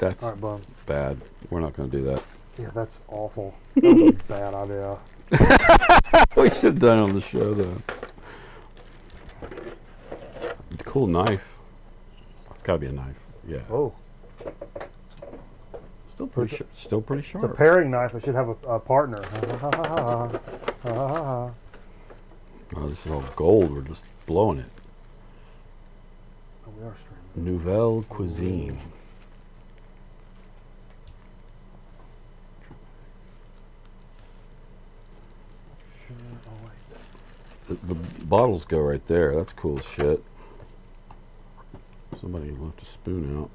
That's right, bud. bad. We're not going to do that. Yeah, that's awful. That was a bad idea. we should have done it on the show though. Cool knife. It's got to be a knife. Yeah. Oh, Still pretty. Sh- still pretty sharp. it's a paring knife. I should have a, a partner. Oh, this is all gold. We're just blowing it. Oh, we are streaming. Nouvelle cuisine. Sure. Oh, wait. The, bottles go right there. That's cool as shit. Somebody left a spoon out.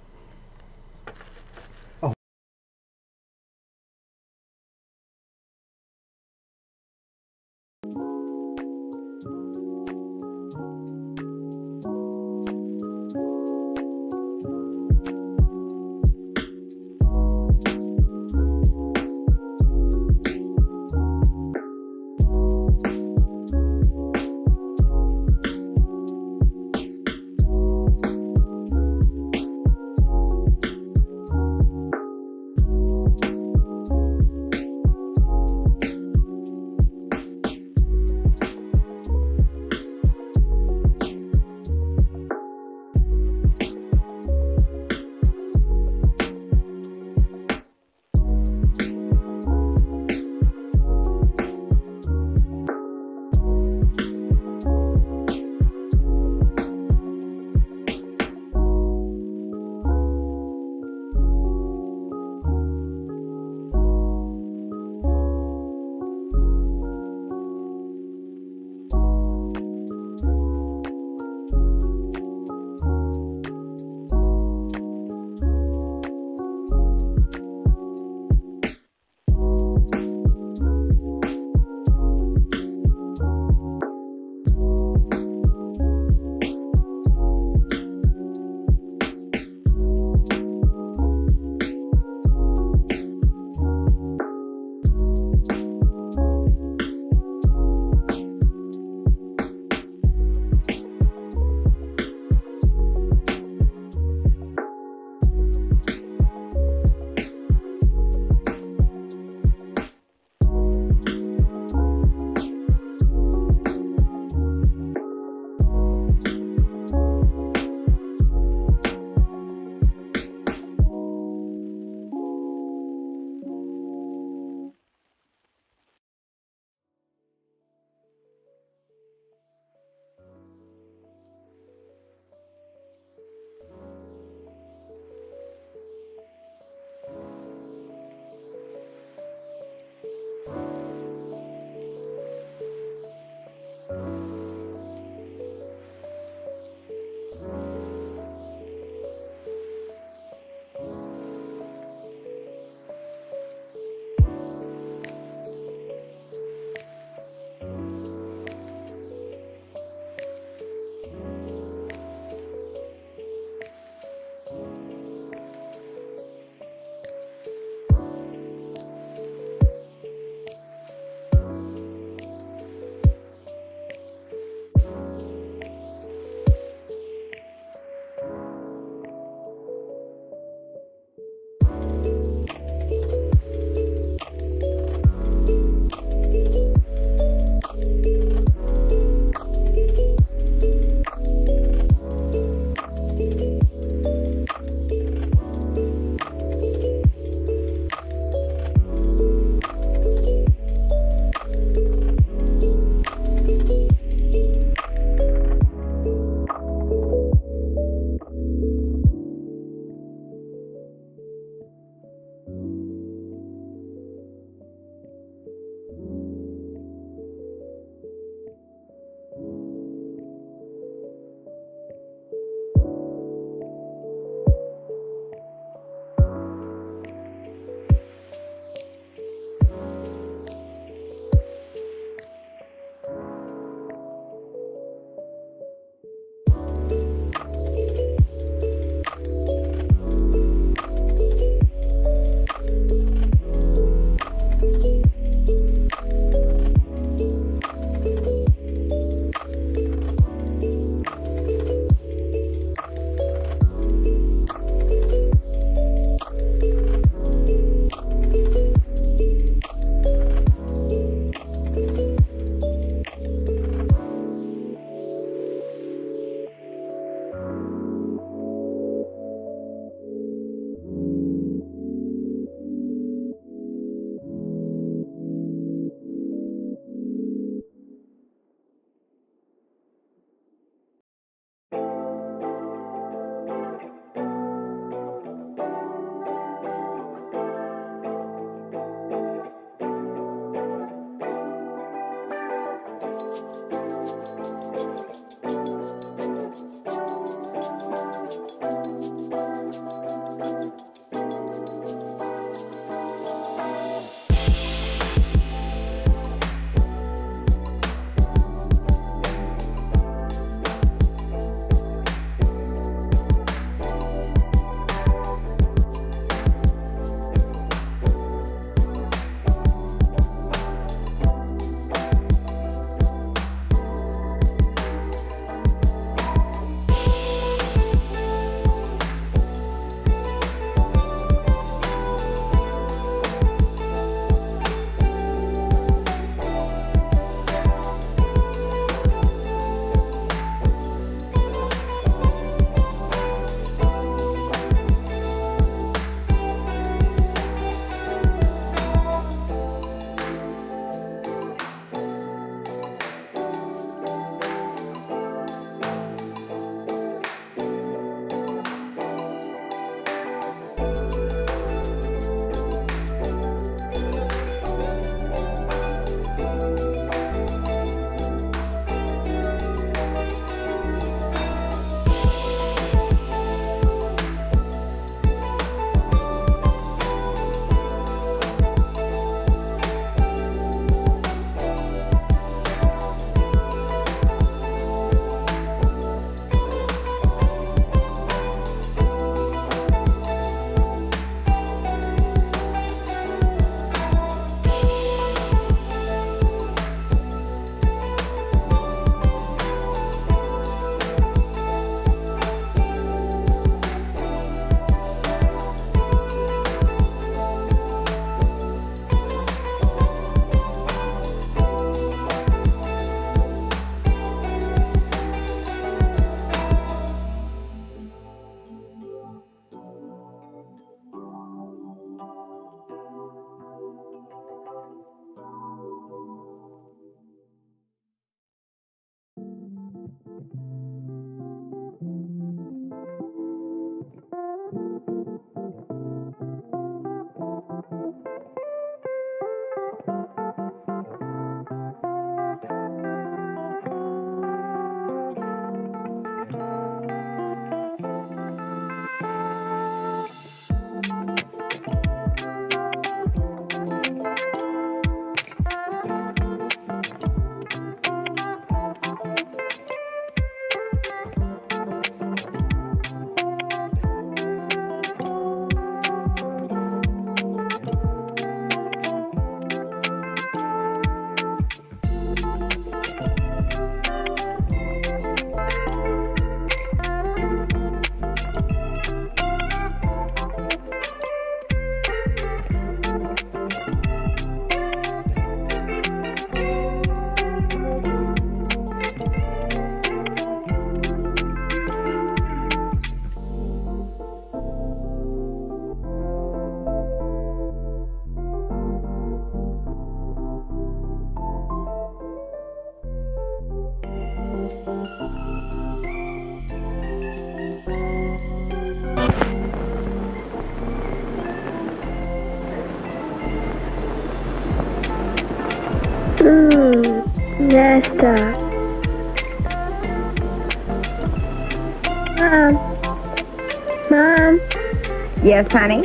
Yes, honey.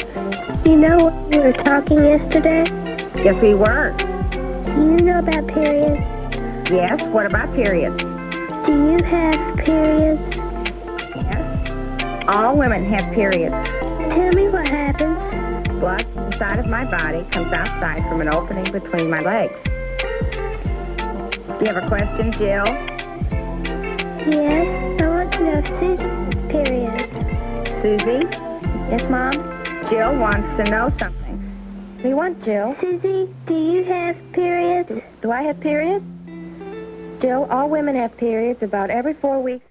you know what we were talking yesterday? Yes, we were. Do you know about periods? Yes. What about periods? Do you have periods? Yes. All women have periods. Tell me what happens. Blood inside of my body comes outside from an opening between my legs. You have a question, Jill? Yes, I want to know Susie's periods. Susie? Yes, Mom? Jill wants to know something. We want, Jill? Susie, do you have periods? Do I have periods? Jill, all women have periods about every four weeks.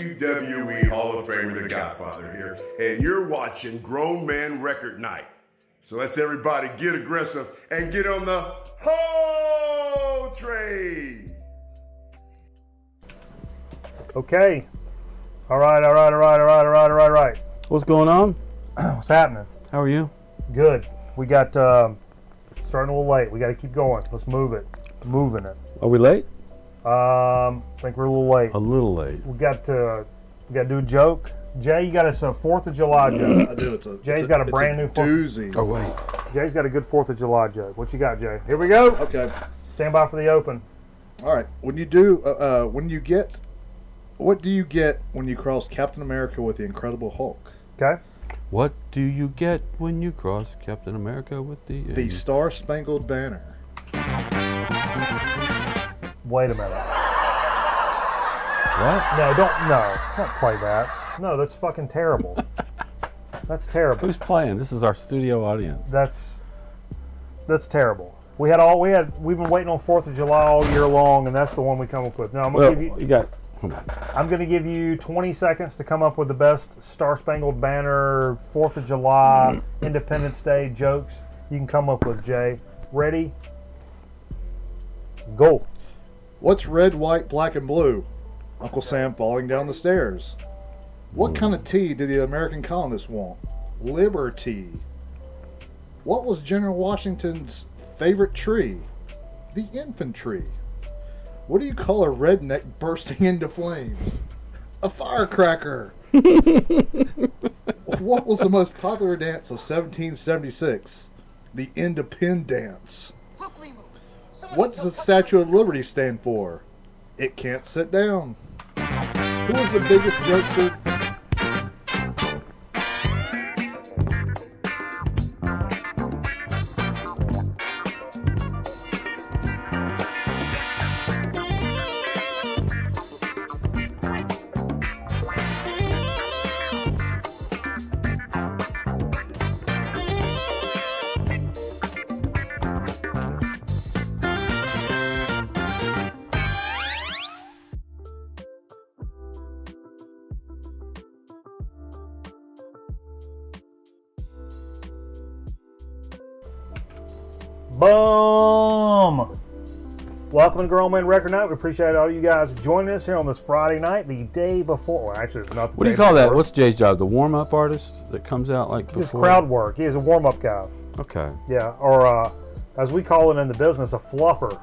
WWE Hall of Famer, The Godfather here, and you're watching Grown Man Record Night. So let's everybody get aggressive and get on the whole train. Okay. All right, all right, all right, all right, all right, all right, all right. What's going on? What's happening? How are you? Good. We got um, starting a little late. We got to keep going. Let's move it. Moving it. Are we late? Um, I think we're a little late. A little late. We got to we got to do a joke. Jay, you got us a Fourth of July joke. I do. It's a. Jay's it's got a it's brand new phone. doozy. Oh wait. Jay's got a good Fourth of July joke. What you got, Jay? Here we go. Okay. Stand by for the open. All right. When you do, uh, uh, when you get, what do you get when you cross Captain America with the Incredible Hulk? Okay. What do you get when you cross Captain America with the? The Star Spangled Banner. Wait a minute. what? No, don't no. Don't play that. No, that's fucking terrible. That's terrible. Who's playing? This is our studio audience. That's that's terrible. We had all we had. We've been waiting on Fourth of July all year long, and that's the one we come up with. Now I'm gonna Well, give you. you got. I'm gonna give you 20 seconds to come up with the best Star Spangled Banner Fourth of July mm. Independence Day jokes you can come up with. Jay, ready? Go. What's red, white, black, and blue? Uncle Sam falling down the stairs. What kind of tea do the American colonists want? Liberty. What was General Washington's favorite tree? The infantry. What do you call a redneck bursting into flames? A firecracker. what was the most popular dance of 1776? The Independence. What does the Statue of Liberty stand for? It can't sit down. Who is the biggest jokester? Welcome to Grown Man Record Night. We appreciate all you guys joining us here on this Friday night, the day before. Well, actually, it's not. What do you call that? What's Jay's job? The warm-up artist that comes out like Just before? crowd work. He is a warm-up guy. Okay. Yeah, or uh, as we call it in the business, a fluffer.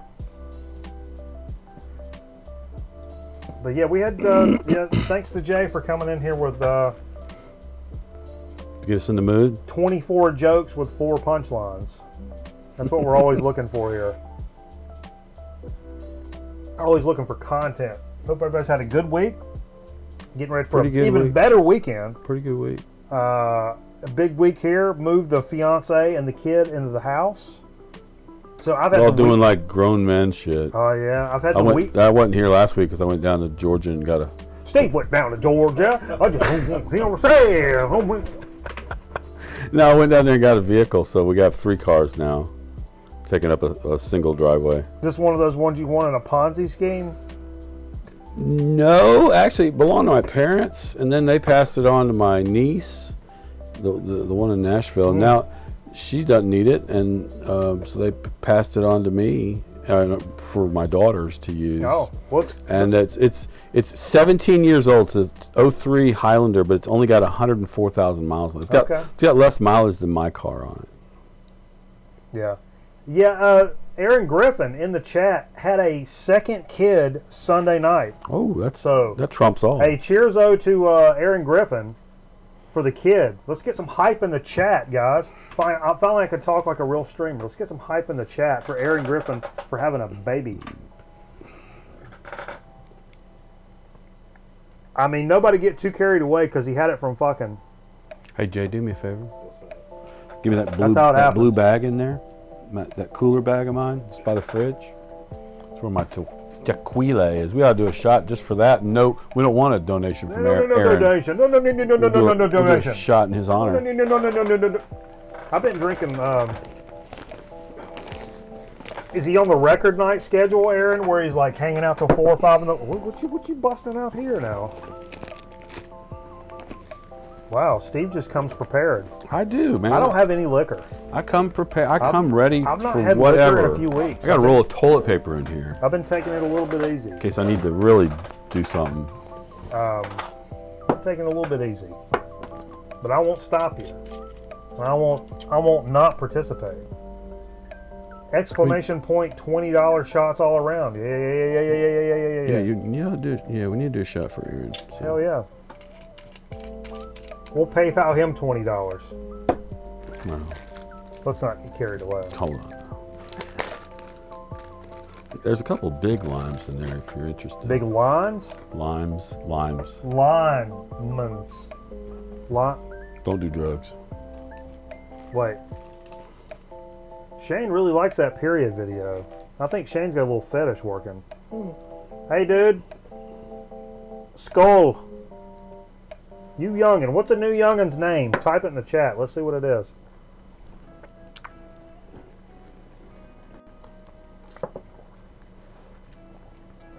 But yeah, we had. Uh, yeah, thanks to Jay for coming in here with uh, Get us in the mood. 24 jokes with four punchlines. That's what we're always looking for here. Always looking for content. Hope everybody's had a good week. Getting ready for Pretty an even week. better weekend. Pretty good week. Uh, a big week here. Moved the fiance and the kid into the house. So I've had all doing week- like grown men shit. Oh yeah, I've had I the went. week. I wasn't here last week because I went down to Georgia and got a. Steve went down to Georgia. I just don't want him to say. No, I went down there and got a vehicle, so we got three cars now, taking up a, a single driveway. Is this one of those ones you won in a Ponzi scheme? No, actually, it belonged to my parents, and then they passed it on to my niece, the the, the one in Nashville. And now she doesn't need it, and um, so they passed it on to me uh, for my daughters to use. Oh, it's, And it's it's it's 17 years old. It's a 03 Highlander, but it's only got 104,000 miles on it. It's got Okay. it's got less mileage than my car on it. yeah, yeah. Uh, Aaron Griffin in the chat had a second kid Sunday night. Oh, that's So that trumps all. Hey, cheers oh to uh, Aaron Griffin for the kid. Let's get some hype in the chat, guys. Finally, I finally I could talk like a real streamer. Let's get some hype in the chat for Aaron Griffin for having a baby. I mean, nobody get too carried away because he had it from fucking. Hey Jay, do me a favor. Give me that blue that blue bag in there. That cooler bag of mine. It's by the fridge. That's where my te- tequila is. We ought to do a shot just for that. No, we don't want a donation No, from no, no, Aaron. no Aaron. donation. No, no, no, no, no, no, We'll no, a- no, we'll do a shot in his No, honor. no, no, no, no, no, no, no, no. I've been drinking. Um, is he on the record night schedule, Aaron, where he's like hanging out till four or five in the? What, what you what you busting out here now? Wow, Steve just comes prepared. I do, man. I don't have any liquor. I come prepared. I come I've, ready I've not for had. Liquor in a few weeks. I got a roll of toilet paper in here. I've been taking it a little bit easy. In case I need to really do something. Um, I'm taking it a little bit easy, but I won't stop you. I won't. I won't not participate. Exclamation we, point! Twenty dollar shots all around. Yeah, yeah, yeah, yeah, yeah, yeah, yeah, yeah. Yeah, you, you know, do. Yeah, we need to do a shot for Aaron. So. Hell yeah. We'll PayPal him twenty dollars. well, Let's not get carried away. hold on. There's a couple big limes in there if you're interested. Big limes? limes, limes. linemans, Li- Don't do drugs. Wait. Shane really likes that period video. I think Shane's got a little fetish working. Hmm. Hey, dude. Skull. You youngin. What's a new youngin's name? Type it in the chat. Let's see what it is.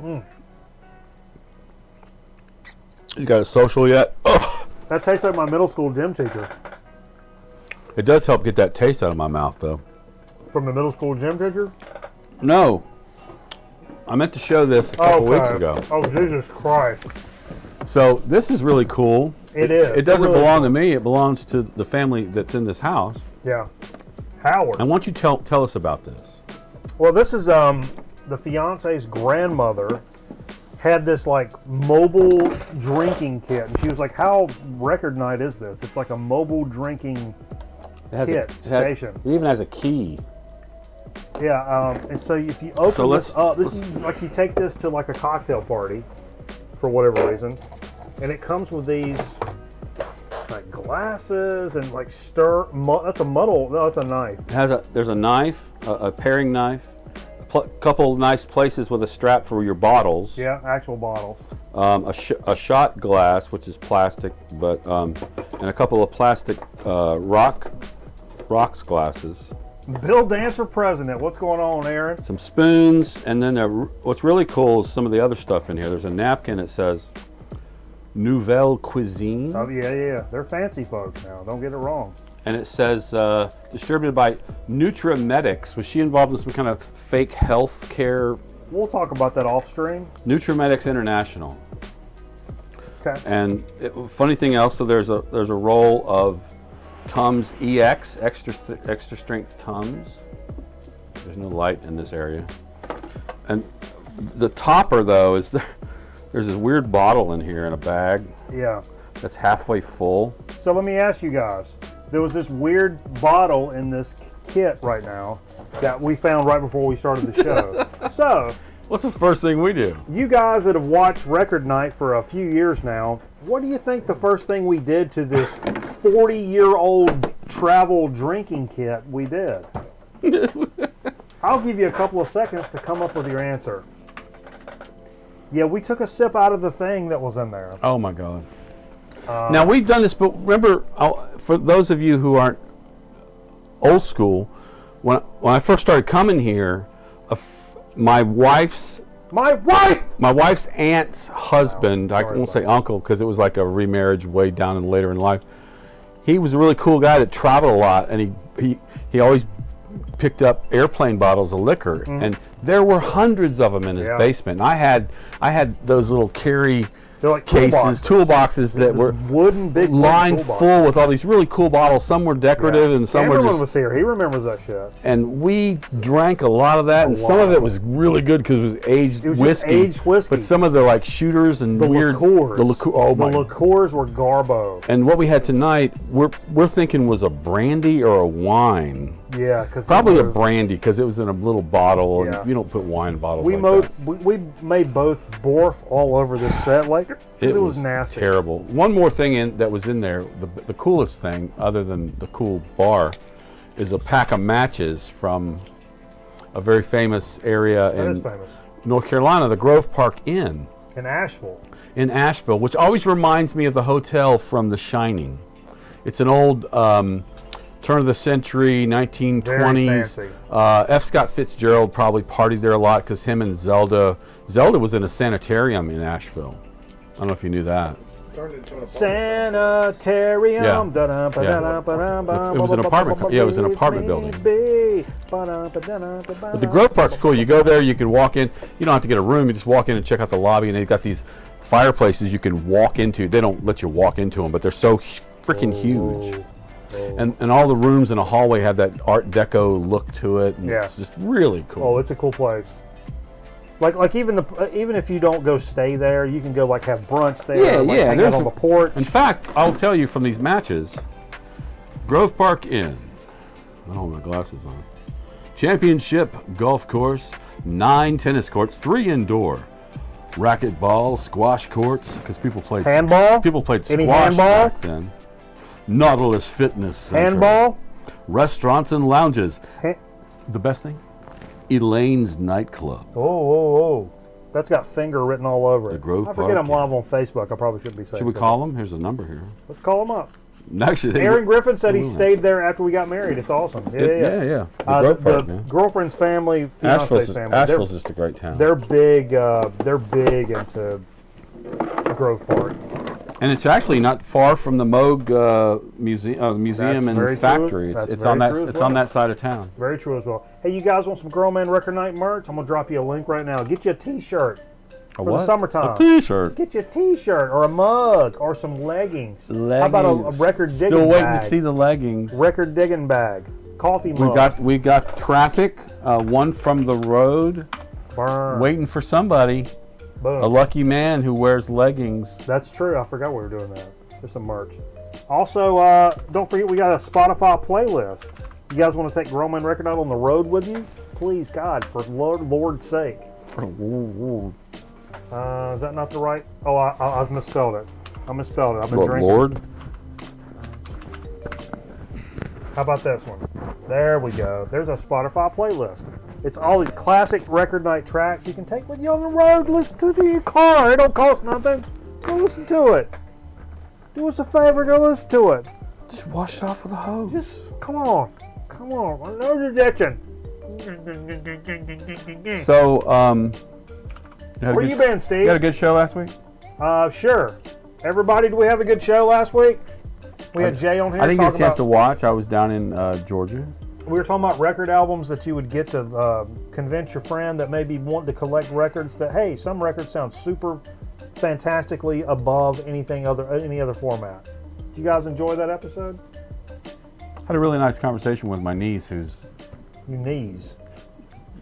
Hmm. You got a social yet? Oh, That tastes like my middle school gym teacher. it does help get that taste out of my mouth, though. From the middle school gym teacher? No, I meant to show this a couple weeks ago. Oh, Jesus Christ. So this is really cool. It is. It doesn't really belong is. to me. It belongs to the family that's in this house. Yeah. Howard. And why don't you tell tell us about this? Well, this is um the fiance's grandmother had this like mobile drinking kit, and she was like, "How record night is this? It's like a mobile drinking It has kit station." it even has a key. Yeah, um, and so if you open So this up, this is like you take this to like a cocktail party for whatever reason, and it comes with these like glasses and like stir. That's a muddle. No, it's a knife. It has a there's a knife, a, a paring knife, a pl- couple nice places with a strap for your bottles. Yeah, actual bottles. Um, a, sh- a shot glass, which is plastic, but um, and a couple of plastic uh, rock rocks glasses. Bill Dance for president. What's going on, Aaron? some spoons, and then a, what's really cool is some of the other stuff in here. There's a napkin that says Nouvelle Cuisine, Oh yeah, yeah, yeah. They're fancy folks now. Don't get it wrong. and it says uh, distributed by NutraMedics. Was she involved in some kind of fake health care? We'll talk about that off stream. NutraMedics International. Okay. And it, funny thing else, so there's a there's a roll of Tums EX extra th- extra strength Tums. There's no light in this area. And the topper though is there, there's this weird bottle in here in a bag Yeah. that's halfway full. So let me ask you guys. There was this weird bottle in this kit right now that we found right before we started the show. so What's the first thing we do? you guys that have watched Record Night for a few years now, what do you think the first thing we did to this 40-year-old travel drinking kit, we did. I'll give you a couple of seconds to come up with your answer. Yeah, we took a sip out of the thing that was in there. Oh my God. now we've done this, but remember, I'll, for those of you who aren't old school, when when I first started coming here, a f- my wife's My wife! my wife's aunt's husband, I won't say uncle because it was like a remarriage way down in later in life. He was a really cool guy that traveled a lot, and he he, he always picked up airplane bottles of liquor, mm-hmm. and there were hundreds of them in his. Yeah. basement. I had I had those little carry like cases, toolboxes. toolboxes that were wooden, big lined full with all these really cool bottles. Some were decorative, Yeah. and some were just was here. He remembers that shit. and we drank a lot of that, and some lot of of it was really good because it was aged It was whiskey. aged whiskey. But some of the like shooters and The weird liqueurs. the liqueur. Oh the my! liqueurs were garbo. and what we had tonight, we're we're thinking was a brandy or a wine. Yeah, because Probably a brandy because it was in a little bottle, Yeah. and you don't put wine bottles We like we, we made both borf all over this set. Like it, was, nasty. terrible. One more thing in that was in there. The the coolest thing, other than the cool bar, is a pack of matches from a very famous area That in famous North Carolina, the Grove Park Inn in Asheville. in Asheville, which always reminds me of the hotel from The Shining. It's an old um, turn of the century, 1920s. Uh, F. Scott Fitzgerald probably partied there a lot because him and Zelda. Zelda was in a sanitarium in Asheville. I don't know if you knew that. Turned into an apartment. Sanitarium. Yeah. da-dum, ba-da-dum, ba-dum, bum, It was an apartment co- yeah, it was an apartment building. baby. Ba-dum, ba-dum, But the Grove Park's cool. You go there, you can walk in. You don't have to get a room. You just walk in and check out the lobby, and they've got these fireplaces you can walk into. They don't let you walk into them, but they're so freaking huge. Oh. And, and all the rooms in a hallway have that Art Deco look to it. And Yeah. It's just really cool. Oh, it's a cool place. Like, like even the even if you don't go stay there, you can go like have brunch there. Yeah, like, yeah, there's on the porch. In fact, I'll tell you from these matches Grove Park Inn. I don't have my glasses on. Championship golf course, nine tennis courts, three indoor. Racquetball, squash courts, because people played Handball? People played squash handball? back then. Nautilus Fitness Center. Handball. Restaurants and lounges. Ha- The best thing? Elaine's nightclub. Oh, oh, oh. That's got finger written all over it. The Grove I forget Park, I'm live on Facebook. I probably shouldn't be saying Should we something. call them? Here's a number here. Let's call him up. Actually, they Aaron Griffin said he stayed there after we got married. It's awesome. Yeah, It- yeah. yeah, yeah. The Uh, Grove the Park, the man. girlfriend's family, fiance's Asheville's, family. Asheville's they're, just a great town. they're big. Uh, they're big into Grove Park. And it's actually not far from the Moog uh, museum, uh, museum That's and factory. It's, it's on that. It's on that side of town. Very true as well. Hey, you guys want some Grown Man Record Night merch? I'm gonna drop you a link right now. Get you a T-shirt for what? the summertime. A T-shirt. Get you a T-shirt or a mug or some leggings. leggings. How about a, a record digging Still waiting bag? to see the leggings. record digging bag, coffee mug. we got we got traffic. Uh, one from the road, Burn. waiting for somebody. Boom. A lucky man who wears leggings. That's true. I forgot we were doing that. There's some merch. Also, uh, don't forget we got a Spotify playlist. You guys want to take Grown Man Record Night on the road with you? Please, God, for Lord Lord's sake. Uh, is that not the right? Oh, I, I, I've misspelled it. I misspelled it. I've been Lord, drinking. Lord. How about this one? There we go. There's a Spotify playlist. It's all these classic record night tracks you can take with you on the road. Listen to it in your car. It don't cost nothing. Go listen to it. Do us a favor. Go listen to it. Just wash it off with a hose. Just come on, come on. No rejection. So, um, you had a Where good- you been, Steve? You had a good show last week. Uh, sure. Everybody, did we have a good show last week? We had Jay on here. I didn't get a chance about- to watch. I was down in uh, Georgia. We were talking about record albums that you would get to uh, convince your friend that maybe want to collect records that hey some records sound super fantastically above anything other any other format did you guys enjoy that episode Had a really nice conversation with my niece, who's your knees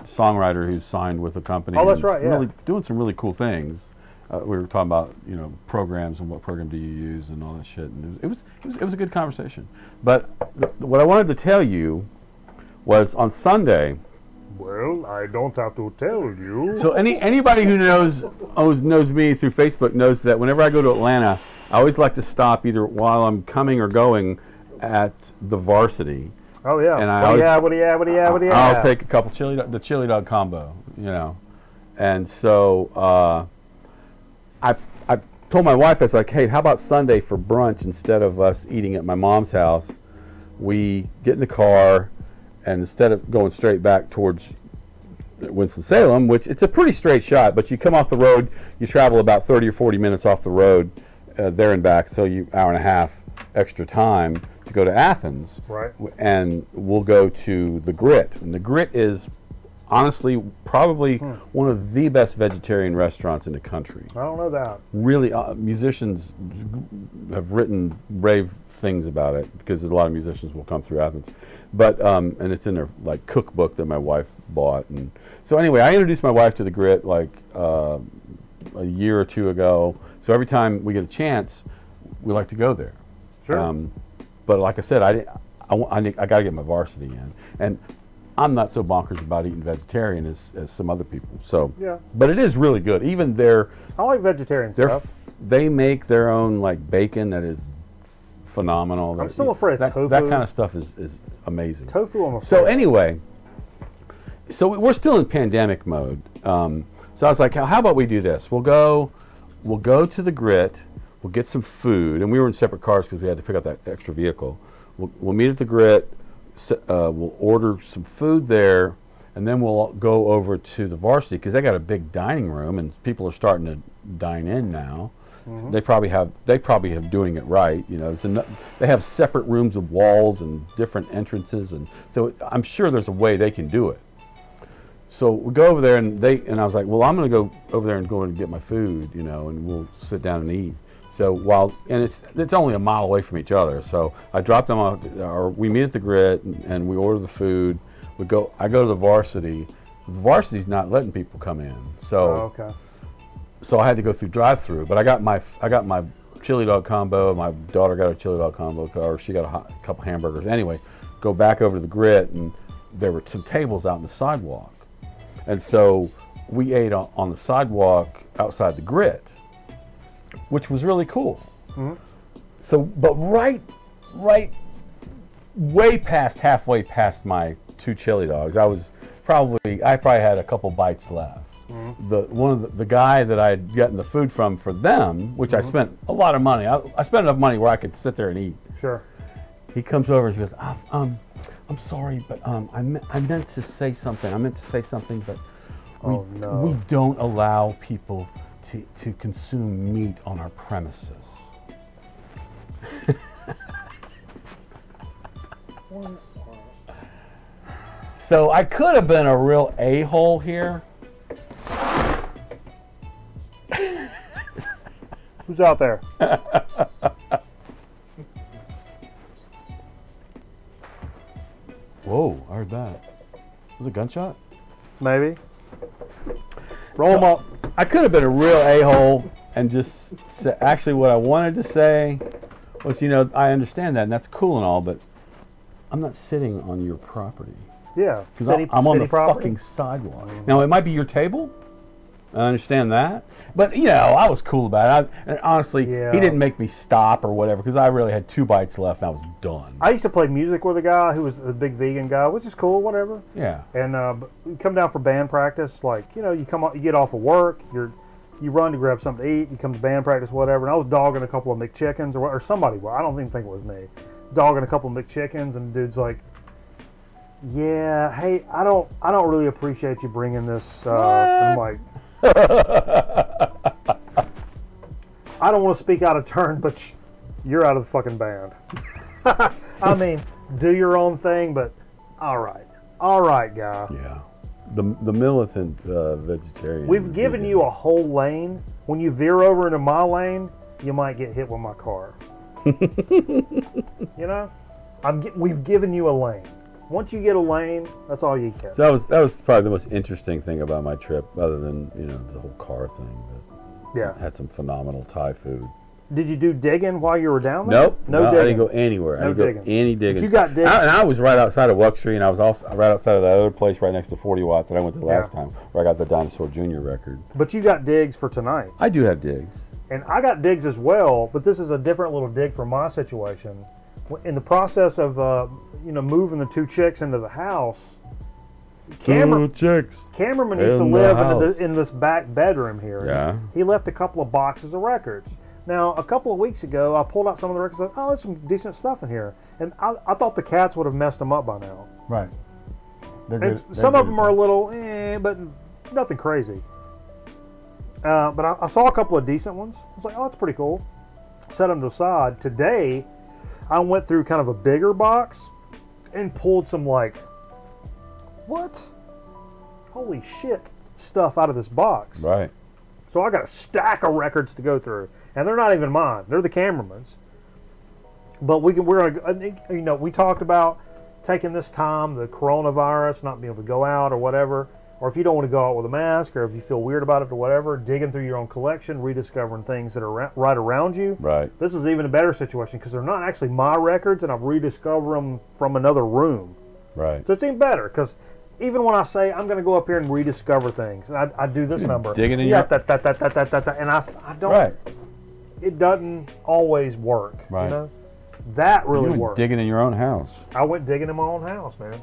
songwriter who's signed with a company. Oh, that's right, yeah. Really doing some really cool things. Uh, we were talking about you know programs and what program do you use and all that shit. And it was it was it was, it was a good conversation. But what I wanted to tell you was on Sunday. well i don't have to tell you So any anybody who knows knows knows me through Facebook knows that whenever I go to Atlanta, I always like to stop either while I'm coming or going at the varsity. Oh yeah. And I what do always- you have? What do you have? What have? What you I'll take a couple chili, the chili dog combo, you know. And so uh, I, I told my wife, I was like, hey, how about Sunday for brunch instead of us eating at my mom's house? We get in the car, and instead of going straight back towards Winston-Salem, which it's a pretty straight shot, but you come off the road, you travel about 30 or 40 minutes off the road uh, there and back, so you hour and a half extra time to go to Athens Right. and we'll go to the Grit. And the Grit is honestly probably Hmm. one of the best vegetarian restaurants in the country. I don't know that. Really, uh, musicians have written rave things about it because a lot of musicians will come through Athens. But um, and it's in their like cookbook that my wife bought. And so anyway, I introduced my wife to the Grit like uh, a year or two ago. So every time we get a chance, we like to go there. Sure. Um, but like I said, I, I, I, I got to get my varsity in, and I'm not so bonkers about eating vegetarian as, as some other people. So, Yeah. but it is really good. Even their, I like vegetarian their stuff. they make their own like bacon that is phenomenal. I'm That- still afraid of that, tofu. That kind of stuff is, is amazing. Tofu on the So anyway, so we- we're still in pandemic mode. Um, so I was like, how how about we do this? We'll go, we'll go to the Grit. We'll get some food, and we were in separate cars because we had to pick up that extra vehicle. We'll, we'll meet at the Grit. Uh, we'll order some food there, and then we'll go over to the Varsity because they got a big dining room, and people are starting to dine in now. Mm-hmm. They probably have they probably have doing it right. You know, they have separate rooms of walls and different entrances, and so I'm sure there's a way they can do it. So we go over there, and they and I was like, well, I'm going to go over there and go and get my food, you know, and we'll sit down and eat. So while and it's it's only a mile away from each other, so I drop them off, or we meet at the Grit and, and we order the food. We go. I go to the varsity. The varsity's not letting people come in, so Oh, okay. So I had to go through drive-through. But I got my I got my chili dog combo. My daughter got a chili dog combo, or she got a hot, couple hamburgers. Anyway, go back over to the grit, and there were some tables out on the sidewalk, and so we ate on, on the sidewalk outside the grit, which was really cool. Mm-hmm. So, but right, right, way past halfway past my two chili dogs, I was probably I probably had a couple bites left the one of the, the guy that I had gotten the food from for them, which I spent a lot of money. I, I spent enough money where I could sit there and eat. Sure. He comes over and he goes, um, "I'm sorry, but um, I, me- I meant to say something. I meant to say something, but we, Oh, no. we don't allow people to, to consume meat on our premises." so I could have been a real a hole here. Who's out there? Whoa, I heard that. Was it a gunshot? Maybe. Roll them up. I could have been a real a-hole and just say, actually what I wanted to say was, you know, I understand that and that's cool and all, but I'm not sitting on your property. Yeah. Because City, I'm on the property. fucking sidewalk. Now, it might be your table. I understand that. But, you know, I was cool about it. I, and honestly, Yeah. he didn't make me stop or whatever because I really had two bites left and I was done. I used to play music with a guy who was a big vegan guy, which is cool, whatever. yeah. And uh, but come down for band practice. Like you know, you come you get off of work, you're you run to grab something to eat. You come to band practice, whatever. And I was dogging a couple of McChickens or or somebody. Well, I don't even think it was me. Dogging a couple of McChickens, and the dude's like, "Yeah, hey, I don't I don't really appreciate you bringing this." Uh, I'm like. I don't want to speak out of turn, but you're out of the fucking band. I mean, do your own thing, but all right, all right, guy. Yeah. The, the militant uh, vegetarian. We've given you a whole lane. When you veer over into my lane, you might get hit with my car. you know, I'm. gi- We've given you a lane. Once you get a lane, that's all you get. So that was that was probably the most interesting thing about my trip, other than you know the whole car thing. Yeah. Had some phenomenal Thai food. Did you do digging while you were down there? Nope, No, I digging. didn't go anywhere. I No didn't go digging. any digging. you got digs- I, and I was right outside of Wuxtry, and I was also right outside of that other place right next to 40 Watt that I went to last Yeah. time, where I got the Dinosaur Junior record. But you got digs for tonight. I do have digs. And I got digs as well, but this is a different little dig for my situation. In the process of, uh, you know, moving the two chicks into the house, camera, chicks. cameraman used to live in, the, in this back bedroom here. Yeah. He left a couple of boxes of records. Now, a couple of weeks ago, I pulled out some of the records. and Oh, there's some decent stuff in here, and I, I thought the cats would have messed them up by now. Right. They're And good- s- they're some of them are a little, eh, but nothing crazy. Uh, but I, I saw a couple of decent ones. I was like, oh, that's pretty cool. Set them to the side. Today, I went through kind of a bigger box and pulled some like, what? Holy shit stuff out of this box. Right. So I got a stack of records to go through, and they're not even mine. They're the cameraman's. But we can. We're gonna. I think, You know, we talked about taking this time, the coronavirus, not being able to go out or whatever, or if you don't want to go out with a mask, or if you feel weird about it or whatever, digging through your own collection, rediscovering things that are right around you. Right. This is even a better situation because they're not actually my records, and I've rediscovered them from another room. Right. So it's even better because even when I say I'm going to go up here and rediscover things, and I, I do this mm, number, digging in yeah, your- that, that, that, that, that, that, that, and I, I don't, Right. it doesn't always work. Right. You know? That really worked. digging in your own house. I went digging in my own house, man.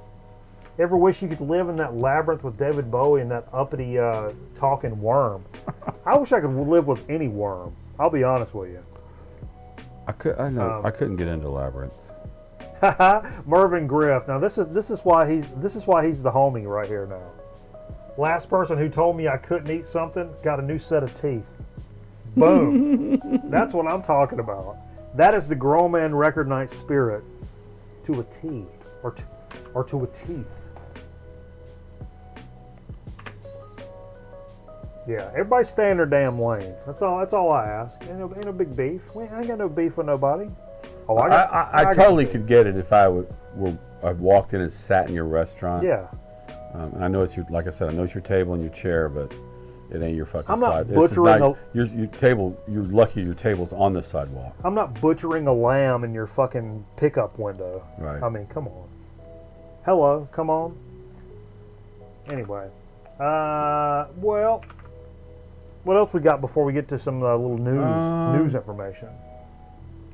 Ever wish you could live in that labyrinth with David Bowie and that uppity uh, talking worm? I wish I could live with any worm. I'll be honest with you. I could. I know. Um, I couldn't get into labyrinth. Mervyn Griff. Now this is this is why he's this is why he's the homie right here now. Last person who told me I couldn't eat something got a new set of teeth. Boom. That's what I'm talking about. That is the grown man record night spirit to a T or to, or to a teeth. Yeah, everybody stay in their damn lane. That's all. That's all I ask. Ain't no, ain't no big beef. We ain't got no beef with nobody. Oh, I, got- I, I, got totally beef. could get it if I would, were I walked in and sat in your restaurant. Yeah. Um, and I know it's your, like I said, I know it's your table and your chair, but it ain't your fucking I'm not side. Butchering not- a- your, your table. You're lucky your table's on the sidewalk. I'm not butchering a lamb in your fucking pickup window. Right. I mean, come on. Hello, come on. Anyway, uh, well, what else we got before we get to some uh, little news Um, news information?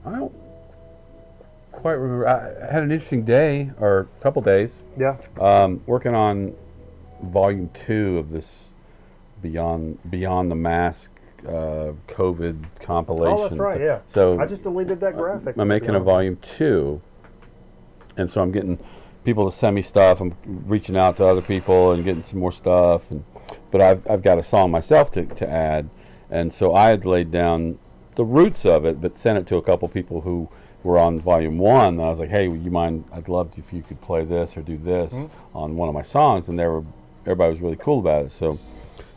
I don't quite remember. I I had an interesting day or a couple days Yeah. um, working on volume two of this beyond beyond the mask uh, COVID compilation. Oh, that's right. Yeah. So I just deleted that graphic. I'm making a volume two, and so I'm getting people to send me stuff. I'm reaching out to other people and getting some more stuff. And but I've I've got a song myself to to add, and so I had laid down the roots of it, but sent it to a couple people who were on volume one. And I was like, hey, would you mind? I'd love if you could play this or do this on one of my songs, and they were everybody was really cool about it. So.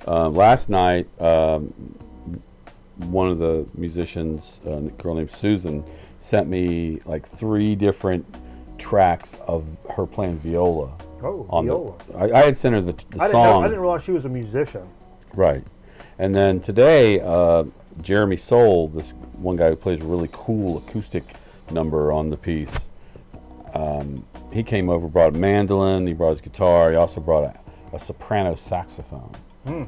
Uh, last night, um, one of the musicians, uh, a girl named Susan, sent me like three different tracks of her playing viola. Oh, On viola. the, I, I had sent her the, the I didn't, know, song, I didn't realize she was a musician. right? And then today, uh, Jeremy Soul, this one guy who plays a really cool acoustic number on the piece, um, he came over, brought a mandolin, he brought his guitar, he also brought a, a soprano saxophone,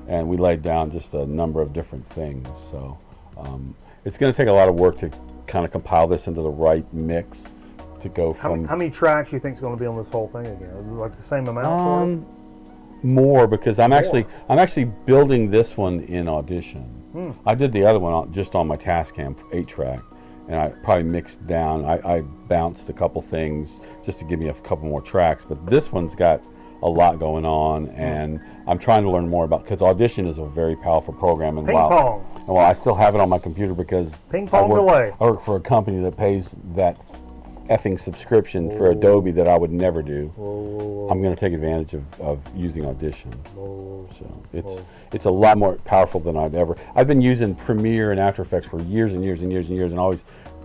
and we laid down just a number of different things. So um, it's going to take a lot of work to kind of compile this into the right mix to go How, from how many tracks you think is going to be on this whole thing again? Like the same amount, sort of? um, more because I'm actually I'm actually building this one in Audition. Hmm. I did the other one just on my Tascam eight track, and I probably mixed down. I, I bounced a couple things just to give me a couple more tracks, but this one's got a lot going on, Hmm. and I'm trying to learn more about because Audition is a very powerful program. And Ping while, pong. and while I still have it on my computer because Ping I pong work, delay. I work for a company that pays that effing subscription for Adobe that I would never do. I'm going to take advantage of, of using Audition. So it's it's a lot more powerful than I've ever. I've been using Premiere and After Effects for years and years and years and years, and always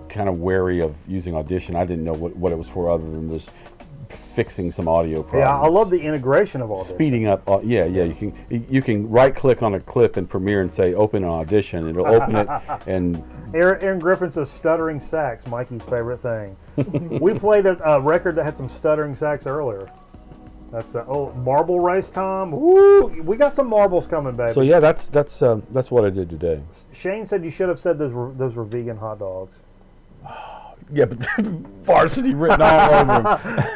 kind of wary of using Audition. I didn't know what, what it was for other than just fixing some audio problems. Yeah, I love the integration of all this. speeding up. Uh, yeah, yeah. You can you can right click on a clip in Premiere and say open an audition. It'll open it and Aaron, Aaron Griffin says stuttering sax, Mikey's favorite thing. we played a, a record that had some stuttering sax earlier. That's a, oh marble race, Tom. Woo! We got some marbles coming, baby. So yeah, that's that's um, that's what I did today. Shane said you should have said those were those were vegan hot dogs. Yeah, but varsity written all over them.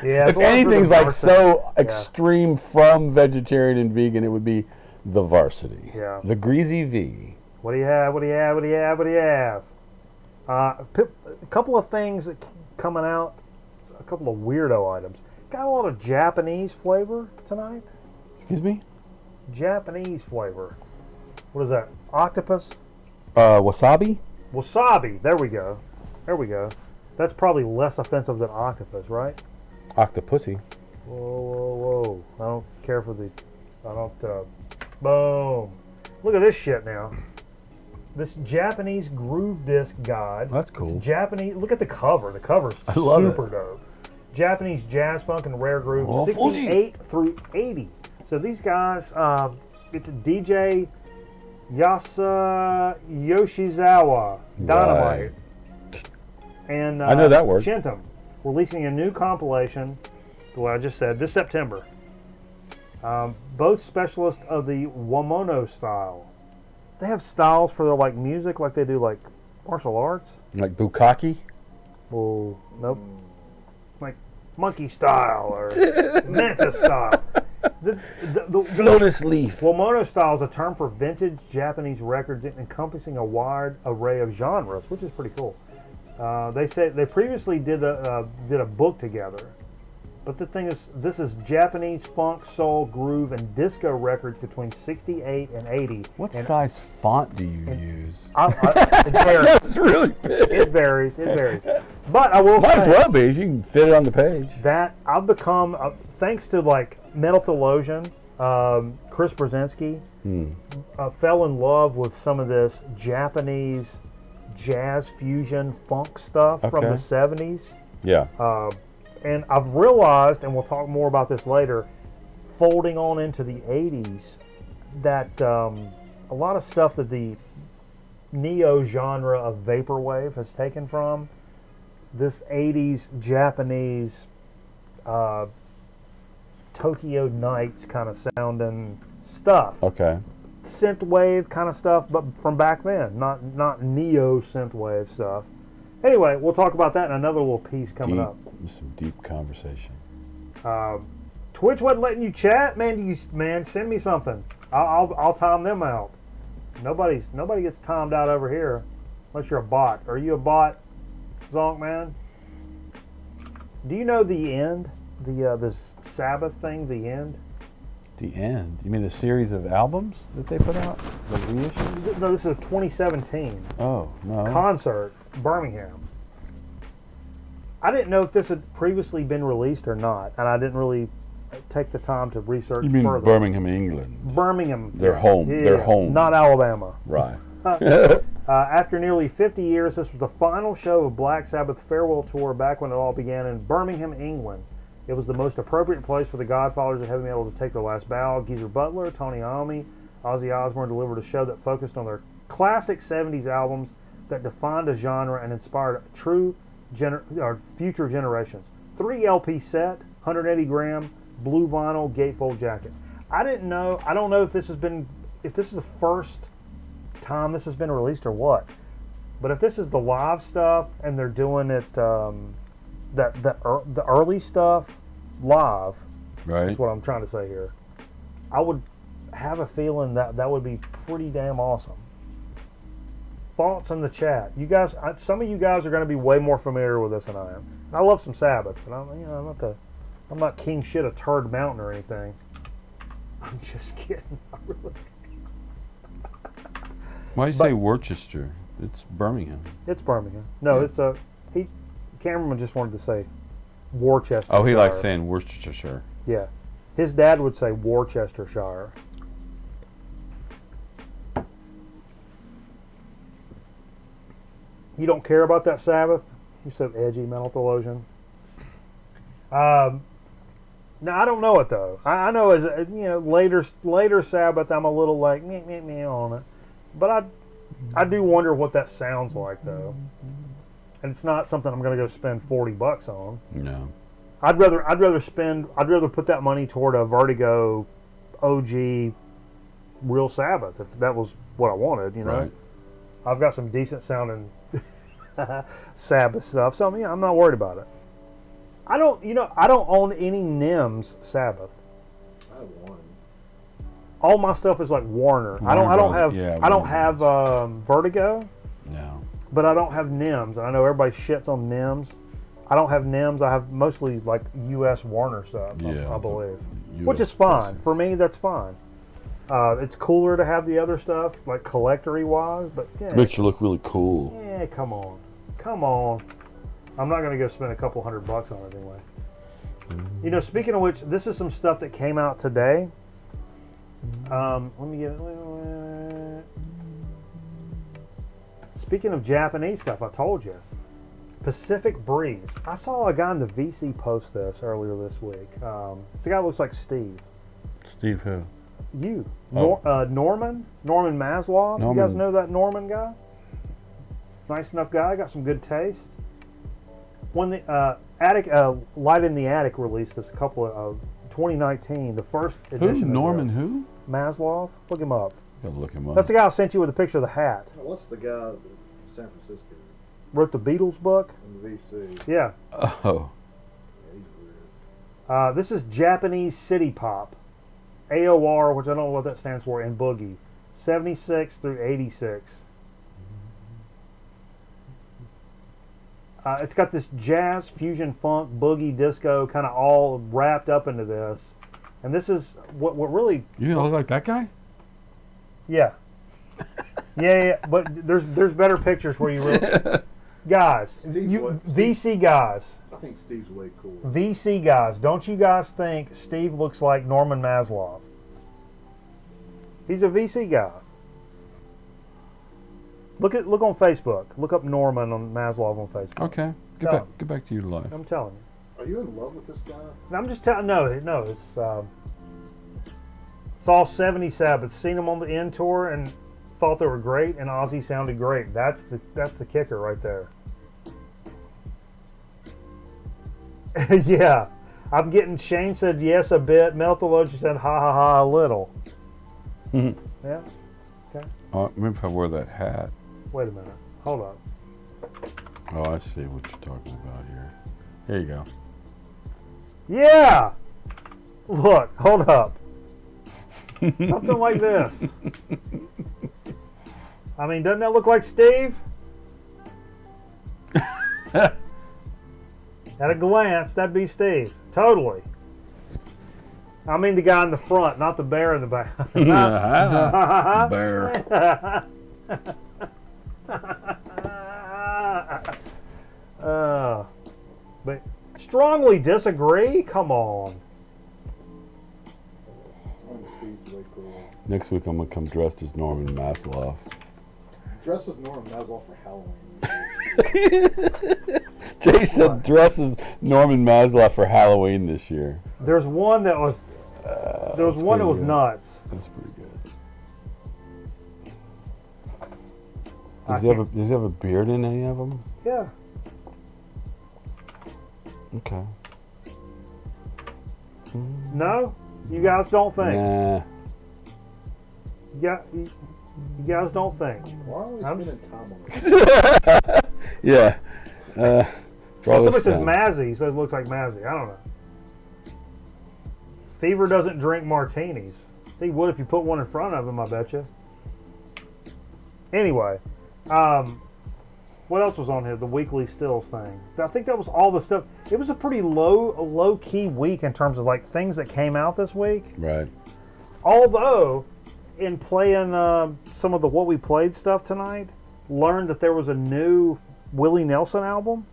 Yeah. if as long as we're the anything's like so extreme from vegetarian and vegan, it would be the varsity. Yeah. The greasy V. What do you have? What do you have? What do you have? What do you have? Uh, a couple of things that coming out. A couple of weirdo items. Got a lot of Japanese flavor tonight. Excuse me. Japanese flavor. What is that? Octopus? Uh, wasabi. Wasabi. There we go. There we go. That's probably less offensive than octopus, right? Octopussy. Whoa, whoa, whoa. I don't care for the. I don't. Uh, boom. Look at this shit now. This Japanese groove disc guide. That's cool. It's Japanese. Look at the cover. The cover's I love super dope. Japanese jazz, funk, and rare groove, Oh, Fuji. 68 through 80. So these guys, um, it's DJ Yasa Yoshizawa Dynamite. And uh, I know that word. Chintam releasing a new compilation, the way I just said, this September. Um, both specialists of the Wamono style. They have styles for their like music, like they do like martial arts. Like bukkake. Well, nope. Like monkey style or manta style. The, the, the, Lotus leaf. Wamono style is a term for vintage Japanese records encompassing a wide array of genres, which is pretty cool. Uh, they said they previously did a uh, did a book together, but the thing is, this is Japanese funk, soul, groove, and disco records between '68 and '80. What and size font do you use? I, I, it varies. That's really big. It varies. It varies. But I will Might say as well be. You can fit it on the page. that I've become, uh, thanks to like Metal Theologian, um, Chris Brzezinski, uh, fell in love with some of this Japanese jazz fusion funk stuff from the 70s. Yeah. Uh, and I've realized, and we'll talk more about this later, folding on into the 80s, that um, a lot of stuff that the neo genre of vaporwave has taken from this 80s Japanese uh, Tokyo Nights kind of sounding stuff Okay. synthwave kind of stuff, but from back then, not not neo synthwave stuff. Anyway, we'll talk about that in another little piece coming Deep, up. Some deep conversation. Um, Twitch wasn't letting you chat, man. You man, send me something. I'll, I'll I'll time them out. Nobody's nobody gets timed out over here, unless you're a bot. Are you a bot, Zonk man? Do you know the end? The uh, this Sabbath thing, the end. The end. You mean the series of albums that they put out? The reissues? No, this is a 2017. Oh no. concert, Birmingham. I didn't know if this had previously been released or not, and I didn't really take the time to research you mean further. Birmingham, England? Birmingham. Their home- their home. Not Alabama. Right. Uh, after nearly 50 years, this was the final show of Black Sabbath farewell tour back when it all began in Birmingham, England. It was the most appropriate place for the Godfathers of heavy metal to take their last bow. Geezer Butler, Tony Iommi, Ozzy Osbourne delivered a show that focused on their classic 70s albums that defined a genre and inspired true gener- or future generations. Three LP set, 180 gram, blue vinyl, gatefold jacket. I didn't know. I don't know if this has been, if this is the first time this has been released or what. But if this is the live stuff and they're doing it, um, that the ear- the early stuff live Right. is what I'm trying to say here. I would have a feeling that that would be pretty damn awesome. Thoughts in the chat. You guys, I, some of you guys are going to be way more familiar with this than I am. I love some Sabbath, but I'm, you know, I'm not the, I'm not king shit of Turd Mountain or anything. I'm just kidding. I really, Why do you But- say Worcester? It's Birmingham. it's Birmingham. No, Yeah. it's a. He, cameraman just wanted to say, Worcester. Oh, he likes saying Worcestershire. Yeah, his dad would say Worcestershire. You don't care about that Sabbath? You so edgy, Metal Theologian. Um, now I don't know it though. I, I know as a- you know later later Sabbath, I'm a little like meh, meh, meh on it, but I I do wonder what that sounds like though. And it's not something I'm going to go spend forty bucks on. No. I'd rather I'd rather spend I'd rather put that money toward a Vertigo OG real Sabbath if that was what I wanted. You know, Right. I've got some decent sounding Sabbath stuff, so yeah, I'm not worried about it. I don't, you know, I don't own any NEMS Sabbath. I have one. All my stuff is like Warner. I don't, I don't have, yeah, I don't have um, Vertigo, No. but I don't have NEMS. And I know everybody shits on NEMS. I don't have NEMS. I have mostly like U.S. Warner stuff. I- Yeah, I, the believe, which is fine basic. for me. That's fine. Uh, it's cooler to have the other stuff, like collectory wise, but yeah, Makes you look really cool. Yeah, come on. Come on. I'm not going to go spend a couple hundred bucks on it anyway. You know, speaking of which, this is some stuff that came out today. Um, let me get. Speaking of Japanese stuff, I told you. Pacific Breeze. I saw a guy in the VC post this earlier this week. Um, this guy looks like Steve. Steve who? You. Oh. Nor, uh, Norman? Norman Maslov? You guys know that Norman guy? Nice enough guy, got some good taste. When the uh, Attic, uh, Light in the Attic released this a couple of, uh, 2019, the first Who? edition. of Norman this. who? Maslov? Look him up. Gotta look him up. That's the guy I sent you with a picture of the hat. What's the guy in San Francisco Wrote the Beatles book. in VC? Yeah. oh. Yeah, he's weird. Uh, this is Japanese City Pop. AOR, which I don't know what that stands for, and Boogie. 76 through 86. Uh, it's got this jazz, fusion, funk, boogie, disco kind of all wrapped up into this. And this is what, what really, You don't look like that guy? yeah. yeah, yeah, but there's there's better pictures where you really, guys, Steve you, what? VC guys, I think Steve's way cooler. VC guys, don't you guys think Steve looks like Norman Maslov? He's a VC guy. Look at look on Facebook. Look up Norman on Maslov on Facebook. Okay. Get No. back get back to your life. I'm telling you. Are you in love with this guy? I'm just telling. No, no, it's um, it's all 70 Sabbaths. Seen them on the end tour and thought they were great, and Ozzy sounded great. That's the that's the kicker right there. yeah, I'm getting. Shane said yes a bit. Metal Theologian said ha ha ha a little. Mhm. Yeah. Oh, remember if I wore that hat? Wait a minute. Hold up. Oh, I see what you're talking about here. Here you go. Yeah. Look. Hold up. Something like this. I mean, doesn't that look like Steve? At a glance, that'd be Steve. Totally. I mean the guy in the front, not the bear in the back. Uh-huh. Bear. uh, but strongly disagree? Come on. I think Steve's way cooler. Next week I'm gonna come dressed as Norman Maslov. Dress as Norman Maslov for Halloween. Jay said dress as Norman Maslov for Halloween this year. There's one that was Uh, there was one that was good. nuts. That's pretty good. Does he have a Does he have a beard in any of them? Yeah. Okay. No? You guys don't think. Nah. You, got, you, you guys don't think. Why are we I'm- spending time on this? Yeah. Uh, draw Well, this somebody says down. Mazzy, so it looks like Mazzy. I don't know. Fever doesn't drink martinis. He would if you put one in front of him, I bet you. Anyway, um, what else was on here? The weekly stills thing. I think that was all the stuff. It was a pretty low, low key week in terms of like things that came out this week. Right. Although, in playing uh, some of the what we played stuff tonight, learned that there was a new Willie Nelson album.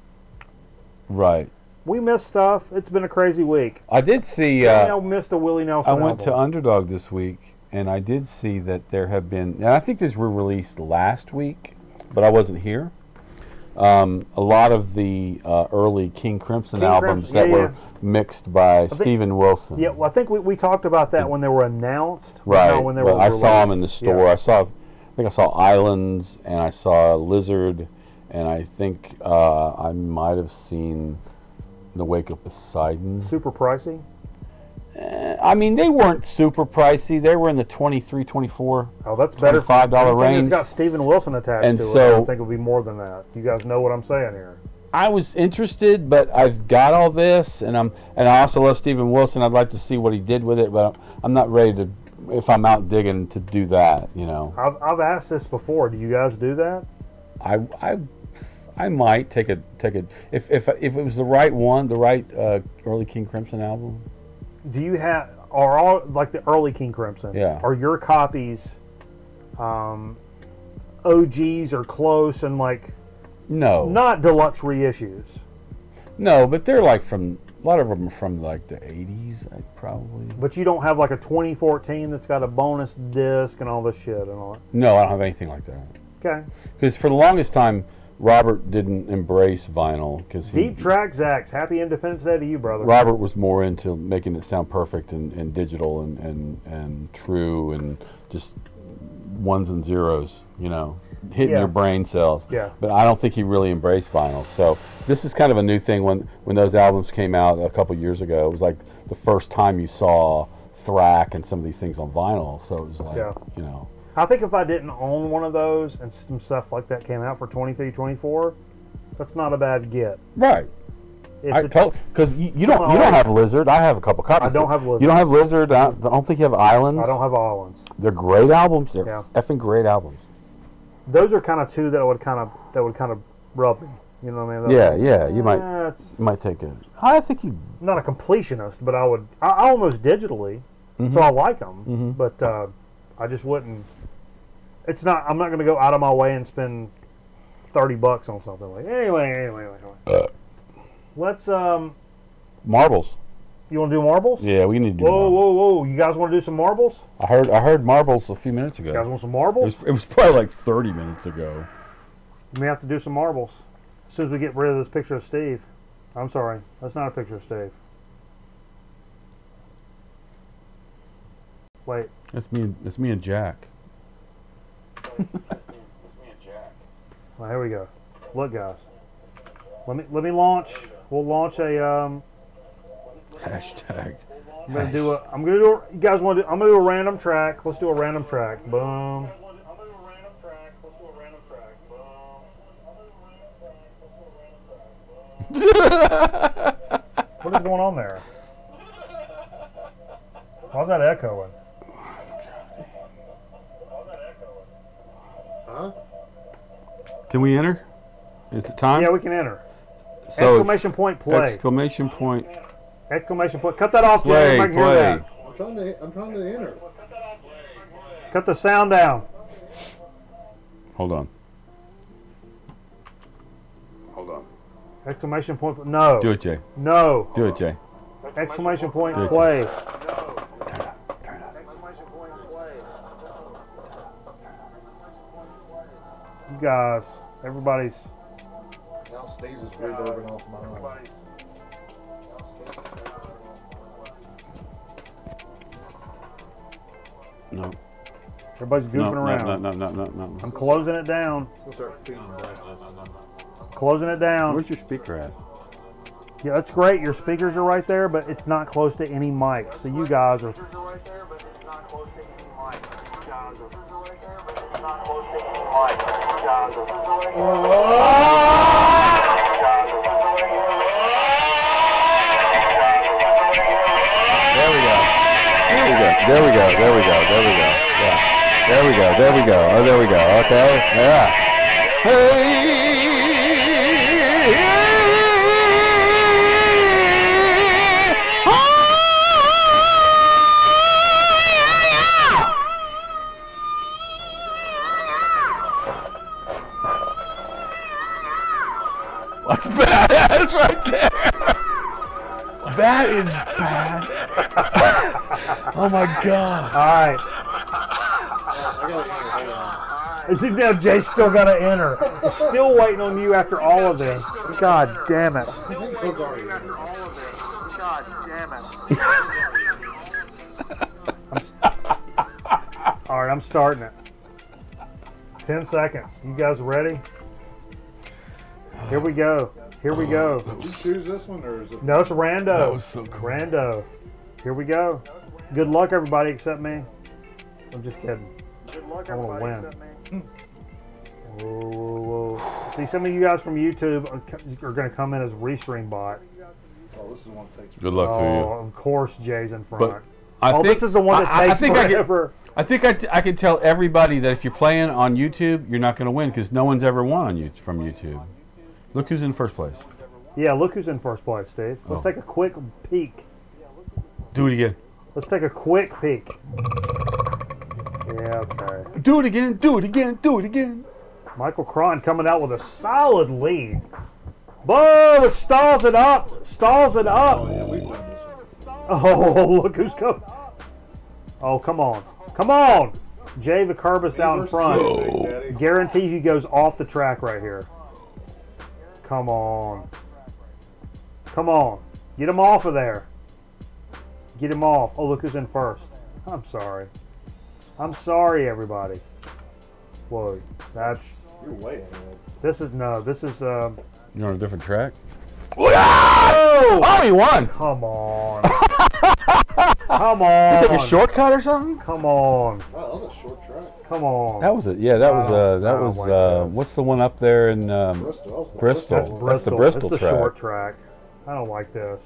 Right. We missed stuff. It's been a crazy week. I did see. Uh, missed a Willie Nelson I went to. Underdog this week, and I did see that there have been. And I think these were released last week, but I wasn't here. Um, a lot of the uh, early King Crimson King albums Crimson, that yeah, were mixed by think- Steven Wilson. yeah, well, I think we, we talked about that when they were announced. Right. when they well, were I saw them in the store. Yeah. I saw. I think I saw Islands, and I saw Lizard, and I think uh, I might have seen the wake of Poseidon. Super pricey. Eh, I mean, they weren't super pricey. They were in the 23 24 Oh, that's better. Five dollar range. It's got Steven Wilson attached And to it. I so- think it'll be more than that. You guys know what I'm saying here. I was interested, but I've got all this, and I'm and I also love Steven Wilson. I'd like to see what he did with it, but I'm, I'm not ready to. If I'm out digging to do that, you know, I've, I've asked this before. Do you guys do that? I I I might take a take a if if if it was the right one, the right uh, early King Crimson album. Do you have are all like the early King Crimson? Yeah. Are your copies um, OGs or close and like No, not deluxe reissues? no, but they're like from a lot of them are from like the 80s, I probably. But you don't have like a 2014 that's got a bonus disc and all this shit and all that. No, I don't have anything like that. Okay. Because for the longest time, Robert didn't embrace vinyl because Deep track Zax. Happy Independence Day to you, brother. Robert was more into making it sound perfect and, and digital and, and, and true and just ones and zeros, you know, hitting Yeah. your brain cells. Yeah. But I don't think he really embraced vinyl. So this is kind of a new thing when, when those albums came out a couple years ago. It was like the first time you saw Thrak and some of these things on vinyl. So it was like, Yeah. you know, I think if I didn't own one of those and some stuff like that came out for 23, 24, that's not a bad get. right. If I told because you, you don't you don't have Lizard. I have a couple copies. I don't have Lizard. You don't have Lizard. I don't, I don't think you have Islands. I don't have islands. They're great albums. They're Yeah. effing great albums. Those are kind of two that would kind of that would kind of rub me. You know what I mean? Yeah, yeah. You might Eh, it's you might take it. I think you. Not a completionist, but I would. I, I own those digitally, Mm-hmm. so I like them. But uh, I just wouldn't. It's not. I'm not going to go out of my way and spend thirty bucks on something like. Anyway, anyway, anyway. Uh. Let's. Um. Marbles. You want to do marbles? Yeah, we need to do. Whoa, marbles. whoa, whoa! You guys want to do some marbles? I heard I heard marbles a few minutes You guys ago. want some It marbles? was, it was probably like 30 minutes ago. We may have to do some marbles as soon as we get rid of this picture of Steve. I'm sorry, that's not a picture of Steve. Wait, That's me. and- That's me and Jack. Well, here we go. Look, guys. Let me let me launch. We'll launch a. Um, Hashtag. I'm gonna do a. I'm gonna do. A, you guys want to? I'm gonna do a random track. Let's do a random track. Boom. What is going on there? How's that echoing? Huh? Can we enter? Is it time? Yeah, we can enter. so exclamation point play. exclamation point exclamation point. Cut that off, Jim. play Everybody can hear play. I'm trying to. I'm trying to enter. Cut the sound down. Hold on. Hold on. Exclamation point. No. Do it, Jay. No. Do it, Jay. Exclamation point it, play. Turn You guys, everybody's. Now Steve's is reverbing off mine. No. Everybody's goofing no, around. no, no, no, no, no. I'm closing it down. We'll start feeding back. Closing it down. Where's your speaker at? Yeah, that's great. Your speakers are right there, but it's not close to any mic. So you guys are. There we go. There we go. There we go. There we go. There we go. Yeah. There we go. There we go. Oh, there we go. Okay. Yeah. That's badass right there. That is bad. oh my god. All right. I think now Jay's still got to enter. He's still waiting on you after all of this. God damn it. I think Bill's already entered. All right, I'm starting it. 10 seconds. You guys ready? Here we go. Here we go. Oh, Did you choose this one or is it? No, it's Rando. That was so cool. Rando. Here we go. Good luck, everybody, except me. I'm just kidding. Good luck, I want to win. Whoa, whoa, whoa. See, some of you guys from YouTube are, are going to come in as restream bot. Oh, this is one that takes. Good luck to Oh, you. of course, Jay's in front. But I oh, think, this is the one that I- I- takes I think I can- I think I, t- I can tell everybody that if you're playing on YouTube, you're not going to win because no one's ever won on you from YouTube. Look who's in first place. Yeah, look who's in first place, Steve. Let's Oh. take a quick peek. Do it again. Let's take a quick peek. Yeah, okay. Do it again. Do it again. Do it again. Michael Cron coming out with a solid lead. Whoa, it stalls it up. Stalls it up. Oh yeah, we won this one. Oh, look who's coming. Oh, come on. Come on. Jay the Curbis down in front. Big Guarantees he goes off the track right here. Come on. Come on. Get him off of there. Get him off. Oh, look who's in first. I'm sorry. I'm sorry, everybody. Whoa, that's. You're way ahead. This is no. This is. Um, You're on a different track. Oh, he won. come on. come on. You take a shortcut or something? Come on. Wow, that was a short track. Come on. That was it. Yeah, that was uh, that I was like uh, this. what's the one up there in um, Bristol. that Bristol. That's one. Bristol. That's the Bristol it's the track. short track. I don't like this.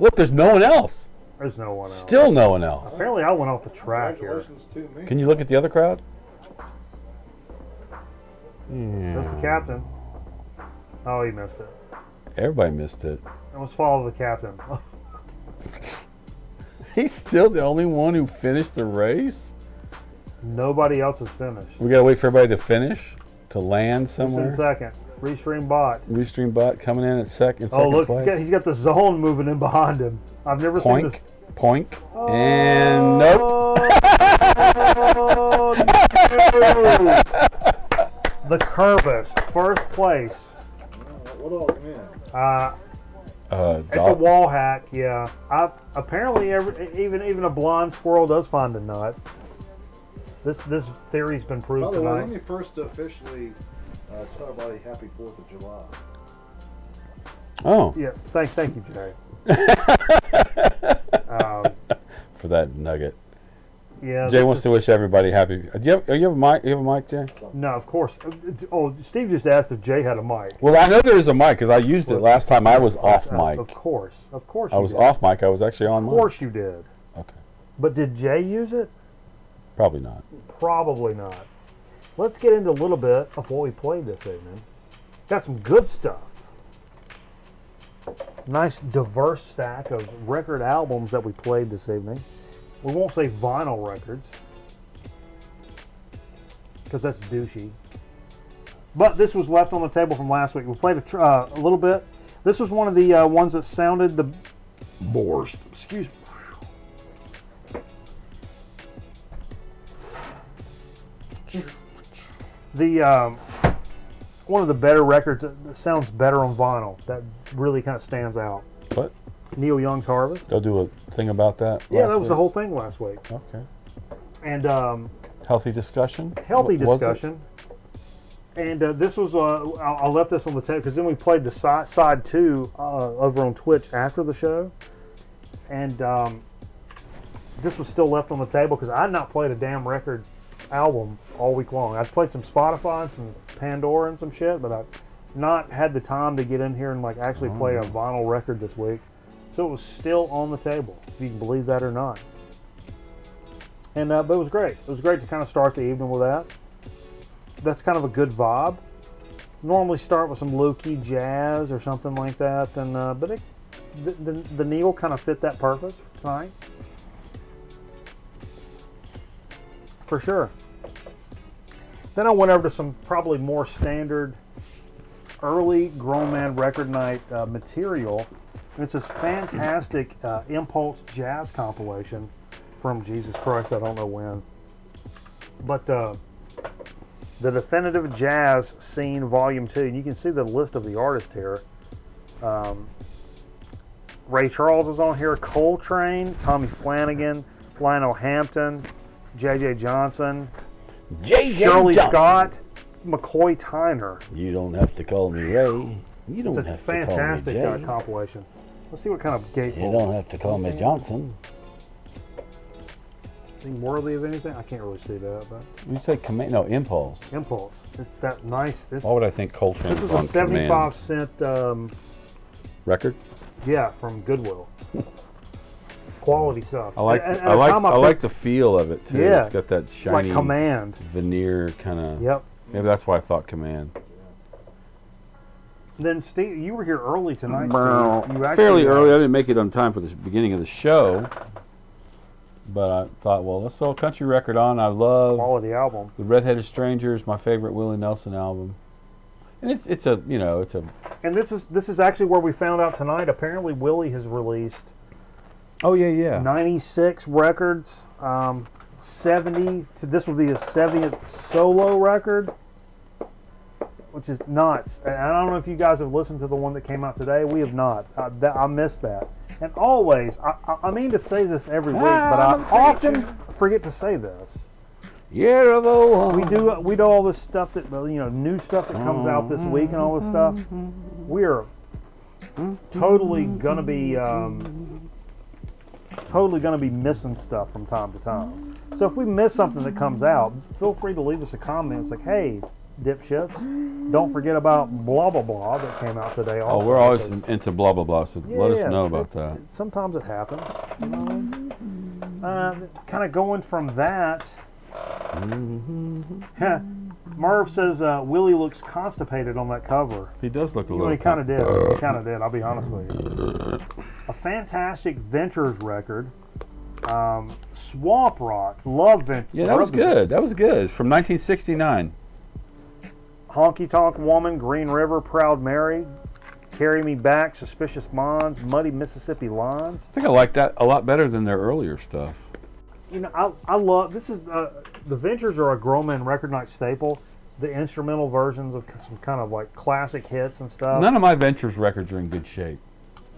Look, there's no one else. There's no one else. Still no one else. Apparently, I went off the track here. Congratulations to me. Can you look at the other crowd? There's the captain. Oh, he missed it. Everybody missed it. And let's follow the captain. He's still the only one who finished the race. Nobody else has finished. We gotta wait for everybody to finish to land Who's in somewhere. second? Restream bot. Restream bot coming in at second. Oh, second look, he's place. got, he's got the zone moving in behind him. I've never seen Poink, this. poink, and nope. Oh, no. the Curvis, first place. What all man? Uh, Uh, it's a wall hack, yeah. I, apparently, every, even even a blind squirrel does find a nut. This this theory's been By proved the way, let me first officially uh, tell everybody Happy Fourth of July. oh, Yeah, thank thank you, Jay. um, for that nugget. yeah, Jay wants is- to wish everybody happy. Do you have, you have a mic? You have a mic, Jay? No, of course. Oh, Steve just asked if Jay had a mic. Well, I know there's a mic because I used it last time I was off Uh, mic. Of course, of course. I you was did. off mic. I was actually on mic. Of mic. course you did. Okay, But did Jay use it? Probably not. Probably not. Let's get into a little bit of what we played this evening. Got some good stuff. Nice diverse stack of record albums that we played this evening. We won't say vinyl records because that's douchey. But this was left on the table from last week. We played a, tr- uh, a little bit. This was one of the uh, ones that sounded the worst. Excuse me. The um, one of the better records that sounds better on vinyl. That really kind of stands out. What? Neil Young's Harvest. Go do a thing about that. Yeah, that was the whole thing last week. Okay. And um, Healthy discussion. healthy discussion. And uh, this was uh, I, I left this on the table because then we played the side side two uh, over on Twitch after the show, and um, this was still left on the table because I had not played a damn record album all week long. I've played some Spotify, and some Pandora, and some shit, but I've not had the time to get in here and like actually play a vinyl record this week. So it was still on the table, if you can believe that or not. And uh, but it was great. It was great to kind of start the evening with that. That's kind of a good vibe. Normally start with some low key jazz or something like that, and uh, but it, the, the the Neil kind of fit that purpose tonight, for sure. Then I went over to some probably more standard early grown man record night uh, material. And it's this fantastic uh, Impulse Jazz compilation from Jesus Christ, I don't know when. But uh, the Definitive Jazz Scene Volume 2, and you can see the list of the artists here. Um, Ray Charles is on here, Coltrane, Tommy Flanagan, Lionel Hampton, J.J. Johnson, JJ Shirley Johnson. Scott, McCoy Tyner. You don't have to call me Ray. You don't It's a have to call me It's a fantastic uh, Jay. compilation. Let's see what kind of gate. You don't have to call me Johnson. Anything worthy of anything? I can't really see that, but You say command? No, impulse. impulse. It's that nice. This, Why would I think Coltrane this on a 75 command? cent. Um, record? yeah, from Goodwill. Quality stuff. I like. And- and I the like. I picked- like the feel of it too. Yeah. It's got that shiny like shiny command. veneer kind of. Yep. Maybe that's why I thought command. Then Steve, you were here early tonight. Steve. You actually, Fairly uh, early. I didn't make it on time for the beginning of the show, but I thought, well, let's throw a country record on. I love Quality album. the Redheaded Stranger is my favorite Willie Nelson album, and it's it's a you know it's a And this is this is actually where we found out tonight. Apparently, Willie has released oh yeah yeah 96 records. Um, 70. So this would be his 70th solo record, which is nuts. And I don't know if you guys have listened to the one that came out today. We have not. I, that, I missed that. And always, I, I, I mean to say this every week, but I often forget to say this. year of oh We do we do all this stuff that you know new stuff that comes out this week and all this stuff. We're totally gonna be um, totally gonna be missing stuff from time to time. So if we miss something that comes out, feel free to leave us a comment. It's like, hey, dipshits, don't forget about blah blah blah that came out today. Oh, we're always because into blah blah blah. So let us Yeah, know it- about that. Sometimes it happens. You know? uh, kind of going from that. Huh. Merv says uh, Willie looks constipated on that cover. He does look a You know, little. he kind of did. He kind of did. I'll be honest with you. A fantastic Ventures record. Um, Swamp Rock. Love Ventures. Yeah, that was good. That was good. From 1969. Honky Tonk Woman, Green River, Proud Mary, Carry Me Back, Suspicious Minds, Muddy Mississippi Lines. I think I like that a lot better than their earlier stuff. You know, I, I love this is uh, the Ventures are a grown man record night staple. The instrumental versions of some kind of like classic hits and stuff. None of my Ventures records are in good shape.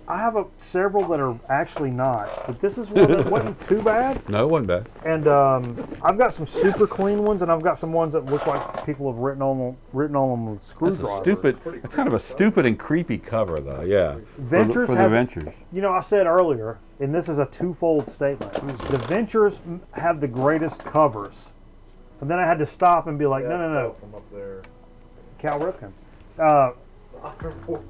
I have a, several that are actually not, but this is one that wasn't too bad. No, it wasn't bad. And um, I've got some super clean ones, and I've got some ones that look like people have written on them, written on them with screwdrivers. stupid. It's kind of a stupid and creepy cover, though. Yeah. The- Ventures for the have- Ventures. You know, I said earlier, and this is a twofold statement. The Ventures have the greatest covers, and then I had to stop and be like, no, no, no, From up there. Cal Ripken. Uh, Iron Horse.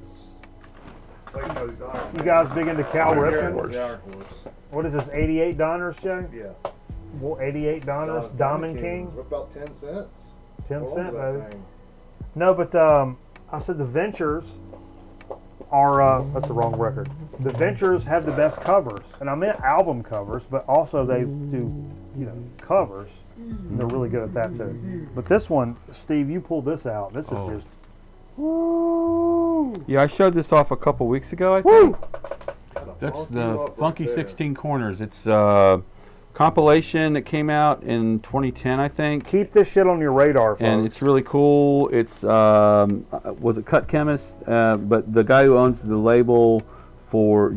Like, you know, Iron you guys big into Cal Iron Ripken? Iron Horse. What is this? 88 Diners, Jay? Yeah. Well, 88 Diners, Uh, Diamond King, What about 10 cents? 10 What cent, baby. thing? No, but um, I said the Ventures are uh, that's the wrong record. The Ventures have the best covers, and I meant album covers, but also they do you know covers. They're really good at that too. But this one, Steve, you pulled this out. This is Oh. just. Woo! Yeah, I showed this off a couple weeks ago. I Woo! think that's the up right Funky 16 Corners. It's a compilation that came out in 2010, I think. Keep this shit on your radar, folks. and it's really cool. It's um, uh, was it Cut Chemist, uh, but the guy who owns the label for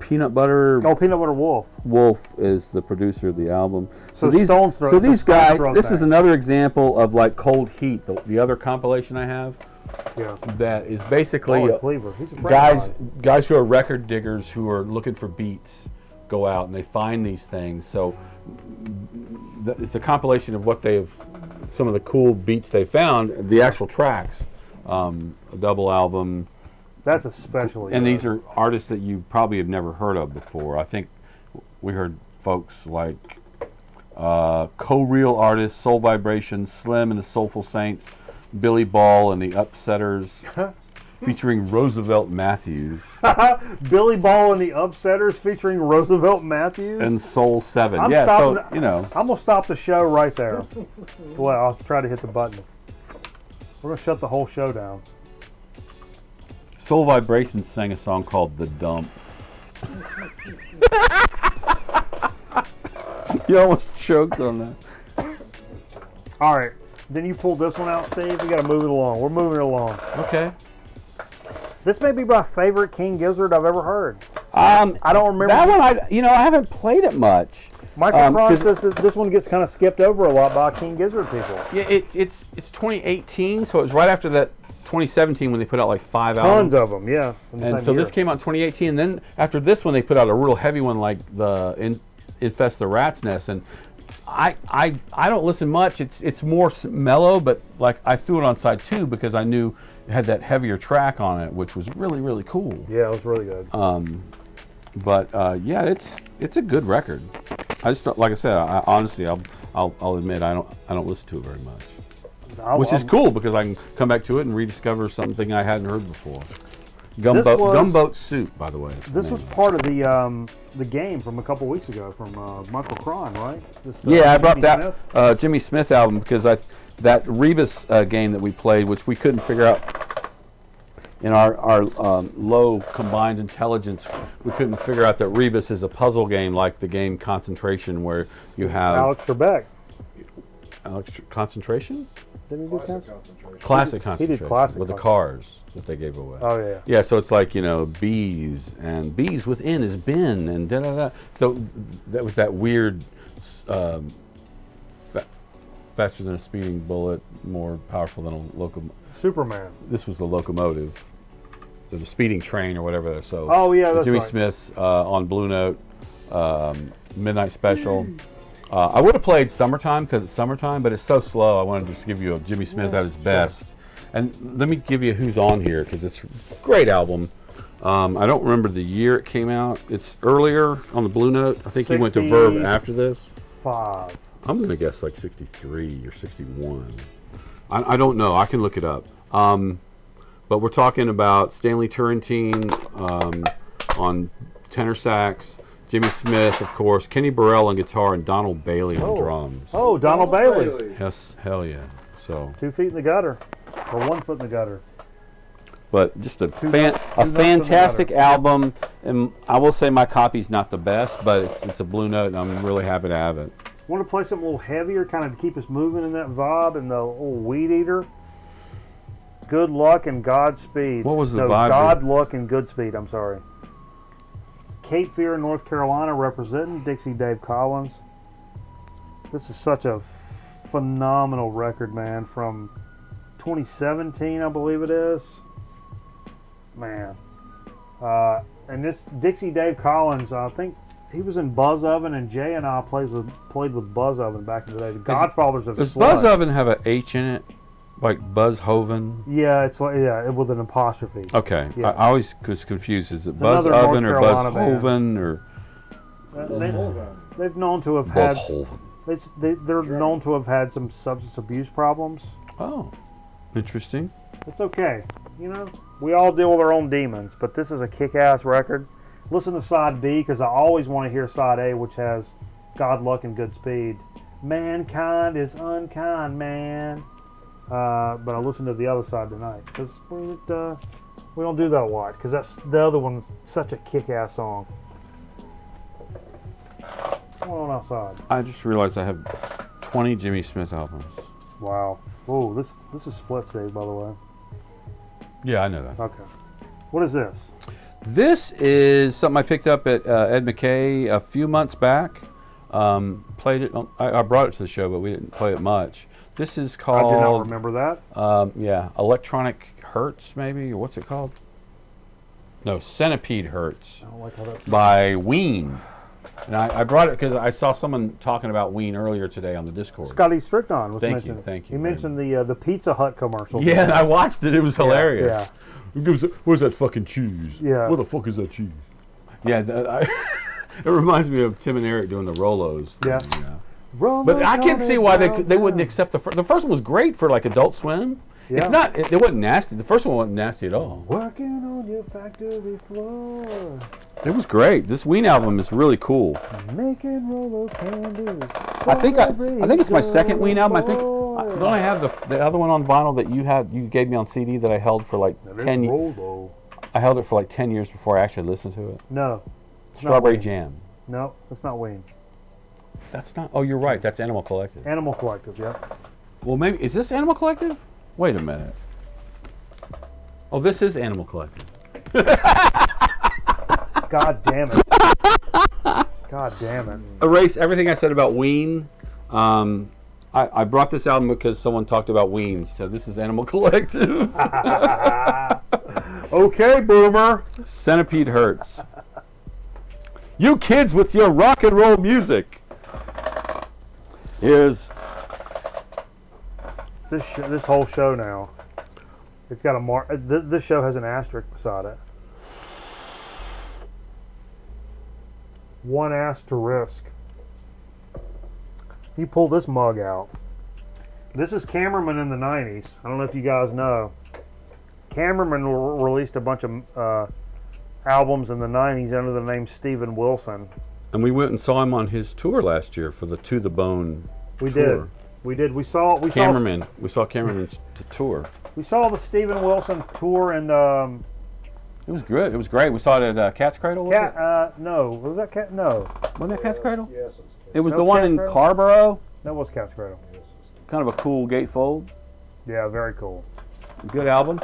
Peanut Butter oh, Peanut Butter Wolf. Wolf is the producer of the album. So Stone's Throw- so these guys, this thing. is another example of like Cold Heat, the, the other compilation I have Yeah. that is basically Wally Cleaver. He's a guys guys who are record diggers who are looking for beats go out and they find these things. So th- it's a compilation of what they've some of the cool beats they found, the actual tracks, um, a double album, That's especially. and good. these are artists that you probably have never heard of before. I think we heard folks like uh, co-real artists, Soul Vibration, Slim and the Soulful Saints, Billy Ball and the Upsetters, featuring Roosevelt Matthews Billy Ball and the Upsetters featuring Roosevelt Matthews. and Soul Seven. I'm yeah, so you know, I'm gonna stop the show right there. well, I'll try to hit the button. We're gonna shut the whole show down. Soul Vibrations sang a song called "The Dump." you almost choked on that. All right. Then you pulled this one out, Steve. We got to move it along. We're moving it along. Okay. This may be my favorite King Gizzard I've ever heard. Um, I don't remember. that one, I you know, I haven't played it much. Michael um, Frost 'cause- says that this one gets kind of skipped over a lot by King Gizzard people. Yeah, it, it's it's 2018, so it was right after that 2017 when they put out like five Tons albums. Tons of them, yeah. the and so this came out in 2018. And then after this one, they put out a real heavy one like the in, Infest the Rat's Nest. And I, I, I don't listen much. It's it's more mellow, but like I threw it on side two because I knew it had that heavier track on it, which was really really cool. Yeah, it was really good. Um, but uh, yeah, it's it's a good record. I just like I said, I, honestly, I'll, I'll I'll admit I don't I don't listen to it very much, I- which is I'm- cool because I can come back to it and rediscover something I hadn't heard before. Gumboot was- Gumboot Soup, by the way. This was part of the um, the game from a couple weeks ago from uh, Michael Cron, right? This, uh, Yeah, I brought Jimmy that Smith? uh, Jimmy Smith album because I that Rebus uh, game that we played, which we couldn't figure out in our our um, low combined intelligence, we couldn't figure out that Rebus is a puzzle game like the game Concentration, where you have Alex Trebek. Alex Tr- Concentration, Did he do Classic Con- concentration. classic he did classic with the cars that they gave away. Oh yeah. Yeah, so it's like you know bees and bees within is bin and da da da. So that was that weird, um, fa- faster than a speeding bullet, more powerful than a locomotive. Superman. This was the locomotive, the, the speeding train or whatever. So Oh, yeah, that's Jimmy right. Smith's uh, on Blue Note, um, Midnight Special. Uh, I would have played Summertime because it's summertime, but it's so slow. I wanted to just give you a Jimmy Smith at his best. And let me give you who's on here because it's a great album. Um, I don't remember the year it came out. It's earlier on the Blue Note. I think he went to Verve 60 after this. Five. I'm gonna guess like 63 or 61. I, I don't know. I can look it up. Um, but we're talking about Stanley Turrentine um, on tenor sax, Jimmy Smith, of course, Kenny Burrell on guitar, and Donald Bailey on Oh. drums. Oh, Donald, Bailey. Yes, hell yeah. So, Two feet in the gutter, or one foot in the gutter. but just a Two fan, notes- a two notes in the fantastic album, and I will say my copy's not the best, but it's it's a blue note, and I'm really happy to have it. Want to play something a little heavier, kind of to keep us moving in that vibe, and the old Weedeater. Good luck and Godspeed. What was the no, vibe? God luck and Goodspeed. I'm sorry. Cape Fear, North Carolina, representing Dixie Dave Collins. This is such a phenomenal record, man. From 2017, I believe it is. Man, uh, and this Dixie Dave Collins, I think he was in Buzz Oven, and Jay and I played with played with Buzz Oven back in the day. The Godfathers of Does Sludge. Buzz Oven have a H in it, like Buzz Hoven? Yeah, it's like yeah, it with an apostrophe. Okay, Yeah. I, I always was confused. Is it Buzz another North Oven or Buzz band. Hoven or Uh, they, they've known to have Buzz had Hoven? they, they, they're known to have had some substance abuse problems. Oh, interesting. It's okay, you know. We all deal with our own demons, but this is a kick-ass record. Listen to side B because I always want to hear side A, which has God, Luck, and Good Speed. Mankind is unkind, man. Uh, but I listened to the other side tonight because we, uh, we don't do that a lot because that's the other one's such a kick-ass song. What's going on outside? I just realized I have 20 Jimmy Smith albums. Wow. Oh, this this is split stage, by the way. Yeah, I know that. Okay. What is this? This is something I picked up at uh, Ed McKay a few months back. Um, played it. On, I, I brought it to the show, but we didn't play it much. This is called. I did not remember that. um, yeah, Electronic Hertz, maybe, what's it called? No, Centipede Hertz. I don't like how that's. by Ween. And I, I brought it because I saw someone talking about Ween earlier today on the Discord. Scotty Strychnine was Thank you, thank you He very mentioned the uh, the Pizza Hut commercial. yeah, and I watched it. It was hilarious. Yeah. It- Where's that fucking cheese? Yeah. What the fuck is that cheese? Yeah, that, I, it reminds me of Tim and Eric doing the Rolos. Thing, Yeah. you know. Roll But I can't see why they they wouldn't accept the first. The first one was great for like Adult Swim. Yeah. It's not. It, it wasn't nasty. The first one wasn't nasty at all. Working on your factory floor, It was great. This Ween album is really cool. making roller candies. I think I, I think it's my second Ween album. I think boy. I- don't I have the the other one on vinyl that you had you gave me on CD that I held for like That is ten. years. I held it for like ten years before I actually listened to it. No, Strawberry Jam. No, that's not Wayne. That's not. Oh, you're right. That's Animal Collective. Animal Collective. Yeah. Well, maybe is this Animal Collective? Wait a minute. Oh, this is Animal Collective. God damn it. God damn it. Erase everything I said about Ween. Um, I, I brought this album because someone talked about Weens. So this is Animal Collective. Okay, boomer. Centipede Hertz. You kids with your rock and roll music. Here's This this whole show now. It's got a mark. uh, Th- this show has an asterisk beside it. One asterisk. You pull this mug out. This is Cameraman in the '90s. I don't know if you guys know. Cameraman re- released a bunch of uh, albums in the '90s under the name Steven Wilson. And we went and saw him on his tour last year for the To the Bone We tour. did. We did. We saw. We saw. Cameraman. We saw Cameraman's t- tour. We saw the Steven Wilson tour and um, It was good. It was great. We saw it at uh, Cat's Cradle. Was Cat. it? Uh, no, was that Cat? No, Wasn't that Cat's Cradle? Yes, it's It was No the one Cat's in Cradle? Carrboro. that was Cat's Cradle. Kind of a cool gatefold. Yeah, very cool. Good album.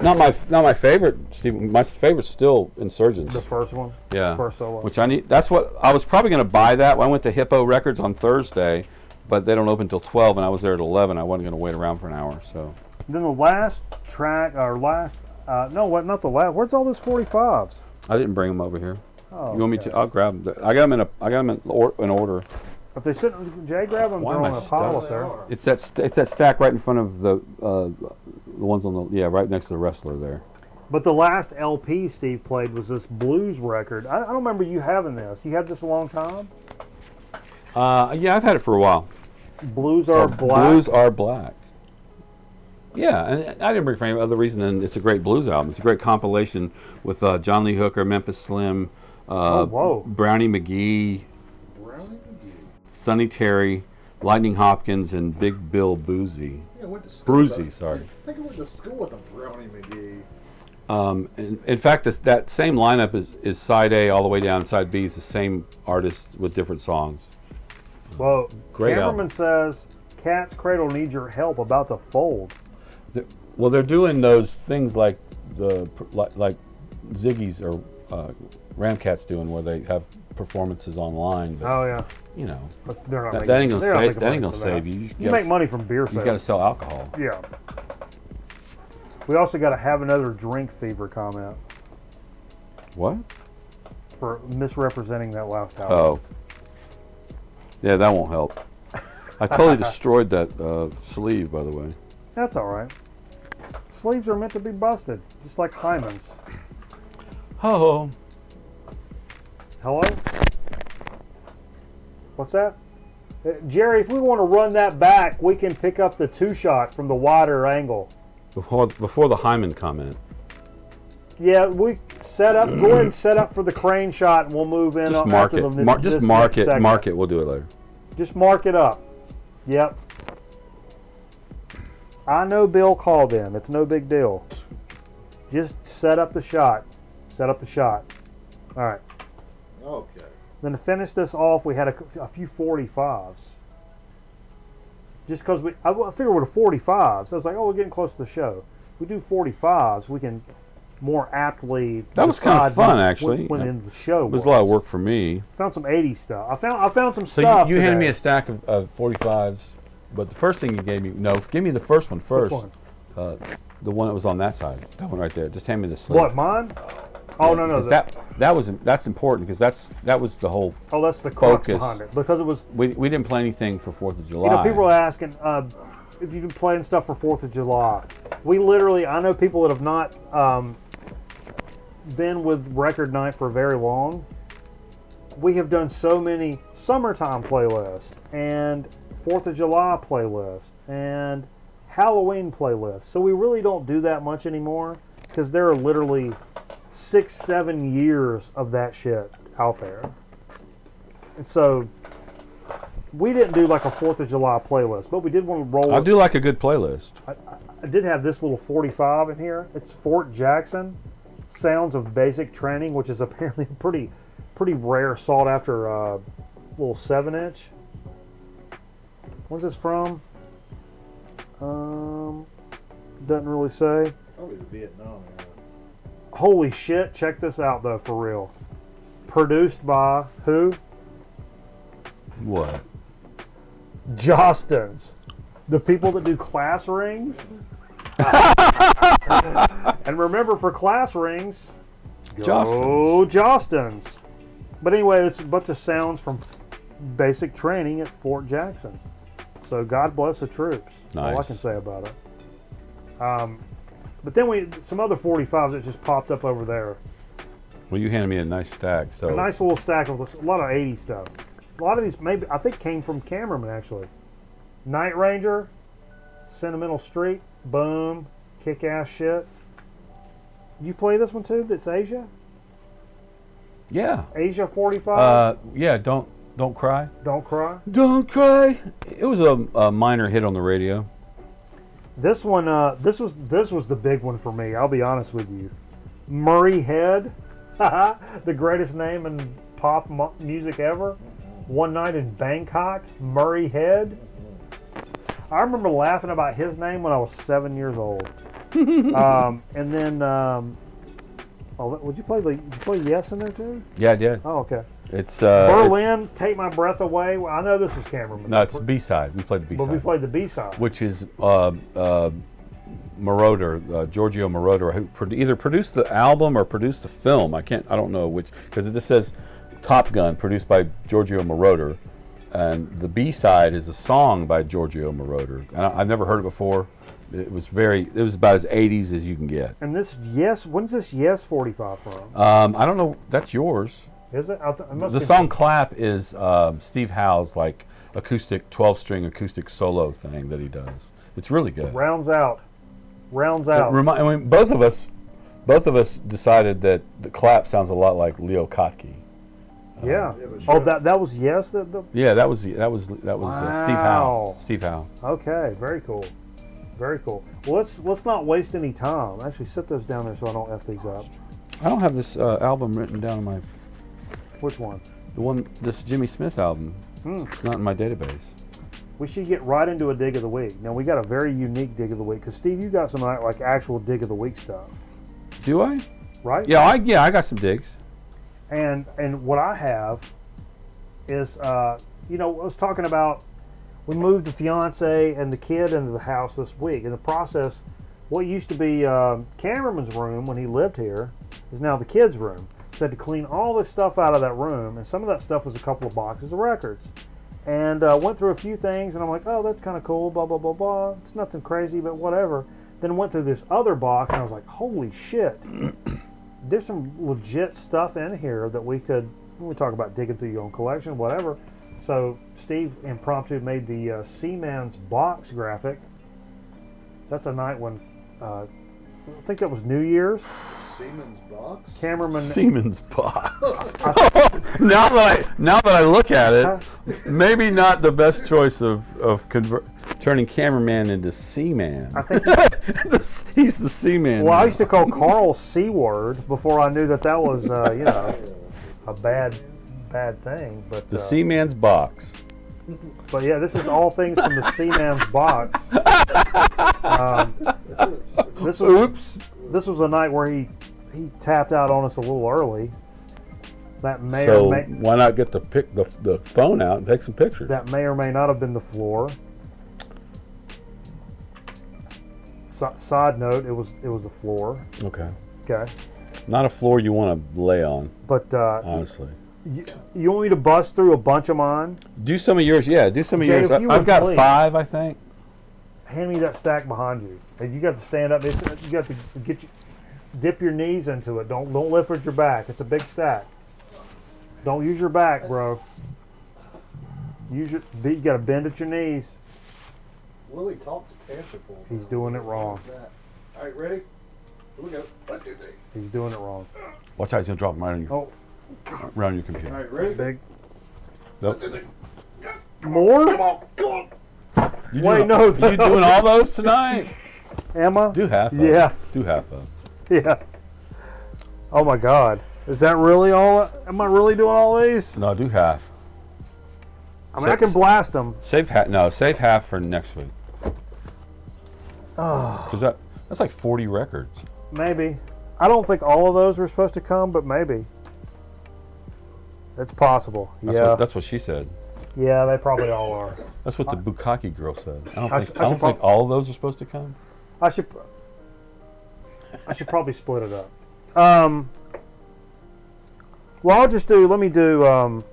Not my not my favorite. Steve, my favorite's still Insurgentes. The first one, Yeah. first solo. Which I need. That's what I was probably going to buy that. I went to Hippo Records on Thursday, but they don't open until twelve, and I was there at eleven. I wasn't going to wait around for an hour. So then the last track, or last, uh, no, what? Not the last. Where's all those 45s? I didn't bring them over here. Oh, you want me to? I'll grab. them. I got them in a. I got them in or, in order. If they sit, Jay, grab them. Why They're am on I a pile stuck? up there. It's that. St- it's that stack right in front of the. Uh, the ones on the. Yeah, right next to the wrestler there. But the last LP Steve played was this blues record. I, I don't remember you having this. You had this a long time. Uh, yeah, I've had it for a while. Blues are Called black. Blues are black. Yeah, and I didn't bring it for any other reason than it's a great blues album. It's a great compilation with uh, John Lee Hooker, Memphis Slim, uh, Oh, whoa. Brownie McGhee, Sonny Terry, Lightning Hopkins, and Big Bill Broonzy. Yeah, went to school with Broonzy, that- sorry. I think I went to school with a Brownie McGhee. Um, in, in fact, this, that same lineup is, is side A all the way down. Side B is the same artist with different songs. Well, Great Cameraman says Cat's Cradle needs your help about to fold. They're- well, they're doing those things like the like, like Ziggy's or uh, Ramkat's doing, where they have performances online. But, Oh yeah, you know, but they're not. that, that ain't gonna save. That ain't gonna save you. You, You gotta, make money from beer sales. You got to sell alcohol. Yeah. We also got to have another drink fever comment What? for misrepresenting that last album. Oh. Yeah, that won't help. I totally destroyed that uh, sleeve, by the way. That's all right. Sleeves are meant to be busted, just like Hyman's. Oh. Hello? What's that? Uh, Jerry, if we want to run that back, we can pick up the two shot from the wider angle. Before before the Hyman comment, Yeah, we set up. go ahead and set up for the crane shot, and we'll move in. just mark it. the, this, Mar- just mark it. segment. Mark it. We'll do it later. Just mark it up. Yep. I know Bill called in. It's no big deal. Just set up the shot. Set up the shot. All right. Okay. Then to finish this off, we had a, a few 45s. Just because we, I, I figured with the 45s, I was like, oh, we're getting close to the show. We do 45s, we can more aptly. That was kinda fun, when- actually. When, when in the show It was a lot of work for me. Found some 80s stuff. I found I found some So stuff. you, you handed me a stack of, of 45s, but the first thing you gave me, no, give me the first one first. Which one? Uh, the one that was on that side. That one right there. Just hand me the sleeve. What mine? Oh no no the- that that was that's important because that's that was the whole. oh that's the crux focus. behind it because it was We, we didn't play anything for Fourth of July. you know people are asking uh, if you've been playing stuff for Fourth of July. We literally I know people that have not um, been with Record Night for very long. We have done so many summertime playlists and Fourth of July playlists and Halloween playlists. So we really don't do that much anymore because there are literally six, seven years of that shit out there. And so we didn't do like a Fourth of July playlist, but we did want to roll. I do like a good playlist. I did have this little 45 in here. It's Fort Jackson, Sounds of Basic Training, which is apparently a pretty, pretty rare, sought after uh, little seven inch. Where's this from? Um, doesn't really say. Probably the Vietnam era. Holy shit! Check this out though, for real. Produced by who? What? Jostens. The people that do class rings. and remember, for class rings, go Jostens. But anyway, it's a bunch of sounds from basic training at Fort Jackson. So God bless the troops. That's All I can say about it. Um, but then we some other 45s that just popped up over there. Well, you handed me a nice stack. So A nice little stack of a lot of 80 stuff. A lot of these maybe I think came from Cameraman actually. Night Ranger, Sentimental Street, boom, kick ass shit. Did you play this one too? That's Asia? yeah, Asia 45? uh, yeah. Don't don't cry. Don't cry. Don't cry. It was a, a minor hit on the radio. This one, uh, this was this was the big one for me. I'll be honest with you. Murray Head, the greatest name in pop music ever. One night in Bangkok, Murray Head. I remember laughing about his name when I was seven years old. um, and then, um, oh, would you play the you play Yes in there too? Yeah, I did. Oh, okay. It's uh, Berlin, Take My Breath Away. Well, I know this is cameraman. No, it's B side. We played the B but we side, played the B side. which is uh, uh, Moroder, uh, Giorgio Moroder, who pro- either produced the album or produced the film. I can't. I don't know which because it just says Top Gun, produced by Giorgio Moroder, and the B side is a song by Giorgio Moroder. And I, I've never heard it before. It was very. It was about as 80s as you can get. And this Yes, when's this Yes 45 from? Um, I don't know. That's yours. Is it? Th- it must The be- song "Clap" is um, Steve Howe's like acoustic 12-string acoustic solo thing that he does. It's really good. It rounds out. Rounds out. remi- I mean, both of us, both of us decided that the clap sounds a lot like Leo Kottke. yeah. it was Oh, that that was Yes. That the Yeah, that was that was that was uh, Steve Howe. Steve Howe. okay. Very cool. Very cool. Well, let's let's not waste any time. Actually, set those down there so I don't f these up. I don't have this uh, album written down in my Which one? the one this Jimmy Smith album. Hmm. It's not in my database. We should get right into a dig of the week. Now we got a very unique dig of the week because Steve, you got some like, like actual dig of the week stuff, Do I? right? Yeah, I yeah I got some digs. And and what I have is, uh, you know, I was talking about we moved the fiance and the kid into the house this week. In the process, what used to be um, cameraman's room when he lived here is now the kid's room. So I had to clean all this stuff out of that room, and some of that stuff was a couple of boxes of records. And uh, went through a few things, and I'm like, oh, that's kind of cool, blah blah blah blah. It's nothing crazy, but whatever. Then went through this other box, and I was like, holy shit there's some legit stuff in here that we could when we talk about digging through your own collection, whatever. So Steve impromptu made the uh, Seaman's box graphic. That's a night when uh, I think that was New Year's. Siemens box. Cameraman. Siemens box. now that I now that I look at it, maybe not the best choice of of conver- turning cameraman into seaman. I think. The- He's the seaman. Well, I used to call Carl C word before I knew that that was uh, you know a bad bad thing. But the uh, seaman's box. But yeah, this is all things from the Seaman's box. Um, this was Oops. This was a night where he he tapped out on us a little early. That may So or may why not get the pic the, the phone out and take some pictures? that may or may not have been the floor. So, side note, it was it was the floor. okay. Okay, Not a floor you want to lay on, but uh, honestly. you, you want me to bust through a bunch of mine? Do some of yours. Yeah, do some of Jay, yours. you I, I've got please. five, I think. Hand me that stack behind you. And you got to stand up. It's, you got to get you, dip your knees into it. Don't don't lift with your back. It's a big stack. Don't use your back, bro. Use your. You got to bend at your knees. Willie talked to Panther for me. He's doing it wrong. All right, ready? Here we go. One, two, three. He's doing it wrong. Watch out, he's gonna drop them right on your, Oh, right on your computer. All right, ready? big. Nope. More? Come on, come on. You Wait, doing, no, You doing all those tonight? Emma? Do half. Of Yeah. Do half of. Yeah. Oh my God. Is that really all? Am I really doing all these? No, do half. I mean, I can blast them. Save half. No, save half for next week. Oh, Cause that that's like 40 records. maybe. I don't think all of those were supposed to come, but maybe. It's possible. That's yeah. What, that's what she said. Yeah, they probably all are. That's what the Bukaki girl said. I don't I think, I don't think all of those are supposed to come. I should. I should probably split it up. Um. Well, I'll just do. Let me do. Um,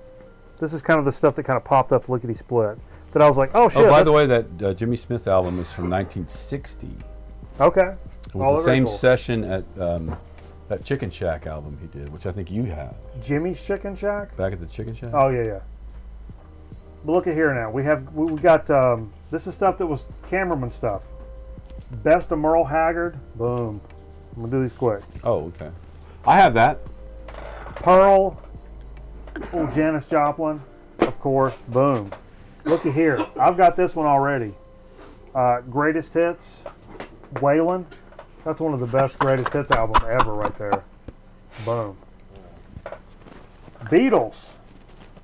this is kind of the stuff that kind of popped up lickety split. That I was like, oh shit. oh, by the way, that uh, Jimmy Smith album is from 1960. Okay. It Oh, was the same cool. session at um, that Chicken Shack album he did, which I think you have Jimmy's Chicken Shack. back at the Chicken Shack. Oh yeah, yeah. But look at here now. We have we, we got um, this is stuff that was cameraman stuff. Best of Merle Haggard. Boom. I'm gonna do these quick. Oh, okay. I have that. Pearl. Oh, Janis Joplin. Of course. Boom. Looky here. I've got this one already. Uh, greatest hits. Waylon. That's one of the best greatest hits album ever right there. Boom. Beatles.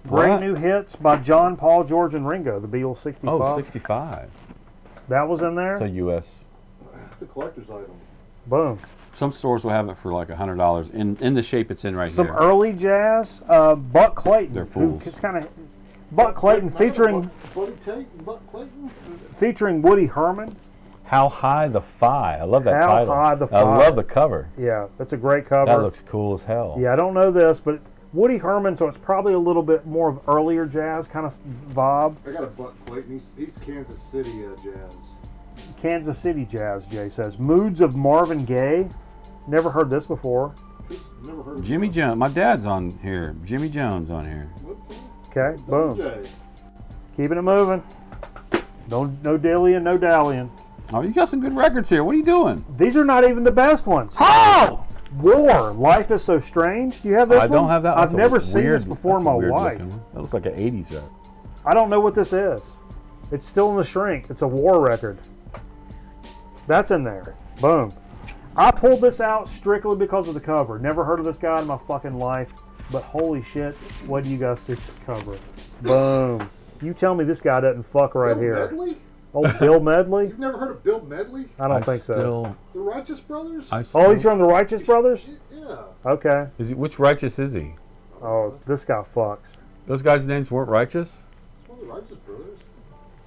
Great What? new hits by John, Paul, George, and Ringo. The Beatles 65. Oh, 65. That was in there. It's a U.S. It's a collector's item. Boom. Some stores will have it for like a hundred dollars in in the shape it's in right Some here. early jazz. Uh, Buck Clayton. They're fools. It's kind of Buck Clayton featuring Buddy Tate and Buck Clayton. featuring Woody Herman. How high the fi? I love that How title. High the fi? I love the cover. Yeah, that's a great cover. That looks cool as hell. Yeah, I don't know this, but Woody Herman, so it's probably a little bit more of earlier jazz kind of vibe. I got a Buck Clayton. He's, he's Kansas City uh, jazz. Kansas City jazz, Jay says. Moods of Marvin Gaye. Never heard this before. Never heard of Jimmy Jones. My dad's on here. Jimmy Jones on here. Okay, boom. Jay. Keeping it moving. No, no dillying, no dallying. Oh, you got some good records here. What are you doing? These are not even the best ones. Oh! War, Life is So Strange. Do you have this I one? don't have that. I've That's a never seen weird- this before. that's a My weird wife. looking. That looks like an '80s record. I don't know what this is. It's still in the shrink. It's a war record. That's in there. Boom. I pulled this out strictly because of the cover. Never heard of this guy in my fucking life, but holy shit, what do you guys see this cover? Boom. You tell me this guy doesn't fuck right Bill here. Medley? Oh, Bill Medley? You've never heard of Bill Medley? I don't I think so. The Righteous Brothers? I Oh, still, he's from the Righteous Brothers? yeah. Okay. Is he, which righteous is he? Oh, this guy fucks. Those guys' names weren't righteous. It's one of the Righteous Brothers.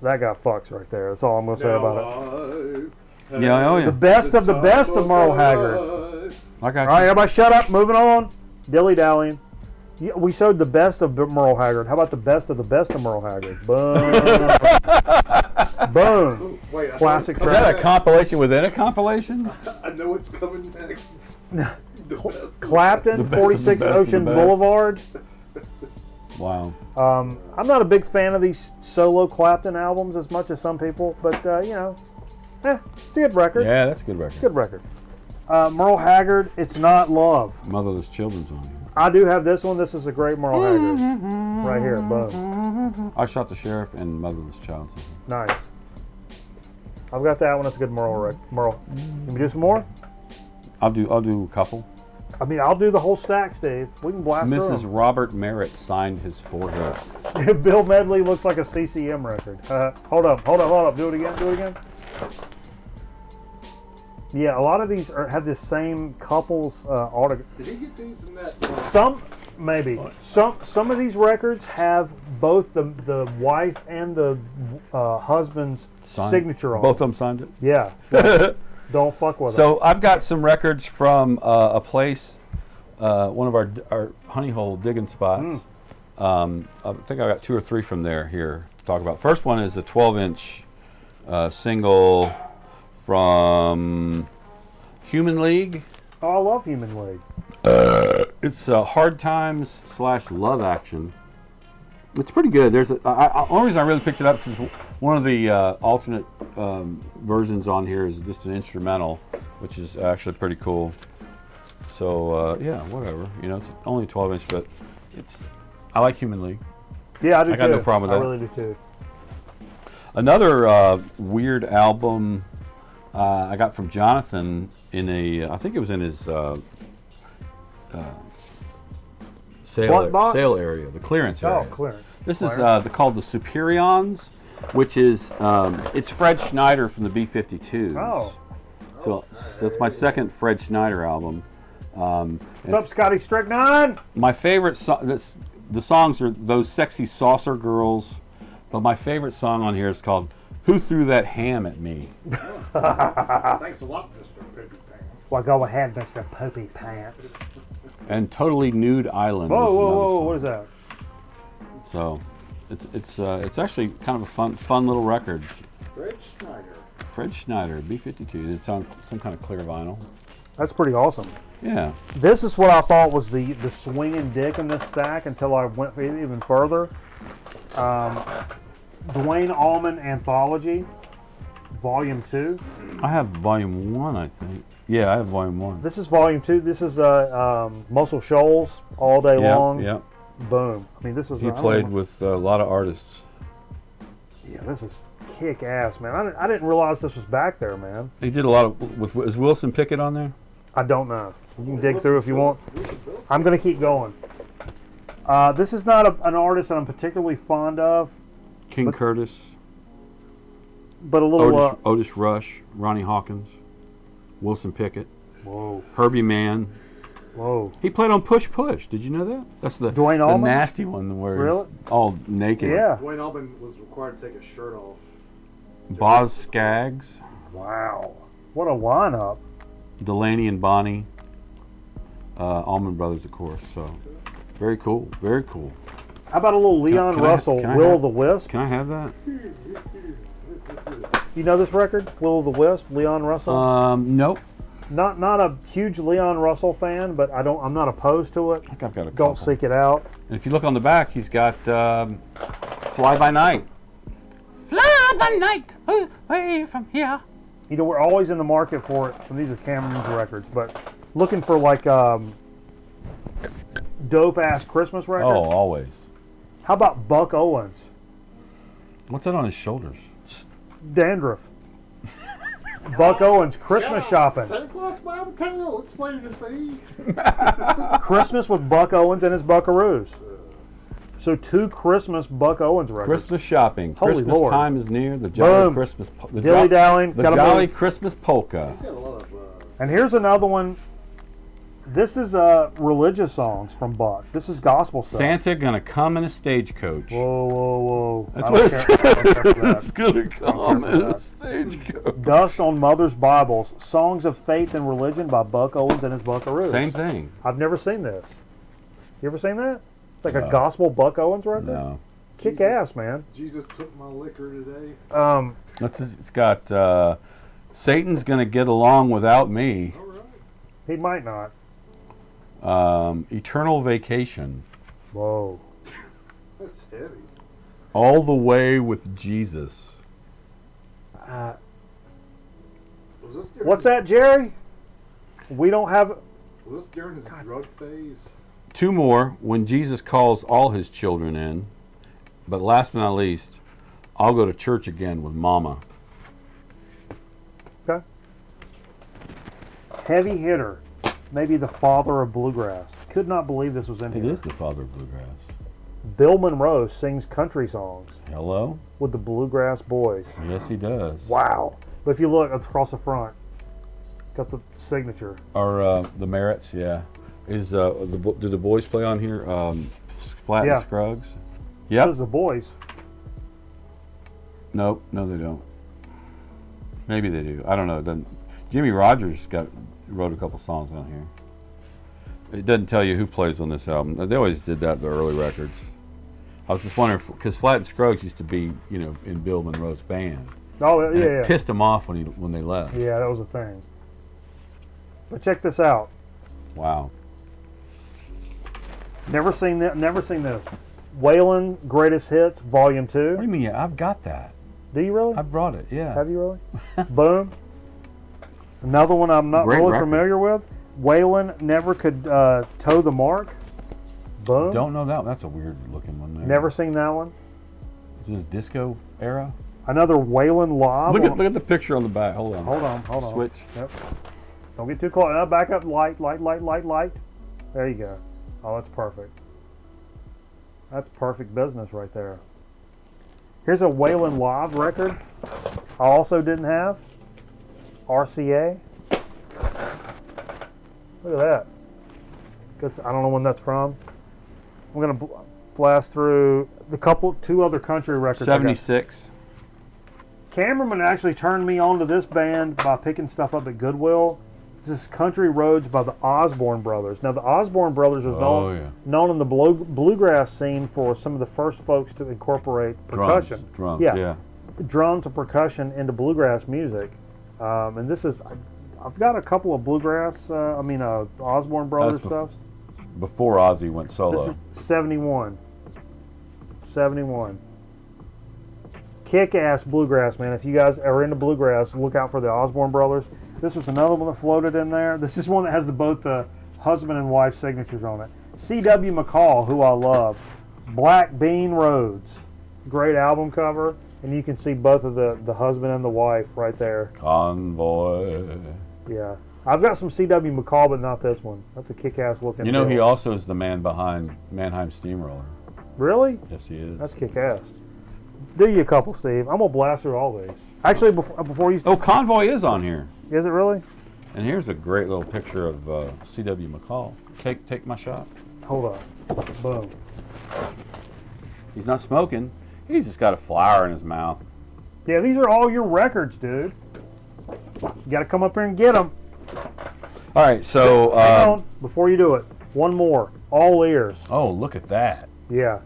That guy fucks right there. That's all I'm going to say about it. It. Yeah, oh, yeah. The best of the best of Merle Haggard. I got All right, you. everybody shut up. Moving on. Dilly dallying. Yeah, we showed the best of Merle Haggard. How about the best of the best of Merle Haggard? Boom. Boom. Wait, Classic what's Is that a compilation within a compilation? I know what's coming next. Clapton, The best of the 46 Ocean. Boulevard. Wow. Um, I'm not a big fan of these solo Clapton albums as much as some people, but uh, you know, eh, it's a good record. Yeah, that's a good record. Good record. Uh, Merle Haggard, It's Not Love. Motherless Children's on here. I do have this one. This is a great Merle Haggard. Right here. Boom. I shot the sheriff and Motherless Child's on here. Nice. I've got that one. That's a good Merle. Rec- Merle. Can we do some more? I'll do. I'll do a couple. I mean, I'll do the whole stack, Steve. We can blast Mrs. through Robert Merritt signed his forehead. Bill Medley looks like a CCM record. Uh, hold up, hold up, hold up. Do it again. Do it again. Yeah, a lot of these are, have this same couple's uh, autograph. Did he get these in that? Some, maybe. Some some of these records have both the the wife and the uh, husband's Signed- signature on. Both them. of them signed it. Yeah. Don't fuck with them. So I've got some records from uh, a place, uh, one of our our honey hole digging spots. Um, I think I got two or three from there here to talk about. First one is a 12 inch uh, single from Human League. Oh, I love Human League. It's uh, Hard Times slash Love Action. It's pretty good. There's a, I, I, only reason I really picked it up because one of the uh, alternate um, versions on here is just an instrumental, which is actually pretty cool. So uh, yeah, whatever. You know, it's only 12 inch, but it's. I like Human League. Yeah, I do I got too. no problem with I that. really do too. Another uh, weird album uh, I got from Jonathan in a, I think it was in his uh, uh, sale, box? sale area, the clearance area. Oh, area. clearance. This is Clearance. uh, the, called the Superions, which is um, it's Fred Schneider from the B-52s. Oh. so that's my second Fred Schneider album. Um, What's up, Scotty Strychnine? my favorite so- this, the songs are those sexy saucer girls But my favorite song on here is called "Who Threw That Ham at Me." Thanks a lot, Mr. Baby Pants. Well, go ahead, Mr. Poopy Pants. And "Totally Nude Island." Whoa, is whoa, whoa! song. What is that? So, it's it's uh, it's actually kind of a fun fun little record. Fred Schneider. Fred Schneider, B52. It's on some kind of clear vinyl. That's pretty awesome. Yeah. This is what I thought was the the swinging dick in this stack until I went even further. Um, Duane Allman Anthology, Volume Two. I have volume one, I think. Yeah, I have volume one. This is Volume Two. This is uh, um, Muscle Shoals all day yeah, long. yeah. Boom. I mean, this is. He played know- with a lot of artists. Yeah, this is kick ass, man. I didn't, I didn't realize this was back there, man. He did a lot of. With is Wilson Pickett on there? I don't know. You can dig through if you want. I'm going to keep going. Uh, this is not a, an artist that I'm particularly fond of, King But- Curtis, but a little. Otis, Uh, Otis Rush, Ronnie Hawkins, Wilson Pickett, whoa, Herbie Mann. whoa. He played on Push Push. Did you know that? That's the Duane the Allman? nasty one where Really? he's all naked. Yeah. Duane Allman was required to take his shirt off. Boz Scaggs, Wow. What a lineup. Delaney and Bonnie, uh, Allman Brothers, of course. So very cool. Very cool. How about a little Leon can I- Russell, I Will have- of the Wisp? Can I have that? You know this record, Will of the Wisp, Leon Russell? Um, nope. not not a huge Leon Russell fan, but I don't. I'm not opposed to it. I think I've got a Don't couple. seek it out. And if you look on the back, he's got um, Fly By Night. Fly by night, away from here. You know, we're always in the market for it. And these are Cameron's records, but looking for like um, dope ass Christmas Oh, always. How about Buck Owens? What's that on his shoulders? Dandruff. Buck Owens, Christmas shopping. Santa Claus by the tail. It's plain to see. Christmas with Buck Owens and his Buckaroos. So two Christmas Buck Owens records. Christmas shopping. Holy Christmas Lord. time is near. The jolly Boom. Christmas. po- The, Dilly jo- dallying. the jolly move. Christmas polka. He's got a lot of. Uh, And here's another one. This is uh, religious songs from Buck. This is gospel stuff. Santa gonna come in a stagecoach. Whoa, whoa, whoa! That's what don't it care- I don't care for that. says. It's gonna come in a stagecoach. Dust on Mother's Bibles, Songs of Faith and Religion by Buck Owens and his Buckaroos. Same thing. I've never seen this. You ever seen that? It's like No. a gospel Buck Owens record. No. Kick ass, man. Jesus took my liquor today. Um, That's, it's got uh, Satan's gonna get along without me. All right. he might not. Um, Eternal Vacation. Whoa. That's heavy. All the way with Jesus. Uh, Was this what's that, Jerry? We don't have. Was this during his drug phase? Two more. When Jesus calls all his children in. But last but not least, I'll go to church again with Mama. Okay. Heavy hitter. Maybe the father of bluegrass. Could not believe this was in It here. is the father of bluegrass. Bill Monroe sings country songs Hello? with the Bluegrass Boys. Yes, he does. Wow. But if you look across the front, got the signature. Or uh, the merits, yeah. Is uh, the bo- do the boys play on here? Um, Flatt Yeah. and Scruggs. Yep. is the boys. Nope. No, they don't. Maybe they do. I don't know. It doesn't. Jimmie Rodgers got wrote a couple songs on here. It doesn't tell you who plays on this album. They always did that in the early records. I was just wondering because Flatt and Scruggs used to be, you know, in Bill Monroe's band. Oh, yeah, pissed him off when he when they left. Yeah, that was a thing. But check this out. Wow. Never seen that. Never seen this. Waylon Greatest Hits Volume What do Two. you mean? I've got that. Do you really? I brought it. Yeah. Have you really? Boom. Another one I'm not Great really record. familiar with. Waylon never could uh, toe the mark. Boom. Don't know that. one. That's a weird looking one. There. Never seen that one. Is this disco era? Another Waylon live. Look at look at the picture on the back. Hold on. Hold on, hold on. Switch. Yep. Don't get too close. Now back up. Light, light, light, light, light. There you go. Oh, that's perfect. That's perfect business right there. Here's a Waylon Live record. I also didn't have. RCA. Look at that. Guess I don't know when that's from. I'm gonna bl- blast through the couple, two other country records. 76. Cameraman actually turned me on to this band by picking stuff up at Goodwill. This is Country Roads by the Osborne Brothers. Now, the Osborne Brothers was known, Oh, yeah. known in the blue, bluegrass scene for some of the first folks to incorporate percussion. Drums. Drums. Yeah. Yeah. drums and percussion into bluegrass music. Um, and this is, I've got a couple of bluegrass, uh, I mean, uh, Osborne Brothers stuff. Before Ozzy went solo. This is 71. 71. Kick ass bluegrass, man. If you guys are into bluegrass, look out for the Osborne Brothers. This was another one that floated in there. This is one that has the, both the husband and wife signatures on it. C.W. McCall, who I love. Black Bear Roads. Great album cover. And you can see both of the, the husband and the wife right there. Convoy. Yeah. I've got some C.W. McCall, but not this one. That's a kick ass looking You know, he also is the man behind Mannheim Steamroller. Really? Yes, he is. That's kick ass. Do you a couple, Steve? I'm gonna blast through all these. Actually, before, before you, Oh, Convoy is on here. is it really? And here's a great little picture of uh, C.W. McCall. Take take my shot. Hold on. Boom. He's not smoking. He's just got a flower in his mouth. Yeah, these are all your records, dude. You got to come up here and get them. All right, so uh, on, before you do it, one more. All ears. oh, look at that. Yeah.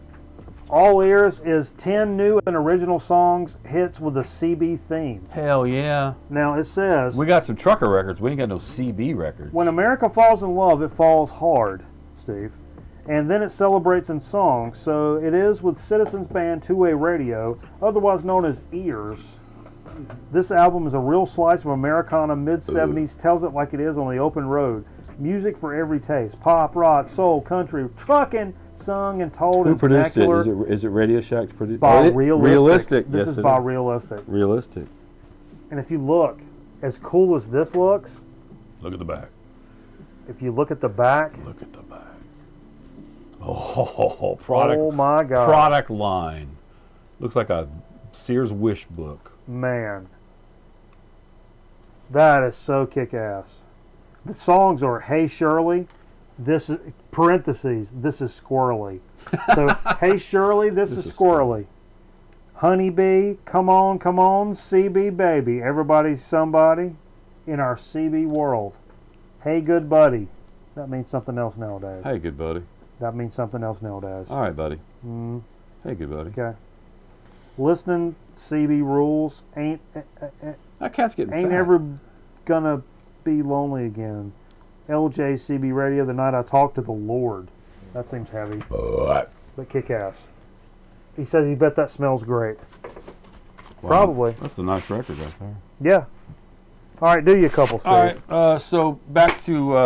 All ears is 10 new and original songs hits with a CB theme. Hell yeah. Now it says, We got some trucker records. We ain't got no CB records. when America falls in love, it falls hard, Steve. And then it celebrates in song. So it is with Citizens Band Two Way Radio, otherwise known as Ears. This album is a real slice of Americana mid 70s, tells it like it is on the open road. Music for every taste pop, rock, soul, country, trucking, sung and told Who in produced it? vernacular Is it is it Radio Shack's produced? by it- realistic. Realistic. This yes, is it by realistic. realistic. And if you look, as cool as this looks, Look at the back. if you look at the back, Look at the back. Oh, product oh my God. product line. Looks like a Sears wish book. Man, that is so kick ass. The songs are Hey Shirley, this is parentheses, this is squirrely. So Hey Shirley, this, This is is squirrely. Honeybee, come on, come on, CB baby. Everybody's somebody in our CB world. Hey good buddy. That means something else nowadays. Hey, good buddy. That means something else nowadays. All right, buddy. Mm, Hey, good buddy. okay. Listening CB rules ain't eh, eh, That cat's getting Ain't fat. ever gonna be lonely again. LJCB Radio, the night I talked to the Lord. That seems heavy, What? but kick ass. He says he bet that smells great. Wow. Probably. That's a nice record right there. Yeah. All right, do you a couple, Steve. All right. Uh, so back to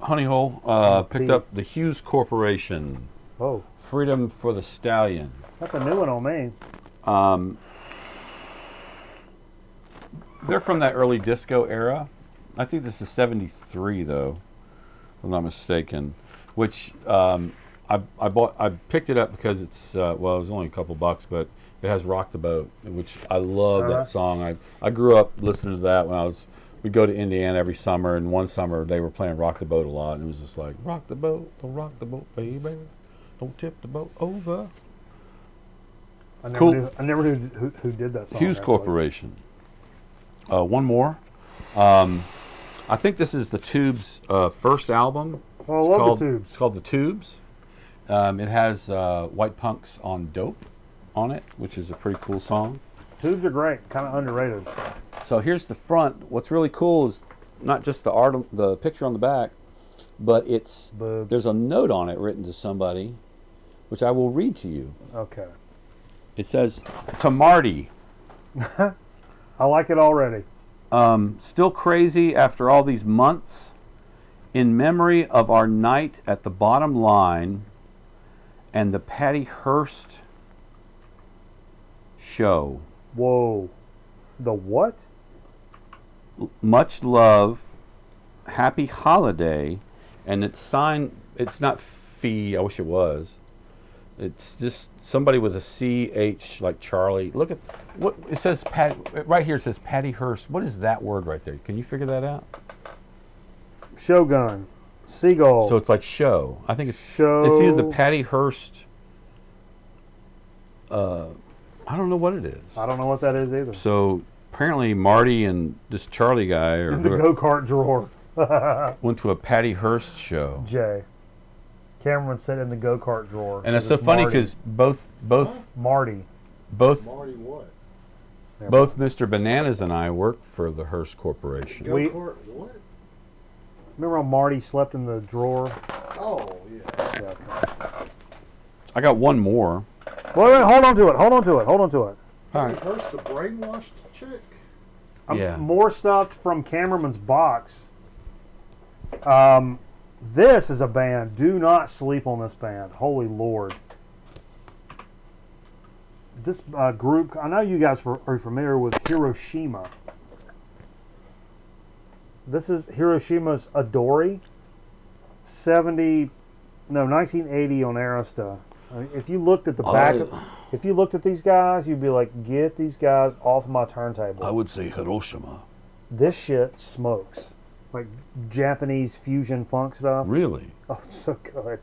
uh, Honey Hole. Uh, picked Pete. up the Hues Corporation. Oh, Freedom for the Stallion. that's a new one on me. Um, they're from that early disco era. I think this is 73, though, if I'm not mistaken. Which um, I, I bought. I picked it up because it's uh, well, it was only a couple bucks, but it has "Rock the Boat," which I love Uh-huh. that song. I I grew up listening to that when I was. We'd go to Indiana every summer, and one summer they were playing "Rock the Boat" a lot, and it was just like "Rock the boat, don't rock the boat, baby, don't tip the boat over." I never Cool. knew, I never knew who, who did that song. Hues actually. Corporation. Uh, one more. Um, I think this is the Tubes' uh, first album. Oh, I It's love called, the tubes. It's called the Tubes. Um, it has uh, White Punks on Dope on it, which is a pretty cool song. Tubes are great, kind of underrated. So here's the front. What's really cool is not just the art, the picture on the back, but it's Boobs. there's a note on it written to somebody, which I will read to you. Okay. It says to Marty. I like it already. Um, still crazy after all these months. In memory of our night at the bottom line and the Patty Hearst show. Whoa. The what? Much love, happy holiday, and it's signed. It's not fee. I wish it was. It's just somebody with a C H like Charlie. Look at what it says. Pat right here. It says Patty Hearst. What is that word right there? Can you figure that out? Shogun. Seagull. So it's like show. I think it's Show. it's either the Patty Hearst uh, I don't know what it is. I don't know what that is either. So apparently Marty and this Charlie guy or In the go kart drawer, went to a Patty Hearst show. Jay. Cameron said in the go kart drawer. And it's so funny because both both Marty. both Marty what? both Mr. Bananas and I work for the Hearst Corporation. Go kart what? Remember how Marty slept in the drawer? Oh yeah. Yeah. I got one more. Wait, wait, hold on to it. Hold on to it. Hold on to it. All right. Hearst the brainwashed chick. Um, Yeah. More stuff from Cameraman's box. Um, this is a band. Do not sleep on this band. Holy Lord. This uh, group, I know you guys are are familiar with Hiroshima. This is Hiroshima's Odori. 70, no, 1980 on Arista. I mean, if you looked at the back, of, if you looked at these guys, you'd be like, get these guys off my turntable I would say Hiroshima. this shit smokes. Like Japanese fusion funk stuff. Really? Oh, it's so good.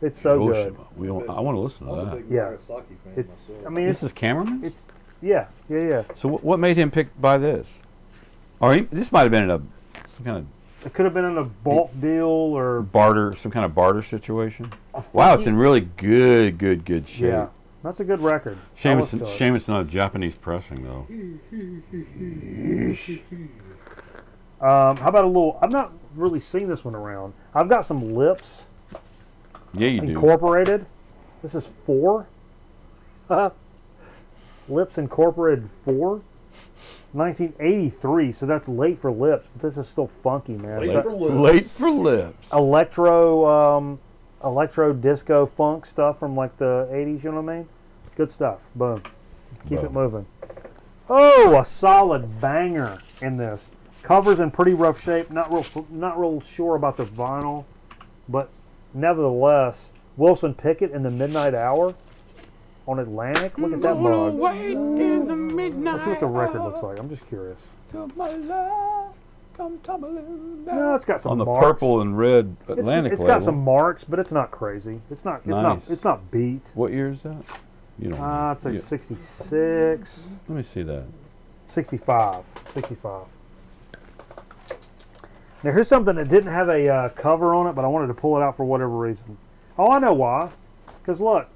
It's so good. Hiroshima. We don't, I want to listen to I'm a that. big Yeah. Nagasaki fan It's, myself. I mean, This it's, is Cameron. it's, yeah, yeah, yeah. So what made him pick by this? Or he, this might have been in a some kind It could have been in a bulk deal or barter, some kind of barter situation. Wow, it's in really good, good, good shape. yeah. That's a good record. Shame it's, it. shame it's not a Japanese pressing though. Um, how about a little? I've not really seen this one around. I've got some Lipps Yeah, you do. incorporated. This is four. Lipps incorporated four. 1983, so that's late for Lipps, but this is still funky, man. Late So- for Lipps. Late for Lipps. electro um, electro disco funk stuff from like the 80s you know what i mean? Good stuff. Boom. Keep it moving. Oh a solid banger in this. Covers in pretty rough shape. Not real not real sure about the vinyl but nevertheless wilson pickett in the midnight hour on atlantic look at that mug Wait in the midnight let's see what the record looks like i'm just curious till my love come tumbling down. no it's got some on the marks. purple and red Atlantic it's label. got some marks but it's not crazy it's not it's not it's not beat What year is that? You don't. Uh, it's like you- 66, Let me see that. 65, 65. Now here's something that didn't have a uh, cover on it, but I wanted to pull it out for whatever reason. Oh, I know why. Because look,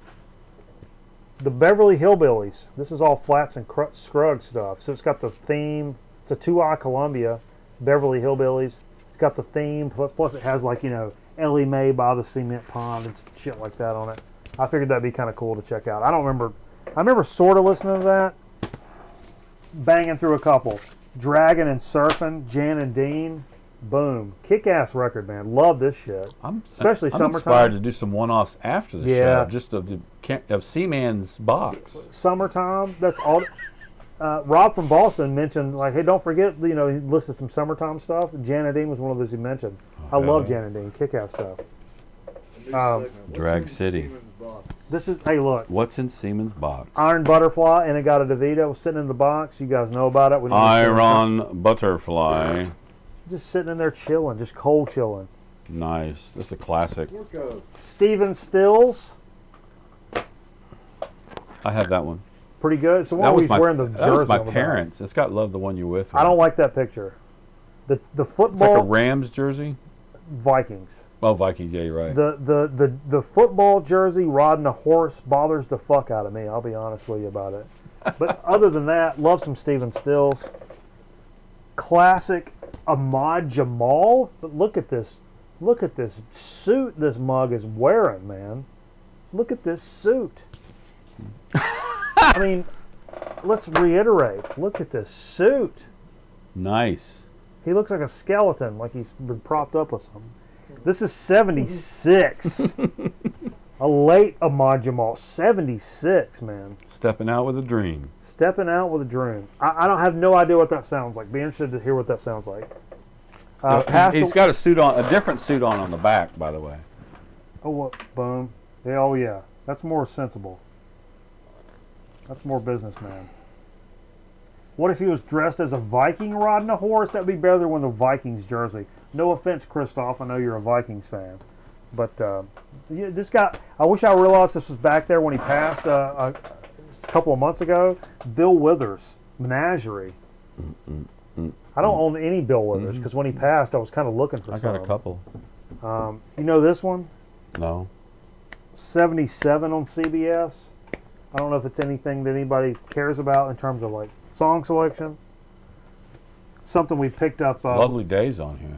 the Beverly Hillbillies. This is all Flats and Cr- Scruggs stuff. So it's got the theme. It's a two-eye Columbia, Beverly Hillbillies. It's got the theme. Plus, plus it has like you know Ellie Mae by the cement pond and shit like that on it. I figured that'd be kind of cool to check out. I don't remember. I remember sort of listening to that, banging through a couple. Dragon and Surfing, Jan and Dean, boom, kick-ass record, man. Love this shit. I'm Especially Summertime. I'm summertime. inspired to do some one-offs after the Yeah. show, just of the of Seaman's box. Summertime. That's all. Uh, Rob from Boston mentioned like, hey, don't forget, you know, he listed some summertime stuff. Jan and Dean was one of those he mentioned. I love yeah. Jan and Dean, kick-ass stuff. Um, Drag City. This is hey, look, What's in Seaman's box? Iron Butterfly In-A-Gadda-Da-Vida was sitting in the box. You guys know about it. We didn't get to it. Iron butterfly. Just sitting in there chilling, just cold chilling. Nice. That's a classic. Stephen Stills, I have that one. pretty good. So That why was my wearing the jersey that was my on the back. parents. It's got love the one you with. I don't like that picture. The the It's like a Rams jersey. Vikings. Oh, Vikings. Yeah, you're right. The, the the the football jersey riding a horse bothers the fuck out of me. I'll be honest with you about it. But other than that, love some Stephen Stills. Classic Ahmad Jamal. But look at this. Look at this suit this mug is wearing, man. Look at this suit. I mean, let's reiterate. Look at this suit. nice. He looks like a skeleton, like he's been propped up with something. This is 76. a late Ahmad Jamal. 76, man. Stepping out with a dream. Stepping out with a dream. I, I don't have no idea what that sounds like. Be interested to hear what that sounds like. Uh, past he's the- got a suit on, a different suit on on the back, by the way. Oh, what? Boom. Yeah, oh, yeah. That's more sensible. That's more businessman. What if he was dressed as a Viking riding a horse? That'd be better than with a Vikings jersey. No offense, Christoph. I know you're a Vikings fan. But uh, this guy, I wish I realized this was back there when he passed. Uh, uh, a couple of months ago. Bill Withers, Menagerie. I don't own any Bill Withers because when he passed, I was kind of looking for I some. got a couple. Um, you know this one, No. 77 on CBS. I don't know if it's anything that anybody cares about in terms of like song selection. Something we picked up. Uh, Lovely days on here.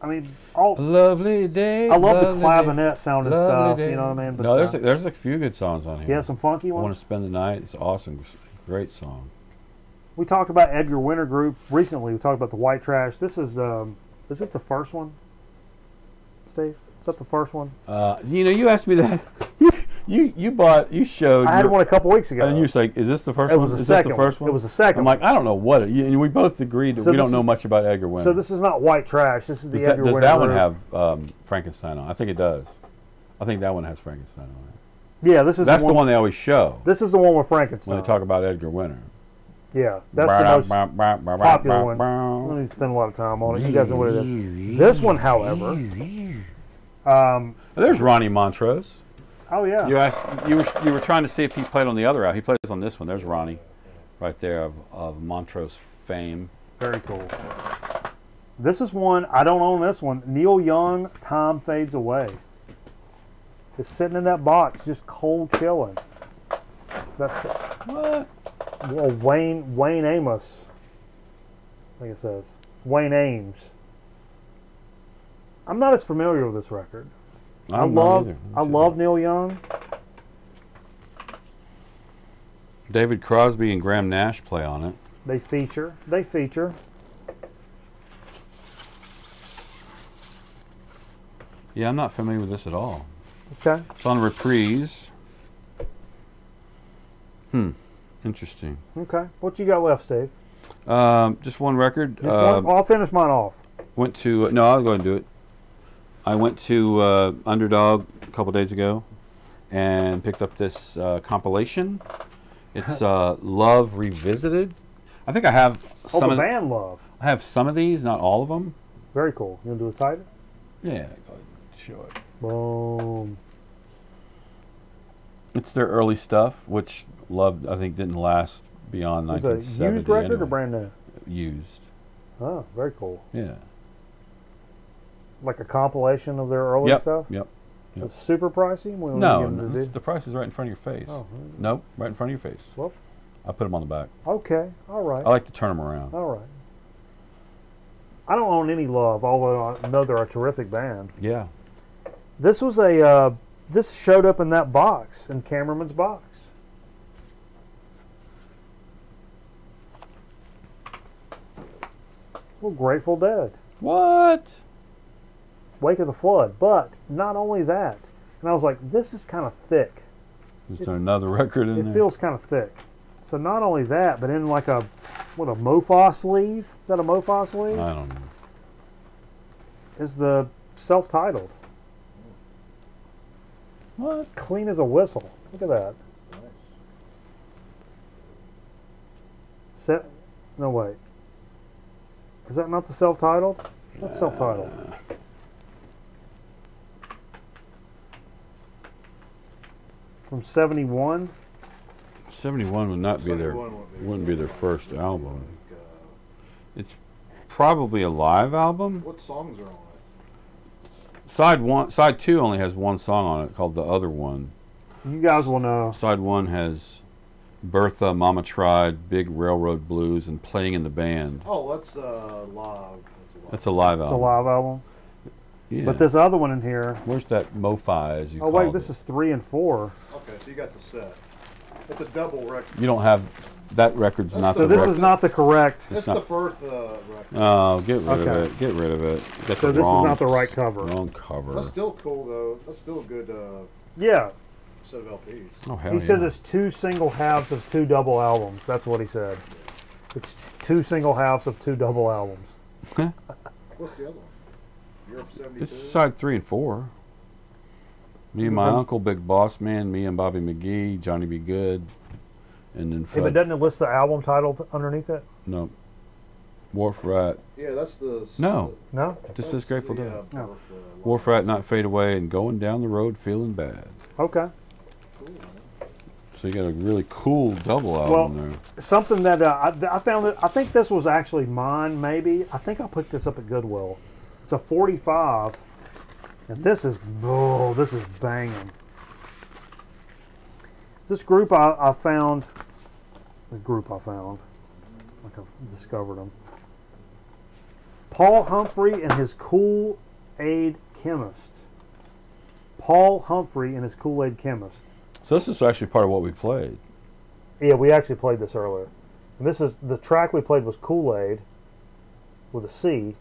I mean, all Lovely day. I love the lovely clavinet sounding day, stuff. lovely You know what I mean? But, no, there's uh, a, there's a few good songs on here. yeah, some funky I want to spend the night. It's awesome. Great song. We talked about Edgar Winter Group recently. We talked about the White Trash. This is um, is this the first one? Steve, is that the first one? Uh, you know, you asked me that. you, you you bought you showed. I had your- one a couple weeks ago. And you like, "Is this the first It one? was the Is second this the first one. one?" It was the second I'm like, I don't know what. It, and we both agreed that So we don't know is- much about Edgar Winter. so this is not White Trash. This is the does that, Edgar does Winter that one have um, Frankenstein on? I think it does. I think that one has Frankenstein on it. Yeah, this is That's the the one. one they always show This is the one with Frankenstein. when they talk about Edgar Winter. Yeah, that's the most popular popular one. I don't need to spend a lot of time on it. You guys know what it is. This one, however, um, There's Ronnie Montrose. Oh yeah, You asked. You were you were trying to see if he played on the other out. He plays on this one. There's Ronnie, right there of, of Montrose fame. very cool. This is one I don't own. This one, Neil Young, "Time Fades Away." It's sitting in that box, just cold chilling. That's What? well, Wayne Wayne Amos. I think it says Wayne Ames. I'm not as familiar with this record. I love. I love Neil Young. David Crosby and Graham Nash play on it. They feature. They feature. Yeah, I'm not familiar with this at all. Okay. It's on reprise. Hmm. Interesting. Okay. What you got left, Steve? Um, just one record. Just Uh, one. I'll finish mine off. went to no, I'll go and do it. I went to uh, Underdog a couple days ago and picked up this uh, compilation. It's uh, Love Revisited. I think I have some Oh, the of band love. I have some of these, not all of them. Very cool. You want to do a title? Yeah, go ahead show it. Boom. It's their early stuff, which Love I think didn't last beyond Is it a 1970. used record or brand new? Used. Oh, very cool. Yeah. Like a compilation of their early Yep. stuff. Yep. Yep. It's super pricey. We don't No, no the the price is right in front of your face. Oh, Nope, right in front of your face. Well. I put them on the back. okay. All right. I like to turn them around. All right. I don't own any Love, although I know they're a terrific band. Yeah. This was a. Uh, this showed up in that box in Cameraman's box. Well, Grateful Dead, What? Wake of the Flood, but not only that. And I was like, this is kind of thick. Is there another record in It there? It feels kind of thick. So not only that, but in like a what a MoFi sleeve. Is that a MoFi sleeve? I don't know. is the self-titled. What? Clean as a whistle. Look at that. Set. No wait. Is that not the self-titled? That's self-titled. From '71. 71 would not be their would be- wouldn't be their first album. It's probably a live album. What songs are on it? Side one, side two only has one song on it called "The Other One." You guys will know. Side one has Bertha, Mama Tried, Big Railroad Blues, and Playing in the Band. Oh, that's uh, live. That's a live album. It's a live album. Yeah. But this other one in here. Where's that MoFi as you Oh wait, called this it? is three and four. Okay, so you got the set. It's a double record. You don't have that record's That's not the So the this record. is not the correct. It's It's not- the first uh, record. Oh, get rid of it. Get rid of it. Get So the this is not the right cover. Wrong cover. That's still cool though. That's still a good uh, Yeah, set of LPs. Oh hell he yeah. says it's two single halves of two double albums. That's what he said. It's two single halves of two double albums. What's the other one? Europe 72? It's side three and four. Me and my Okay. uncle, Big Boss Man, me and Bobby McGee, Johnny B. Goode, and then Hey, Fred. but doesn't it list the album title underneath it? no, Wharf Rat. Yeah, that's the. No. No. Just says Grateful Dead. Yeah, No. Wharf, uh, Rat, not fade away, and going down the road feeling bad. Okay. Cool. So you got a really cool double Well, album there. something that uh, I, I found that I think this was actually mine. Maybe I think I picked this up at Goodwill. It's a 45, and this is oh, this is banging. This group I, I found, the group I found, like I discovered them. Paul Humphrey and his Cool Aid Chemist. Paul Humphrey and his Cool Aid Chemist. So this is actually part of what we played. Yeah, we actually played this earlier. And this is the track we played was Cool Aid with a C.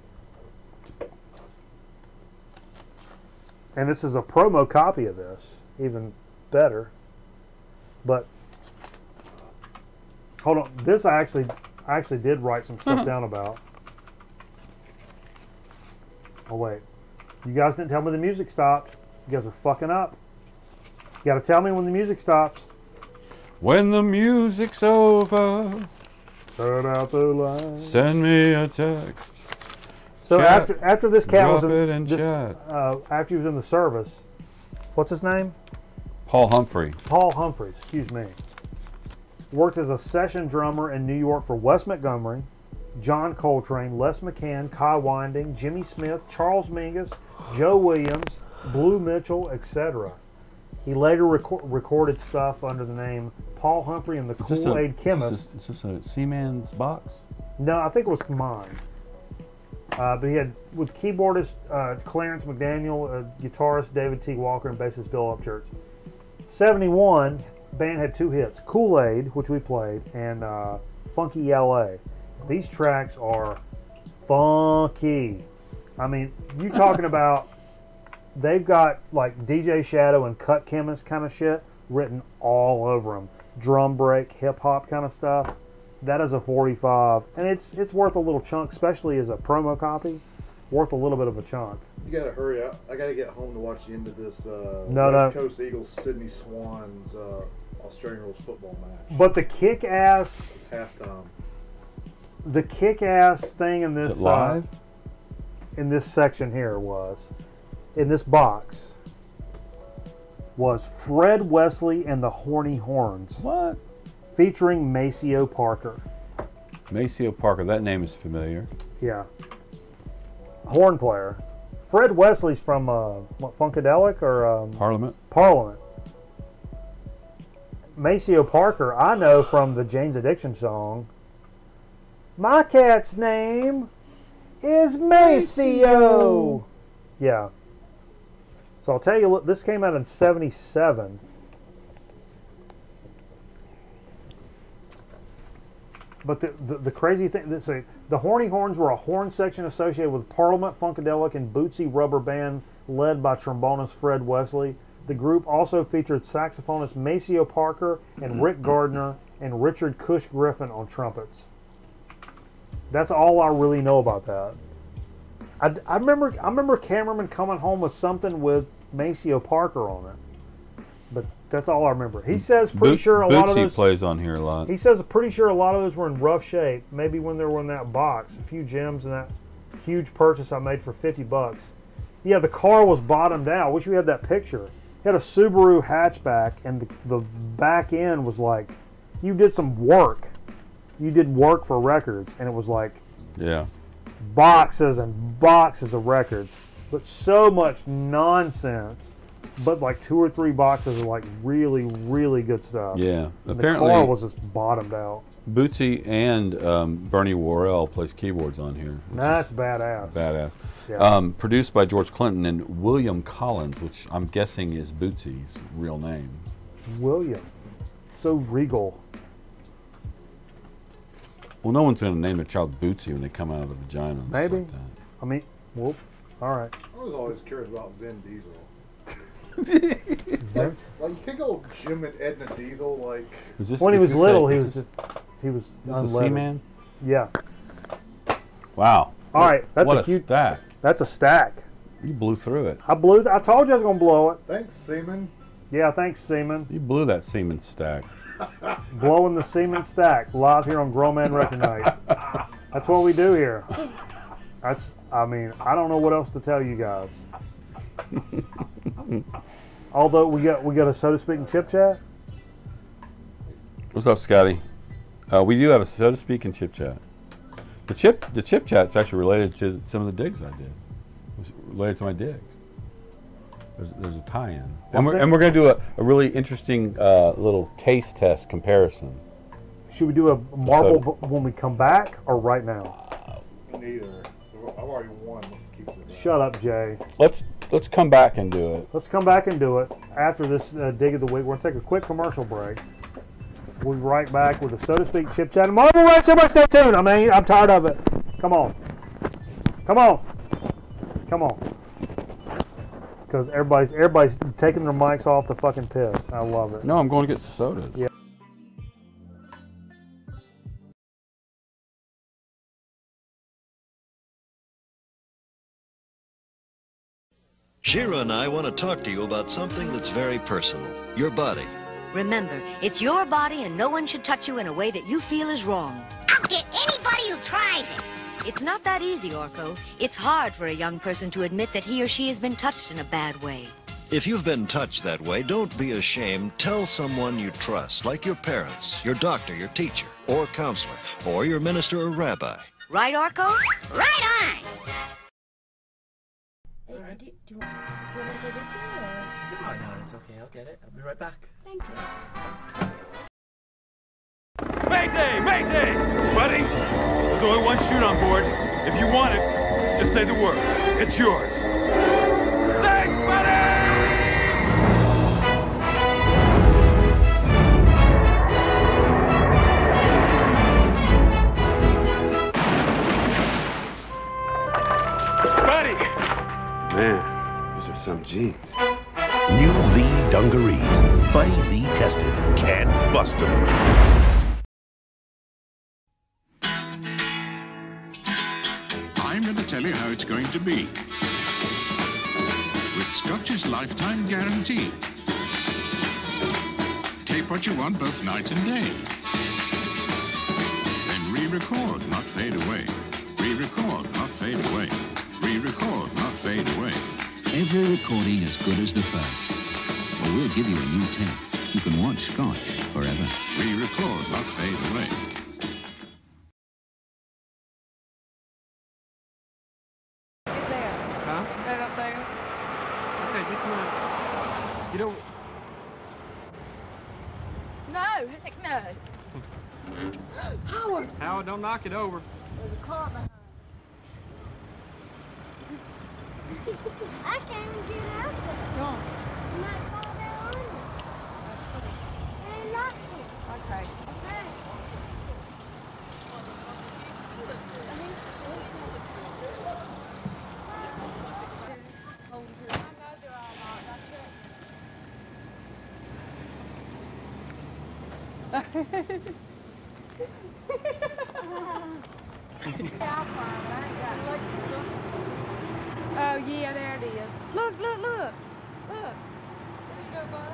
And this is a promo copy of this, even better. But hold on, this I actually I actually did write some stuff mm-hmm. down about. Oh wait, you guys didn't tell me the music stopped. You guys are fucking up. You got to tell me when the music stops. When the music's over, Turn out the lights. send me a text. So Chat. after after this cat was in, this, uh, after he was in the service, what's his name? Paul Humphrey. Paul Humphrey, Excuse me. Worked as a session drummer in New York for Wes Montgomery, John Coltrane, Les McCann, Kai Winding, Jimmy Smith, Charles Mingus, Joe Williams, Blue Mitchell, etc. He later reco- recorded stuff under the name Paul Humphrey and the Kool a- Aid Chemist. Is this, is this a Seaman's box? No, I think it was mine. Uh, but he had with keyboardist uh, Clarence McDaniel, uh, guitarist David T. Walker, and bassist Bill Upchurch. 71, band had two hits Cool Aid, which we played, and uh, Funky LA. These tracks are funky. I mean, you talking about they've got like DJ Shadow and Cut Chemist kind of shit written all over them. Drum break, hip hop kind of stuff. That is a 45, and it's it's worth a little chunk, especially as a promo copy. Worth a little bit of a chunk. You gotta hurry up. I gotta get home to watch the end of this uh, No, West no. Coast Eagles Sydney Swans uh, Australian rules football match. But the kick ass, It's halftime. the kick ass thing in this live? Uh, in this section here was in this box was Fred Wesley and the Horny Horns what? Featuring Maceo Parker. Maceo Parker. That name is familiar. Yeah. Horn player. Fred Wesley's from uh, what, Funkadelic or um, Parliament. Parliament. Maceo Parker, I know from the Jane's Addiction song. My cat's name is Maceo. Yeah. So I'll tell you, look, this came out in 77. But the, the, the crazy thing, uh, the Horny Horns were a horn section associated with Parliament, Funkadelic, and Bootsy Rubber Band led by trombonist Fred Wesley. The group also featured saxophonist Maceo Parker and Rick Gardner and Richard Cush Griffith on trumpets. That's all I really know about that. I, I remember I remember cameraman coming home with something with Maceo Parker on it, that's all I remember. He mm. says pretty Boot- sure a lot of Bootsy those. plays on here a lot. He says pretty sure a lot of those were in rough shape. Maybe when they were in that box, a few gems and that huge purchase I made for fifty bucks. Yeah, the car was bottomed out. I Wish we had that picture. He had a Subaru hatchback, and the, the back end was like, you did some work. You did work for records, and it was like Yeah. boxes and boxes of records, but so much nonsense. But like two or three boxes of like really, really good stuff. Yeah. And Apparently, the car was just bottomed out. Bootsy and um, Bernie Worrell plays keyboards on here. which That's is badass. badass. Yeah. Um, produced by George Clinton and William Collins, which I'm guessing is Bootsy's real name. William, so regal. Well, no one's going to name their child Bootsy when they come out of the vagina. and Maybe. like that. I mean, whoop. All right. I was always curious about Vin Diesel. Vince. Like you think old Jim and Edna Diesel, like Is this, When he was this little, a, he was just he was this a unleaded. Seaman? Yeah. Wow. All right, that's what a a huge- stack. That's a stack. You blew through it. I blew. I told you I was gonna blow it. thanks Seaman. Yeah, thanks, Seaman. You blew that Seaman stack. Blowing the Seaman stack live here on Grown Man Record Night. That's what we do here. That's. I mean, I don't know what else to tell you guys. Although we got we got a so to speak in chip chat. What's up, Scotty? Uh, we do have a so to speak in chip chat. The chip the chip chat's actually related to some of the digs I did. It's related to my digs. There's, there's a tie-in, and What's we're, and we're going to do a, a really interesting uh, little taste test comparison. Should we do a marble b- when we come back or right now? Neither. I've already won. Let's keep it. Shut up, Jay. Let's let's come back and do it. Let's come back and do it after this uh, dig of the week. We're gonna take a quick commercial break. We'll be right back with the so to speak chip chat and marble race. Everybody stay tuned. I mean, I'm tired of it. Come on, come on, come on. Because everybody's everybody's taking their mics off the fucking piss. I love it. No, I'm going to get sodas. Yeah. She-Ra and I want to talk to you about something that's very personal your body. Remember, it's your body and no one should touch you in a way that you feel is wrong. I'll get anybody who tries it. It's not that easy, Orko. It's hard for a young person to admit that he or she has been touched in a bad way. If you've been touched that way, don't be ashamed. Tell someone you trust, like your parents, your doctor, your teacher, or counselor, or your minister or rabbi. Right, Orko? Right on. Hey, do, do, you want, do you want me to get it for you, or? Oh, no, it's okay. I'll get it. I'll be right back. Thank you. Mayday! Mayday! Buddy, there's only one chute on board. If you want it, just say the word. It's yours. Man, those are some jeans. New Lee dungarees. Buddy Lee tested. Can't bust 'em. I'm going to tell you how it's going to be. With Scotch's lifetime guarantee. Tape what you want both night and day. Then re-record, not fade away. Re-record, not fade away. Re-record, not fade away. Every recording as good as the first. Or we'll give you a new tape. You can watch Scotch forever. Re-record, not fade away. Huh? Right up there. Okay, get come on. You know, No, heck no. Howard, Howard, don't knock it over. there's a car behind. I can't even get out there. Go. You might fall down on me. And not to. Okay. Okay. Oh yeah, there it is. Look, look, look, look. There you go, Buzz.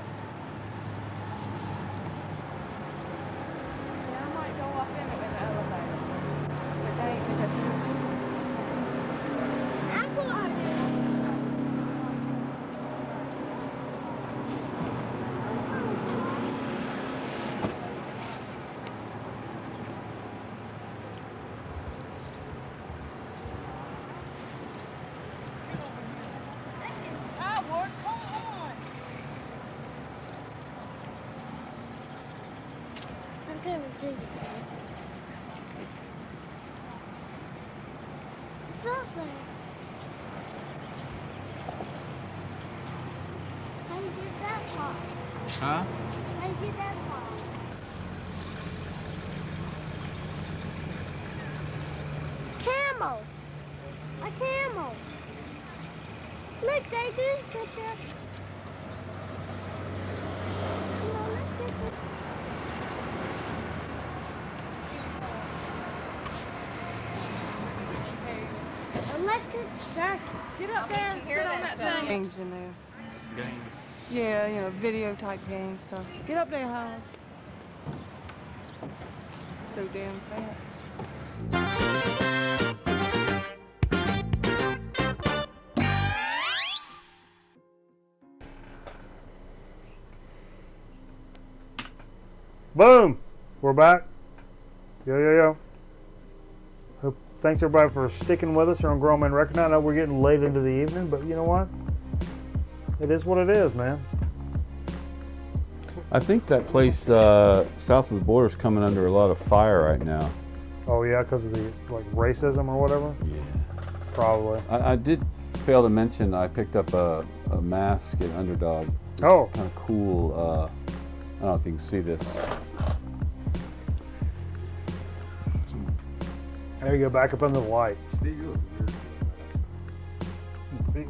Yeah, I might go up in it with the elevator. But they ain't gonna I'm going Howard, come on. I'm coming to you, Dad. It's up there. That? Huh? That? Camel! A camel! Look, they do picture. Come on, let's get this. Electric circus. Get up there and sit on that thing. Games in there. Game. Yeah, you know, video type game stuff. Get up there, Howard. So damn fat. Boom. We're back. Yo, yo, yo. Thanks everybody for sticking with us here on Grown Man Record. I know we're getting late into the evening, but you know what? It is what it is, man. I think that place uh, south of the border is coming under a lot of fire right now. Oh yeah, because of the like racism or whatever. Yeah. Probably. I, I did fail to mention I picked up a, a mask at Underdog. Oh. Kind of cool. Uh, I don't know if you can see this. There you go, back up under the light.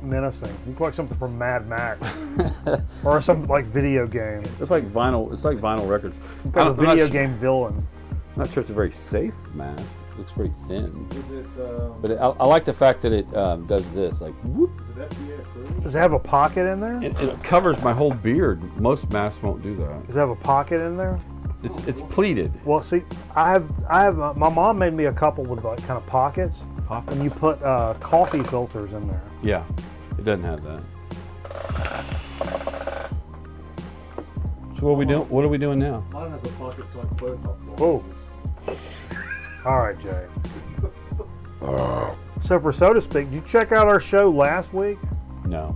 Menacing. You look like something from Mad Max, or some like video game. It's like vinyl. It's like vinyl records. Like I a don't- I'm not video su- game villain. I'm not sure it's a very safe mask. It looks pretty thin. Is it, um, But it, I, I like the fact that it um, does this, like whoop. it Does it have a pocket in there? It, it covers my whole beard. Most masks won't do that. Does it have a pocket in there? It's it's pleated. Well, see, I have, I have. Uh, my mom made me a couple with like kind of pockets, Pockets. and you put uh, coffee filters in there. Yeah, it doesn't have that. So what are we doing? What are we doing now? Mine has a pocket so I can put it in my Whoa. All right, Jay. So for so to speak, did you check out our show last week? No.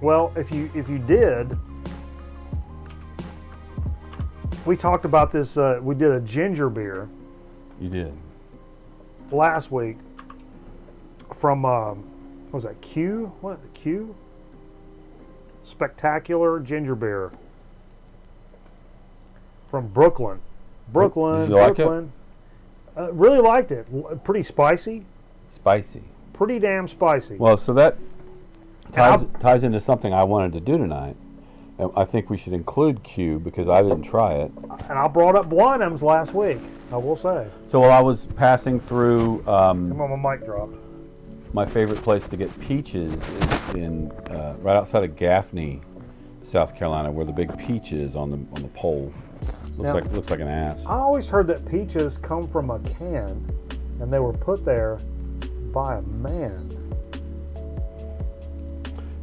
Well, if you if you did, we talked about this. Uh, we did a ginger beer You did. last week from um, what was that Q? What Q? Spectacular ginger beer from Brooklyn. Brooklyn, Did you like it? Brooklyn. Uh, really liked it. L- Pretty spicy. Spicy. Pretty damn spicy. Well, so that ties ties into something I wanted to do tonight. I think we should include Q because I didn't try it. and I brought up Blenheim's last week. I will say. So while I was passing through um, Come on, my mic dropped. my favorite place to get peaches is in uh, right outside of Gaffney, South Carolina, where the big peach is on the on the pole. Looks Now- like looks like an ass. I always heard that peaches come from a can, and they were put there by a man.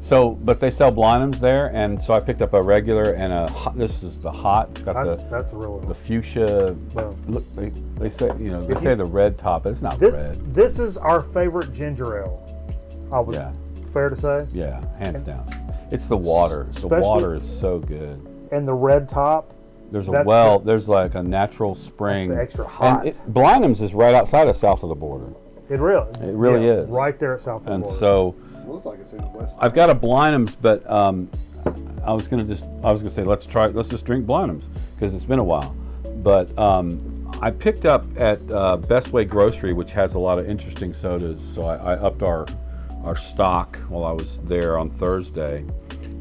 So, but they sell Blenheims there, and so I picked up a regular and a. Hot, this is the hot. It's got That's the that's a real the fuchsia. Well, Look, they, they say you know they say you- the red top. It's not This, red. this is our favorite ginger ale. I would Yeah. fair to say. Yeah, hands And- down. It's the water. The water is so good. And the red top. There's a well. the- there's like a natural spring. the extra hot. And it, Blenheim's is right outside of south of the border, It really. It really yeah, is. Right there at South and Florida. so Looks like it's in the west. I've got a Blenheim's, but um, I was gonna just I was gonna say let's try let's just drink Blenheim's because it's been a while. But um, I picked up at uh, Best Way Grocery, which has a lot of interesting sodas, so I, I upped our our stock while I was there on Thursday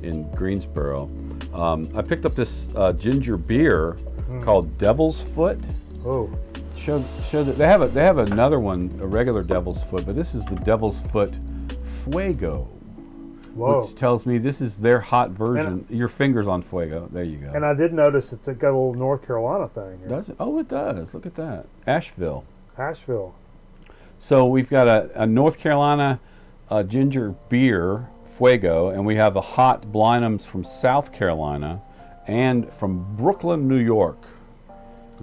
in Greensboro. Um, I picked up this uh, ginger beer called Devil's Foot. oh, Show, show that they have a, they have another one, a regular Devil's Foot, but this is the Devil's Foot Fuego, whoa. which tells me this is their hot version. Your fingers on Fuego. There you go. And I did notice it's got a little North Carolina thing. Here. does it? Oh, it does. Look at that, Asheville. Asheville. So we've got a, a North Carolina uh, ginger beer Fuego, and we have a hot Blenheim's from South Carolina, and from Brooklyn, New York,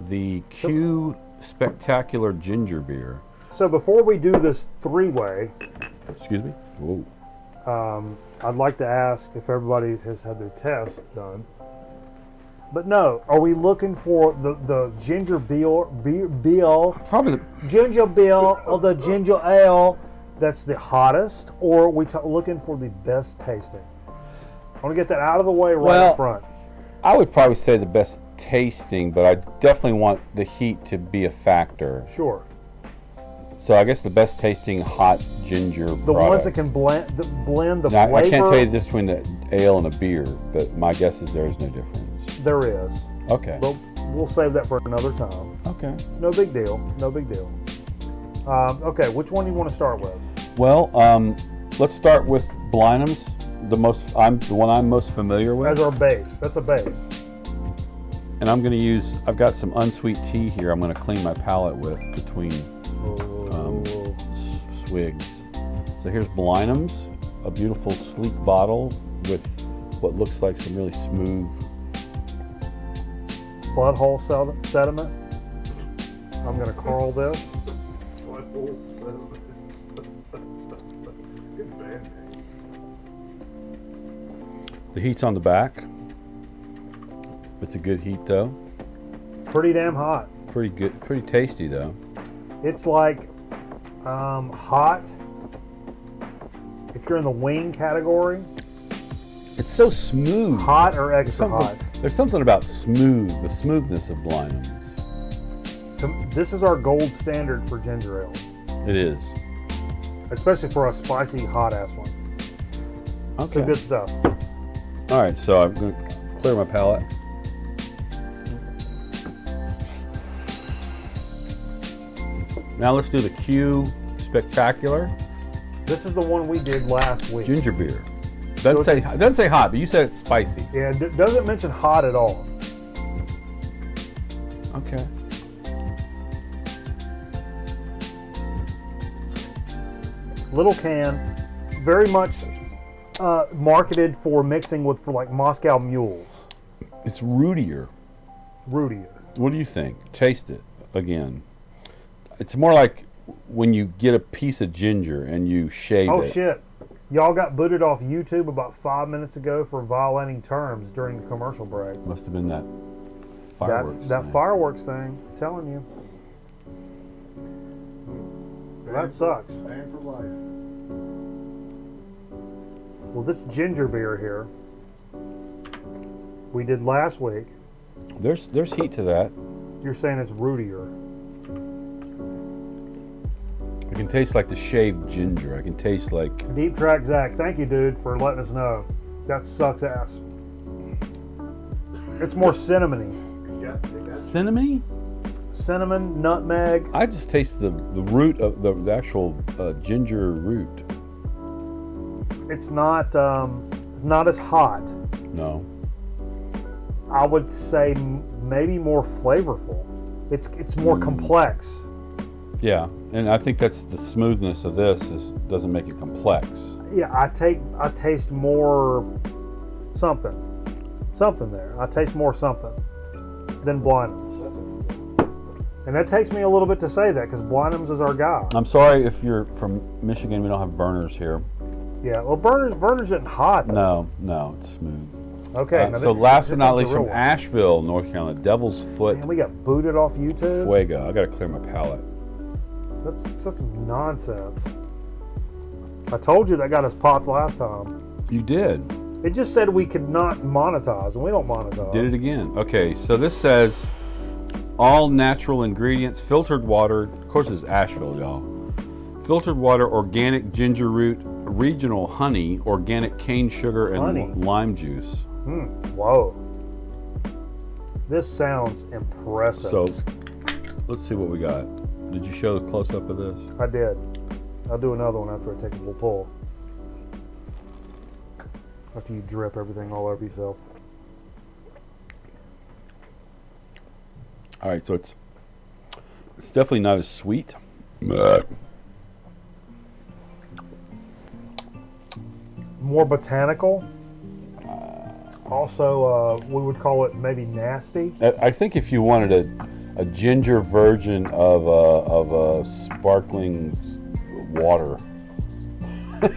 the Q Spectacular Ginger Beer. So before we do this three-way, Excuse me. Whoa. um, I'd like to ask if everybody has had their test done. But no, are we looking for the, the ginger beer, beer, beer Probably the, ginger beer or the ginger ale that's the hottest, or are we t- looking for the best tasting? I want to get that out of the way right Well- up front. I would probably say the best tasting, but I definitely want the heat to be a factor. Sure. So I guess the best tasting hot ginger The product. ones that can blend the, blend the Now, flavor. I can't tell you difference between the ale and a beer, but my guess is there is no difference. There is. Okay. But we'll save that for another time. Okay. It's no big deal. No big deal. Um, okay, which one do you want to start with? Well, um, let's start with Blenheim's. The most I'm the one I'm most familiar with, As our base. That's a base. and I'm going to use. I've got some unsweet tea here. I'm going to clean my palate with between um, swigs. So here's Blenheim's, a beautiful sleek bottle with what looks like some really smooth spud hole sed- sediment. I'm gonna carl this. Good band name. The heat's on the back. It's a good heat though. Pretty damn hot. Pretty good, pretty tasty though. It's like um, hot. If you're in the wing category, It's so smooth. hot or There's extra something, hot. there's something about smooth, the smoothness of. Com- This is our gold standard for ginger ale, It is. especially for a spicy hot ass one. Okay. So good stuff. All right, so I'm going to clear my palate. Now let's do the Q Spectacular This is the one we did last week. ginger beer. Doesn't say doesn't say hot, but you said it's spicy. Yeah, d- doesn't mention hot at all. Okay. Little can, very much uh, marketed for mixing with for like Moscow mules. It's rootier. Rootier. What do you think? Taste it again. It's more like when you get a piece of ginger and you shave Oh it. shit! Y'all got booted off YouTube about five minutes ago for violating terms during the commercial break. Must have been that fireworks. That, that fireworks thing, I'm telling you. Well, that sucks. Banned for life. Well, this ginger beer here, we did last week. There's there's heat to that. You're saying it's rootier. I can taste like the shaved ginger. I can taste like Deep Track Zach, thank you, dude, for letting us know. That sucks ass. It's more cinnamony. cinnamon. Cinnamon, nutmeg. I just taste the, the root of the, the actual uh, ginger root. It's not um, not as hot. No. I would say m- maybe more flavorful. It's it's more Mm. complex. Yeah, and I think that's the smoothness of this is doesn't make it complex. Yeah, I take I taste more something, something there. I taste more something than Blenheims. And that takes me a little bit to say that because Blenheims is our guy. I'm sorry if you're from Michigan. We don't have Vernors here. Yeah, well, Vernors Vernors isn't hot. No, no, it's smooth. Okay, Uh, so last but not least, from one. Asheville, North Carolina, Devil's Foot Man, we got booted off YouTube. Fuego. I gotta clear my palate. That's, that's some nonsense. I told you that got us popped last time. You did. It just said we could not monetize, and we don't monetize. Did it again. Okay, so this says all natural ingredients, filtered water. Of course, it's Asheville, y'all. Filtered water, organic ginger root, regional honey, organic cane sugar, and Honey. lime juice. Hmm. Whoa. This sounds impressive. So, let's see what we got. Did you show a close up of this? I did. I'll do another one after I take a little pull. After you drip everything all over yourself. All right, so it's it's definitely not as sweet. More botanical. Also, uh, we would call it maybe nasty. I I think if you wanted a, a ginger version of a, of a sparkling water,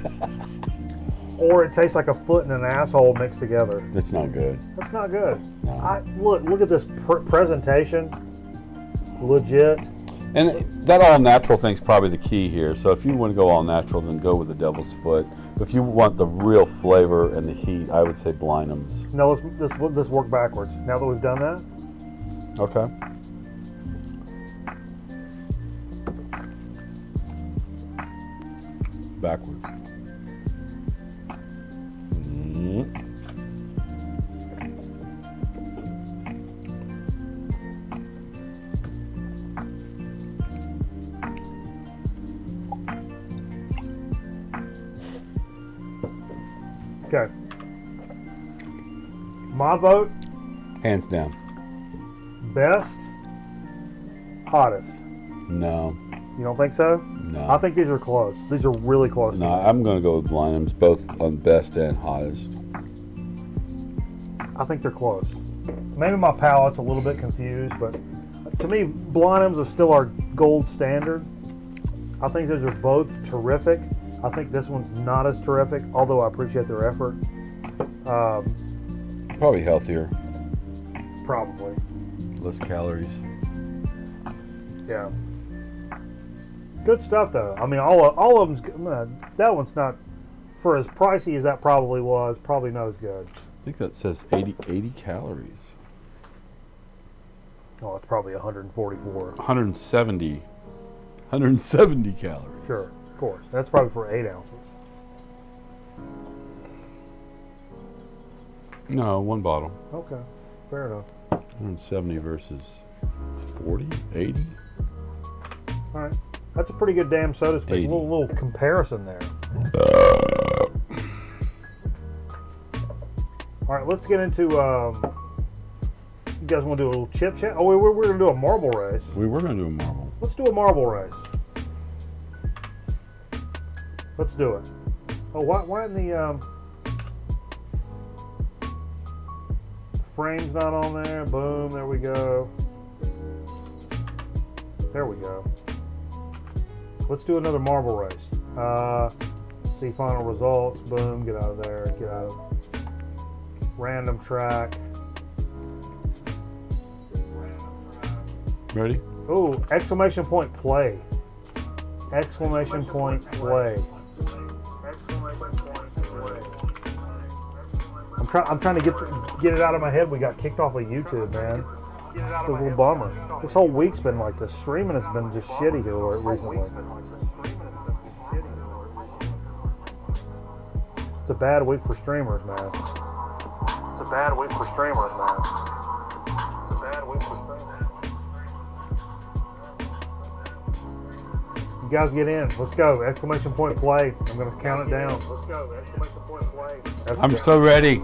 Or it tastes like a foot and an asshole mixed together. it's not good. That's not good. I look look at this pr- presentation. Legit. And that all natural thing's probably the key here. So if you want to go all natural, then go with the Devil's Foot. If you want the real flavor and the heat, I would say Blenheims. Now let's let's let's work backwards. Now that we've done that, Okay. Backwards. Mm. okay. My vote: Hands down. best, hottest. No. You don't think so? No. I think these are close. These are really close. No, to. I'm going to go with Blenheims, both on best and hottest. I think they're close. Maybe my palate's a little bit confused, but to me, Blenheims is still our gold standard. I think those are both terrific. I think this one's not as terrific, although I appreciate their effort. Um, Probably healthier, probably, less calories. yeah. Good stuff, though. I mean, all of, all of them's uh, that one's not for as pricey as that probably was. Probably not as good. I think that says 80, 80 calories. Oh, it's probably 144. 170. 170 calories. Sure, of course. That's probably for eight ounces. No, one bottle. Okay, fair enough. 170 versus 40, 80. All right, that's a pretty good damn soda speak. A little, little comparison there. All right, let's get into. Um, you guys want to do a little chip chat? Oh, we we're, we're going to do a marble race. We were going to do a marble. Let's do a marble race. Let's do it. Oh, why, why in the um, frame's not on there? Boom, there we go. There we go. Let's do another marble race. Uh, see final results. Boom, get out of there. Get out of random track. Ready? Oh, exclamation point play. Exclamation point play. I'm trying. I'm trying to get get it out of my head. We got kicked off of YouTube, man. It's a little bummer. This whole week's been like this. Streaming has been just shitty here recently. It's a bad week for streamers, man. It's a bad week for streamers, man. It's a bad week for streamers. You guys get in. Let's go. Exclamation point play. I'm going to count it down. Let's go. Exclamation point play. I'm so ready.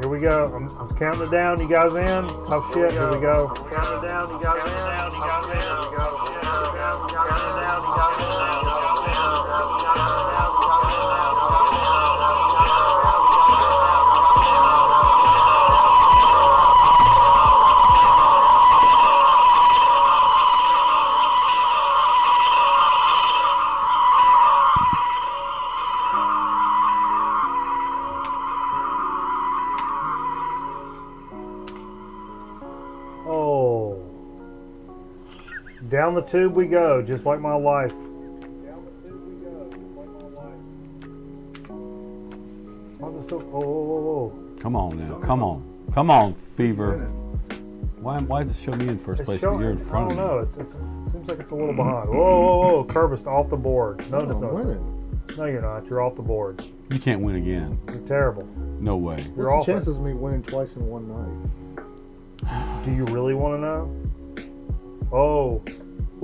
Here we go. I'm, I'm counting it down. You guys in? Tough shit. Here we go. Counting it down. You guys in? In? Here we go. The tube we go, just like my life. Why is it still? Oh. Come on now. Come on. Come on, Fever. Why, why does it show me in first It's place showing- but you're in I front don't of me? know. It's, it's, it seems like it's a little behind. Whoa, whoa, whoa. Curbist off the board. No, oh, no, no. No, you're not. You're off the board. You can't win again. You're terrible. No way. You're What's off the it. chances of me winning twice in one night? Do you really want to know? Oh.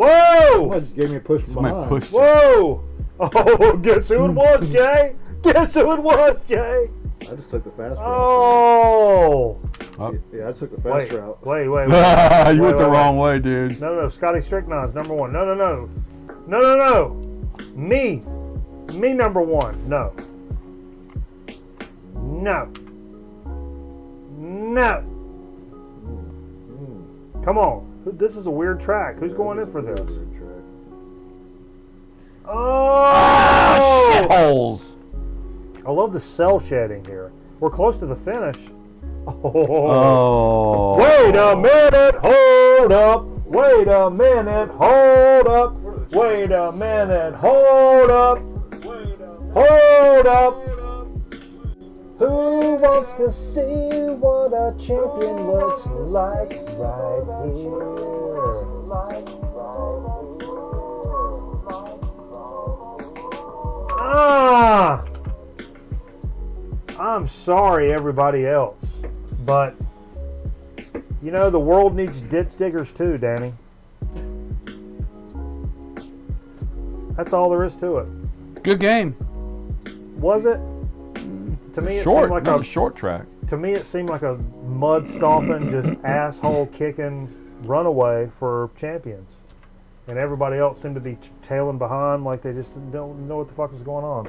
Whoa! Somebody just gave me a push from Somebody behind. pushed. Whoa! Oh, guess who it was, Jay? Guess who it was, Jay? I just took the fast route. Oh! Yeah, I took the fast Wait, route. wait, wait. wait. you Wait, went the wait, wrong wait. way, dude. No, no, Scotty Strychnine's number one. No, no, no. No, no, no. Me. Me number one. No. No. No. Mm, mm. Come on. This is a weird track. Who's going in for this? Ah, oh! Holes. I love the cell shading here. We're close to the finish. Oh. Oh. Wait a minute, hold up. Wait a minute, hold up. Wait a minute, hold up. Hold up. Who wants to see what a champion looks like right here? Ah! I'm sorry, everybody else, but you know the world needs ditch diggers too, Danny. That's all there is to it. Good game. Was it? To me, it short. seemed like a short track. to me it seemed like a mud stomping, just asshole kicking runaway for champions, and everybody else seemed to be tailing behind like they just don't know what the fuck was going on.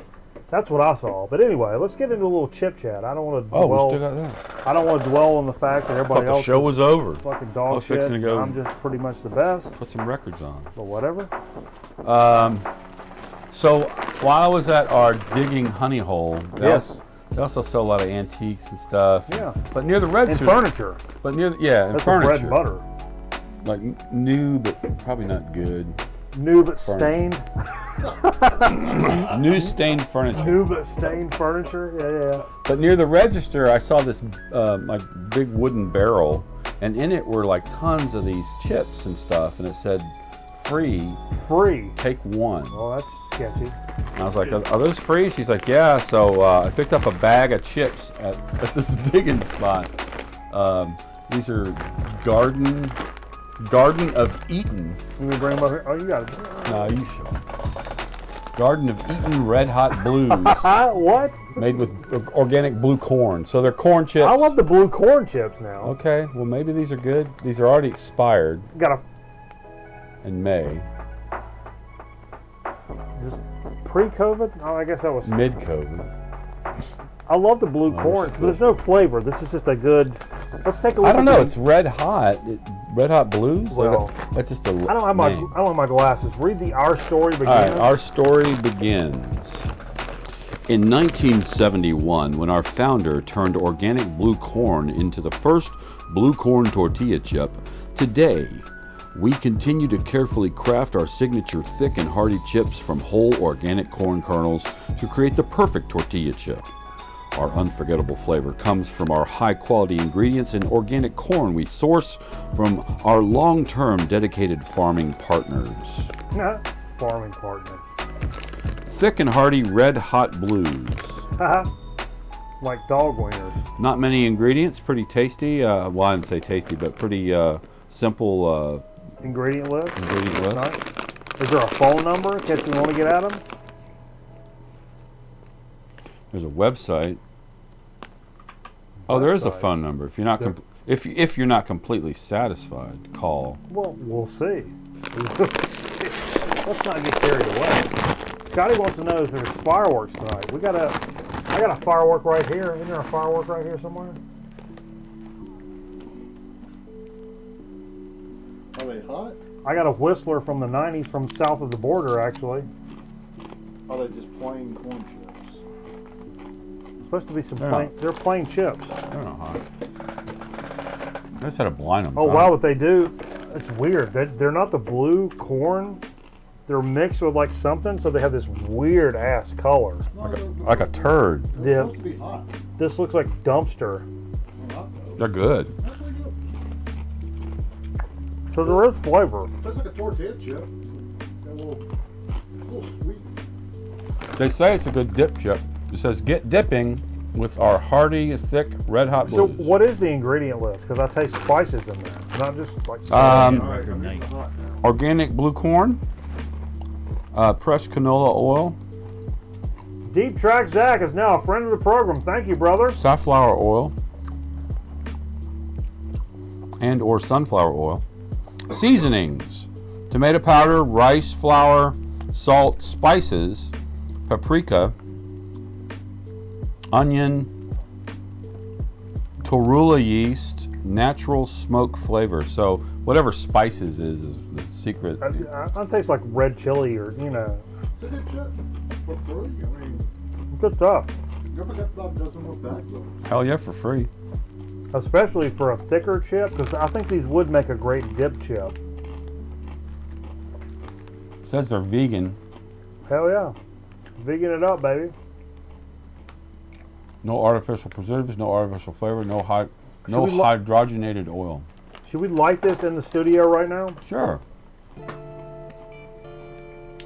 That's what I saw. But anyway, let's get into a little chip chat. I don't want to Oh, we dwell. still got that. I don't want to dwell on the fact that everybody the else show is was over. Fucking I dog was shit. fixing to go- I'm just pretty much the best. Put some records on. But whatever. Um, so while I was at our digging honey hole, Yes. They also sell a lot of antiques and stuff. Yeah. But near the register. furniture. But near the, yeah, and That's furniture. bread and butter. Like new, but probably not good. New but Furniture. stained. new stained furniture. New but stained furniture. Yeah, yeah. But near the register, I saw this uh, like big wooden barrel, and in it were like tons of these chips and stuff, and it said free. Free. Take one. Well, that's sketchy. And I was like, are, those free? She's like, yeah. So uh, I picked up a bag of chips at, at this digging spot. Um, these are Garden Garden of Eatin'. Let me bring them up here. Oh, you got it. No, you show. Garden of Eatin' Red Hot Blues. what? Made with organic blue corn. So they're corn chips. I love the blue corn chips now. Okay, well maybe these are good. These are already expired Got a in May, just pre-COVID. Oh, I guess that was. mid-COVID. I love the blue Oh, corn, but there's no flavor. This is just a good. Let's take a look. I don't know. It's red hot. It, red hot blues. Like, Well, that's just a. I don't have my. name. I don't have my glasses. Read the our story begins. All right, our story begins. In 1971, when our founder turned organic blue corn into the first blue corn tortilla chip, today we continue to carefully craft our signature thick and hearty chips from whole organic corn kernels to create the perfect tortilla chip. Our unforgettable flavor comes from our high quality ingredients and organic corn we source from our long term dedicated farming partners. Nah, farming partners. Thick and hearty red hot blues. Like dog wieners. Not many ingredients, pretty tasty. Uh, well, I didn't say tasty, but pretty uh, simple Ingredient list. ingredient list. Nice. Is there a phone number in case we want to get at them? There's a website. Oh, there is a phone number. If you're not There- if if you're not completely satisfied, call. Well, we'll see. Let's not get carried away. Scotty wants to know if there's fireworks tonight. We got a, I got a firework right here. Isn't there a firework right here somewhere? Are they hot? I got a whistler from the '90s from south of the border, actually. Are they just plain corn chips? It's supposed to be some They're plain. not- They're plain chips. They're not hot. I just had to blind them. Oh wow, what they do? It's weird. They're, they're not the blue corn. They're mixed with like something, so they have this weird ass color. Like a, like a turd. Yeah. Supposed to be hot. This looks like dumpster. They're good. So there is flavor. Tastes like a tortilla chip. A little, a little sweet. They say it's a good dip chip. It says get dipping with our hearty, thick, red hot So what is the ingredient list? Because I taste spices in there, not just like. Um, salt. organic blue corn, uh, pressed canola oil, Deep Track Zach is now a friend of the program. Thank you, brother. safflower oil, and or sunflower oil. Seasonings: tomato powder, rice flour, salt, spices, paprika, onion, torula yeast, natural smoke flavor. So whatever spices is is the secret. I, I, I taste like red chili or you know, good chip. For free. I mean, good stuff. you ever got about a dozen more bags of them? Hell yeah, for free. Especially for a thicker chip, because I think these would make a great dip chip. Says they're vegan. Hell yeah, vegan it up, baby. No artificial preservatives, no artificial flavor, no high, no hydrogenated oil. Should we light this in the studio right now? Sure.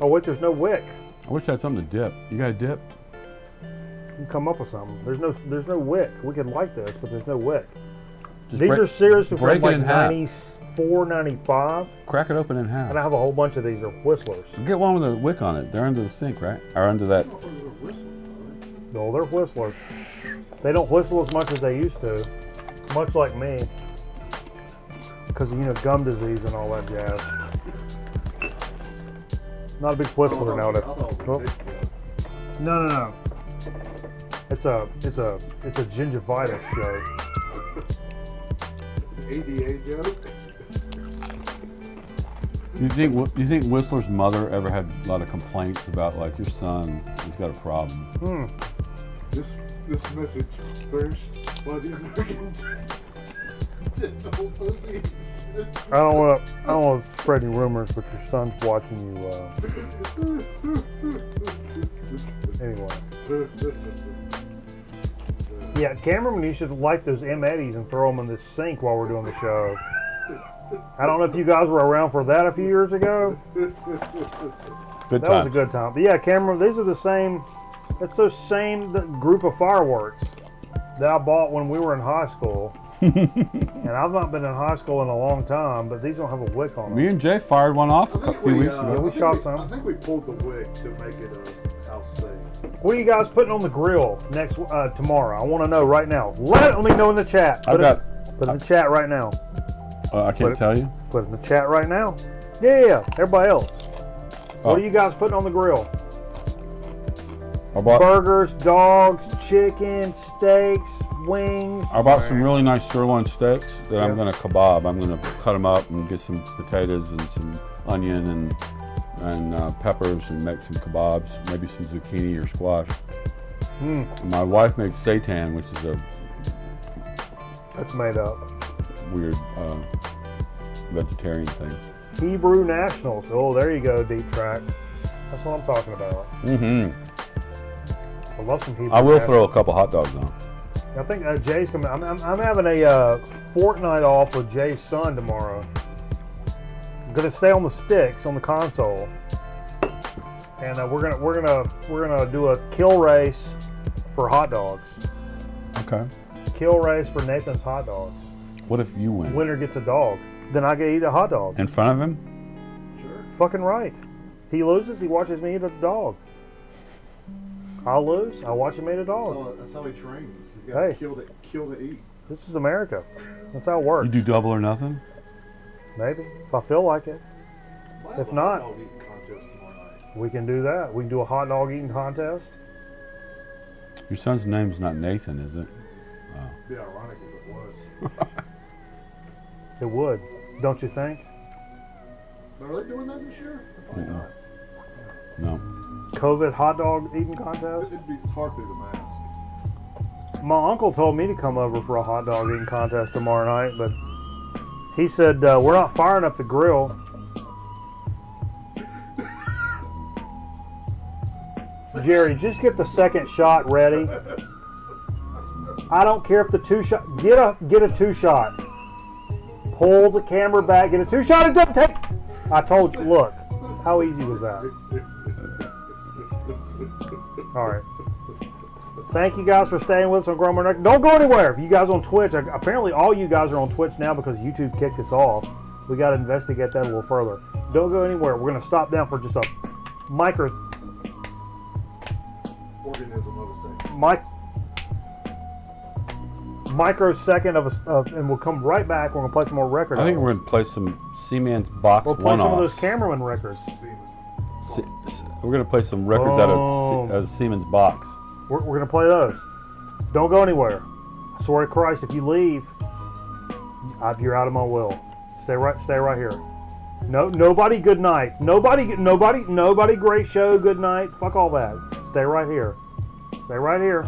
Oh wait, there's no wick. I wish I had something to dip. You got a dip? You can come up with something. There's no, there's no wick. We can light this, but there's no wick. Just these break- are seriously from like in 94, 95, Crack it open in half. and I have a whole bunch of these are whistlers. Get one with a wick on it. They're under the sink, right? Or under that. No, they're whistlers. They don't whistle as much as they used to, much like me, because of you know gum disease and all that jazz. Not a big whistler nowadays. Oh. No, no, no. It's a it's a it's a gingivitis show. ADA joke. You think you think Whistler's mother ever had a lot of complaints about like your son? He's got a problem. Hmm. This this message first by the American Dental Association. I don't want to I don't want to spread any rumors, but your son's watching you. Uh, anyway. Yeah, cameraman, you should light those M-80s and throw them in the sink while we're doing the show. I don't know if you guys were around for that a few years ago. Good that was a good time. But yeah, camera, these are the same. It's those same group of fireworks that I bought when we were in high school. and I've not been in high school in a long time, but these don't have a wick on them. Me and Jay fired one off a think few we, weeks uh, ago. Yeah, we shot we- some. I think we pulled the wick to make it a house safe. What are you guys putting on the grill next uh, tomorrow? I want to know right now. Let, let me know in the chat. I've Put got. it, put it in the chat right now. Uh, I can't it- tell you. Put it in the chat right now. Yeah. Everybody else. Oh. What are you guys putting on the grill? I bought. Burgers, dogs, chicken, steaks, wings. I bought some really nice sirloin steaks that I'm going to kebab. I'm going to cut them up and get some potatoes and some onion and and uh, peppers and make some kebabs, maybe some zucchini or squash. Mm, My wife makes seitan, which is a that's made up. weird uh, vegetarian thing. Hebrew Nationals. Oh, there you go, deep track. That's what I'm talking about. Mm-hmm. I love some Hebrew I will Nationals. throw a couple hot dogs on. I think uh, Jay's coming. I'm, I'm, I'm having a uh, Fortnite off with Jay's son tomorrow. I'm gonna stay on the sticks on the console, and uh, we're gonna we're gonna we're gonna do a kill race for hot dogs. Okay. Kill race for Nathan's hot dogs. What if you win? Winner gets a dog. Then I get to eat a hot dog. In front of him? Sure. Fucking right. He loses. He watches me eat a dog. I'll lose. I watch him eat a That's dog. how, that's how he trains. He's got Hey. to kill to, kill to eat. This is America. That's how it works. You do double or nothing? Maybe if I feel like it. Might If not- dog eating contest tomorrow night. We can do that. We can do a hot dog eating contest. Your son's name's not Nathan, is it? Oh. It'd be ironic if it was. It would, don't you think? But Are they doing that this year? Probably not. No. COVID hot dog eating contest. It'd be it's hard through the mask. My uncle told me to come over for a hot dog eating contest tomorrow night, but he said uh, we're not firing up the grill. Jerry, just get the second shot ready. I don't care if the two shot get a get a two shot. Pull the camera back, get a two shot. It doesn't take. I told you. Look, how easy was that? All right. Thank you guys for staying with us on Grown Man Record. Don't go anywhere. If you guys on Twitch, uh, apparently all you guys are on Twitch now because YouTube kicked us off. We got to investigate that a little further. Don't go anywhere. We're going to stop down for just a micro Organism of a second. mic microsecond of a of, and we'll come right back. We're gonna play some more records. I think we're going to play some Seaman's Box we'll play one some of those cameraman records. We're going to play some records out of, Boom. Se- oh. out of Siemens Box. We're, we're gonna play those. Don't go anywhere. I swear to Christ, if you leave, I- you're out of my will. Stay right, stay right here. No, nobody. Good night. Nobody. Nobody. Nobody. Great show. Good night. Fuck all that. Stay right here. Stay right here.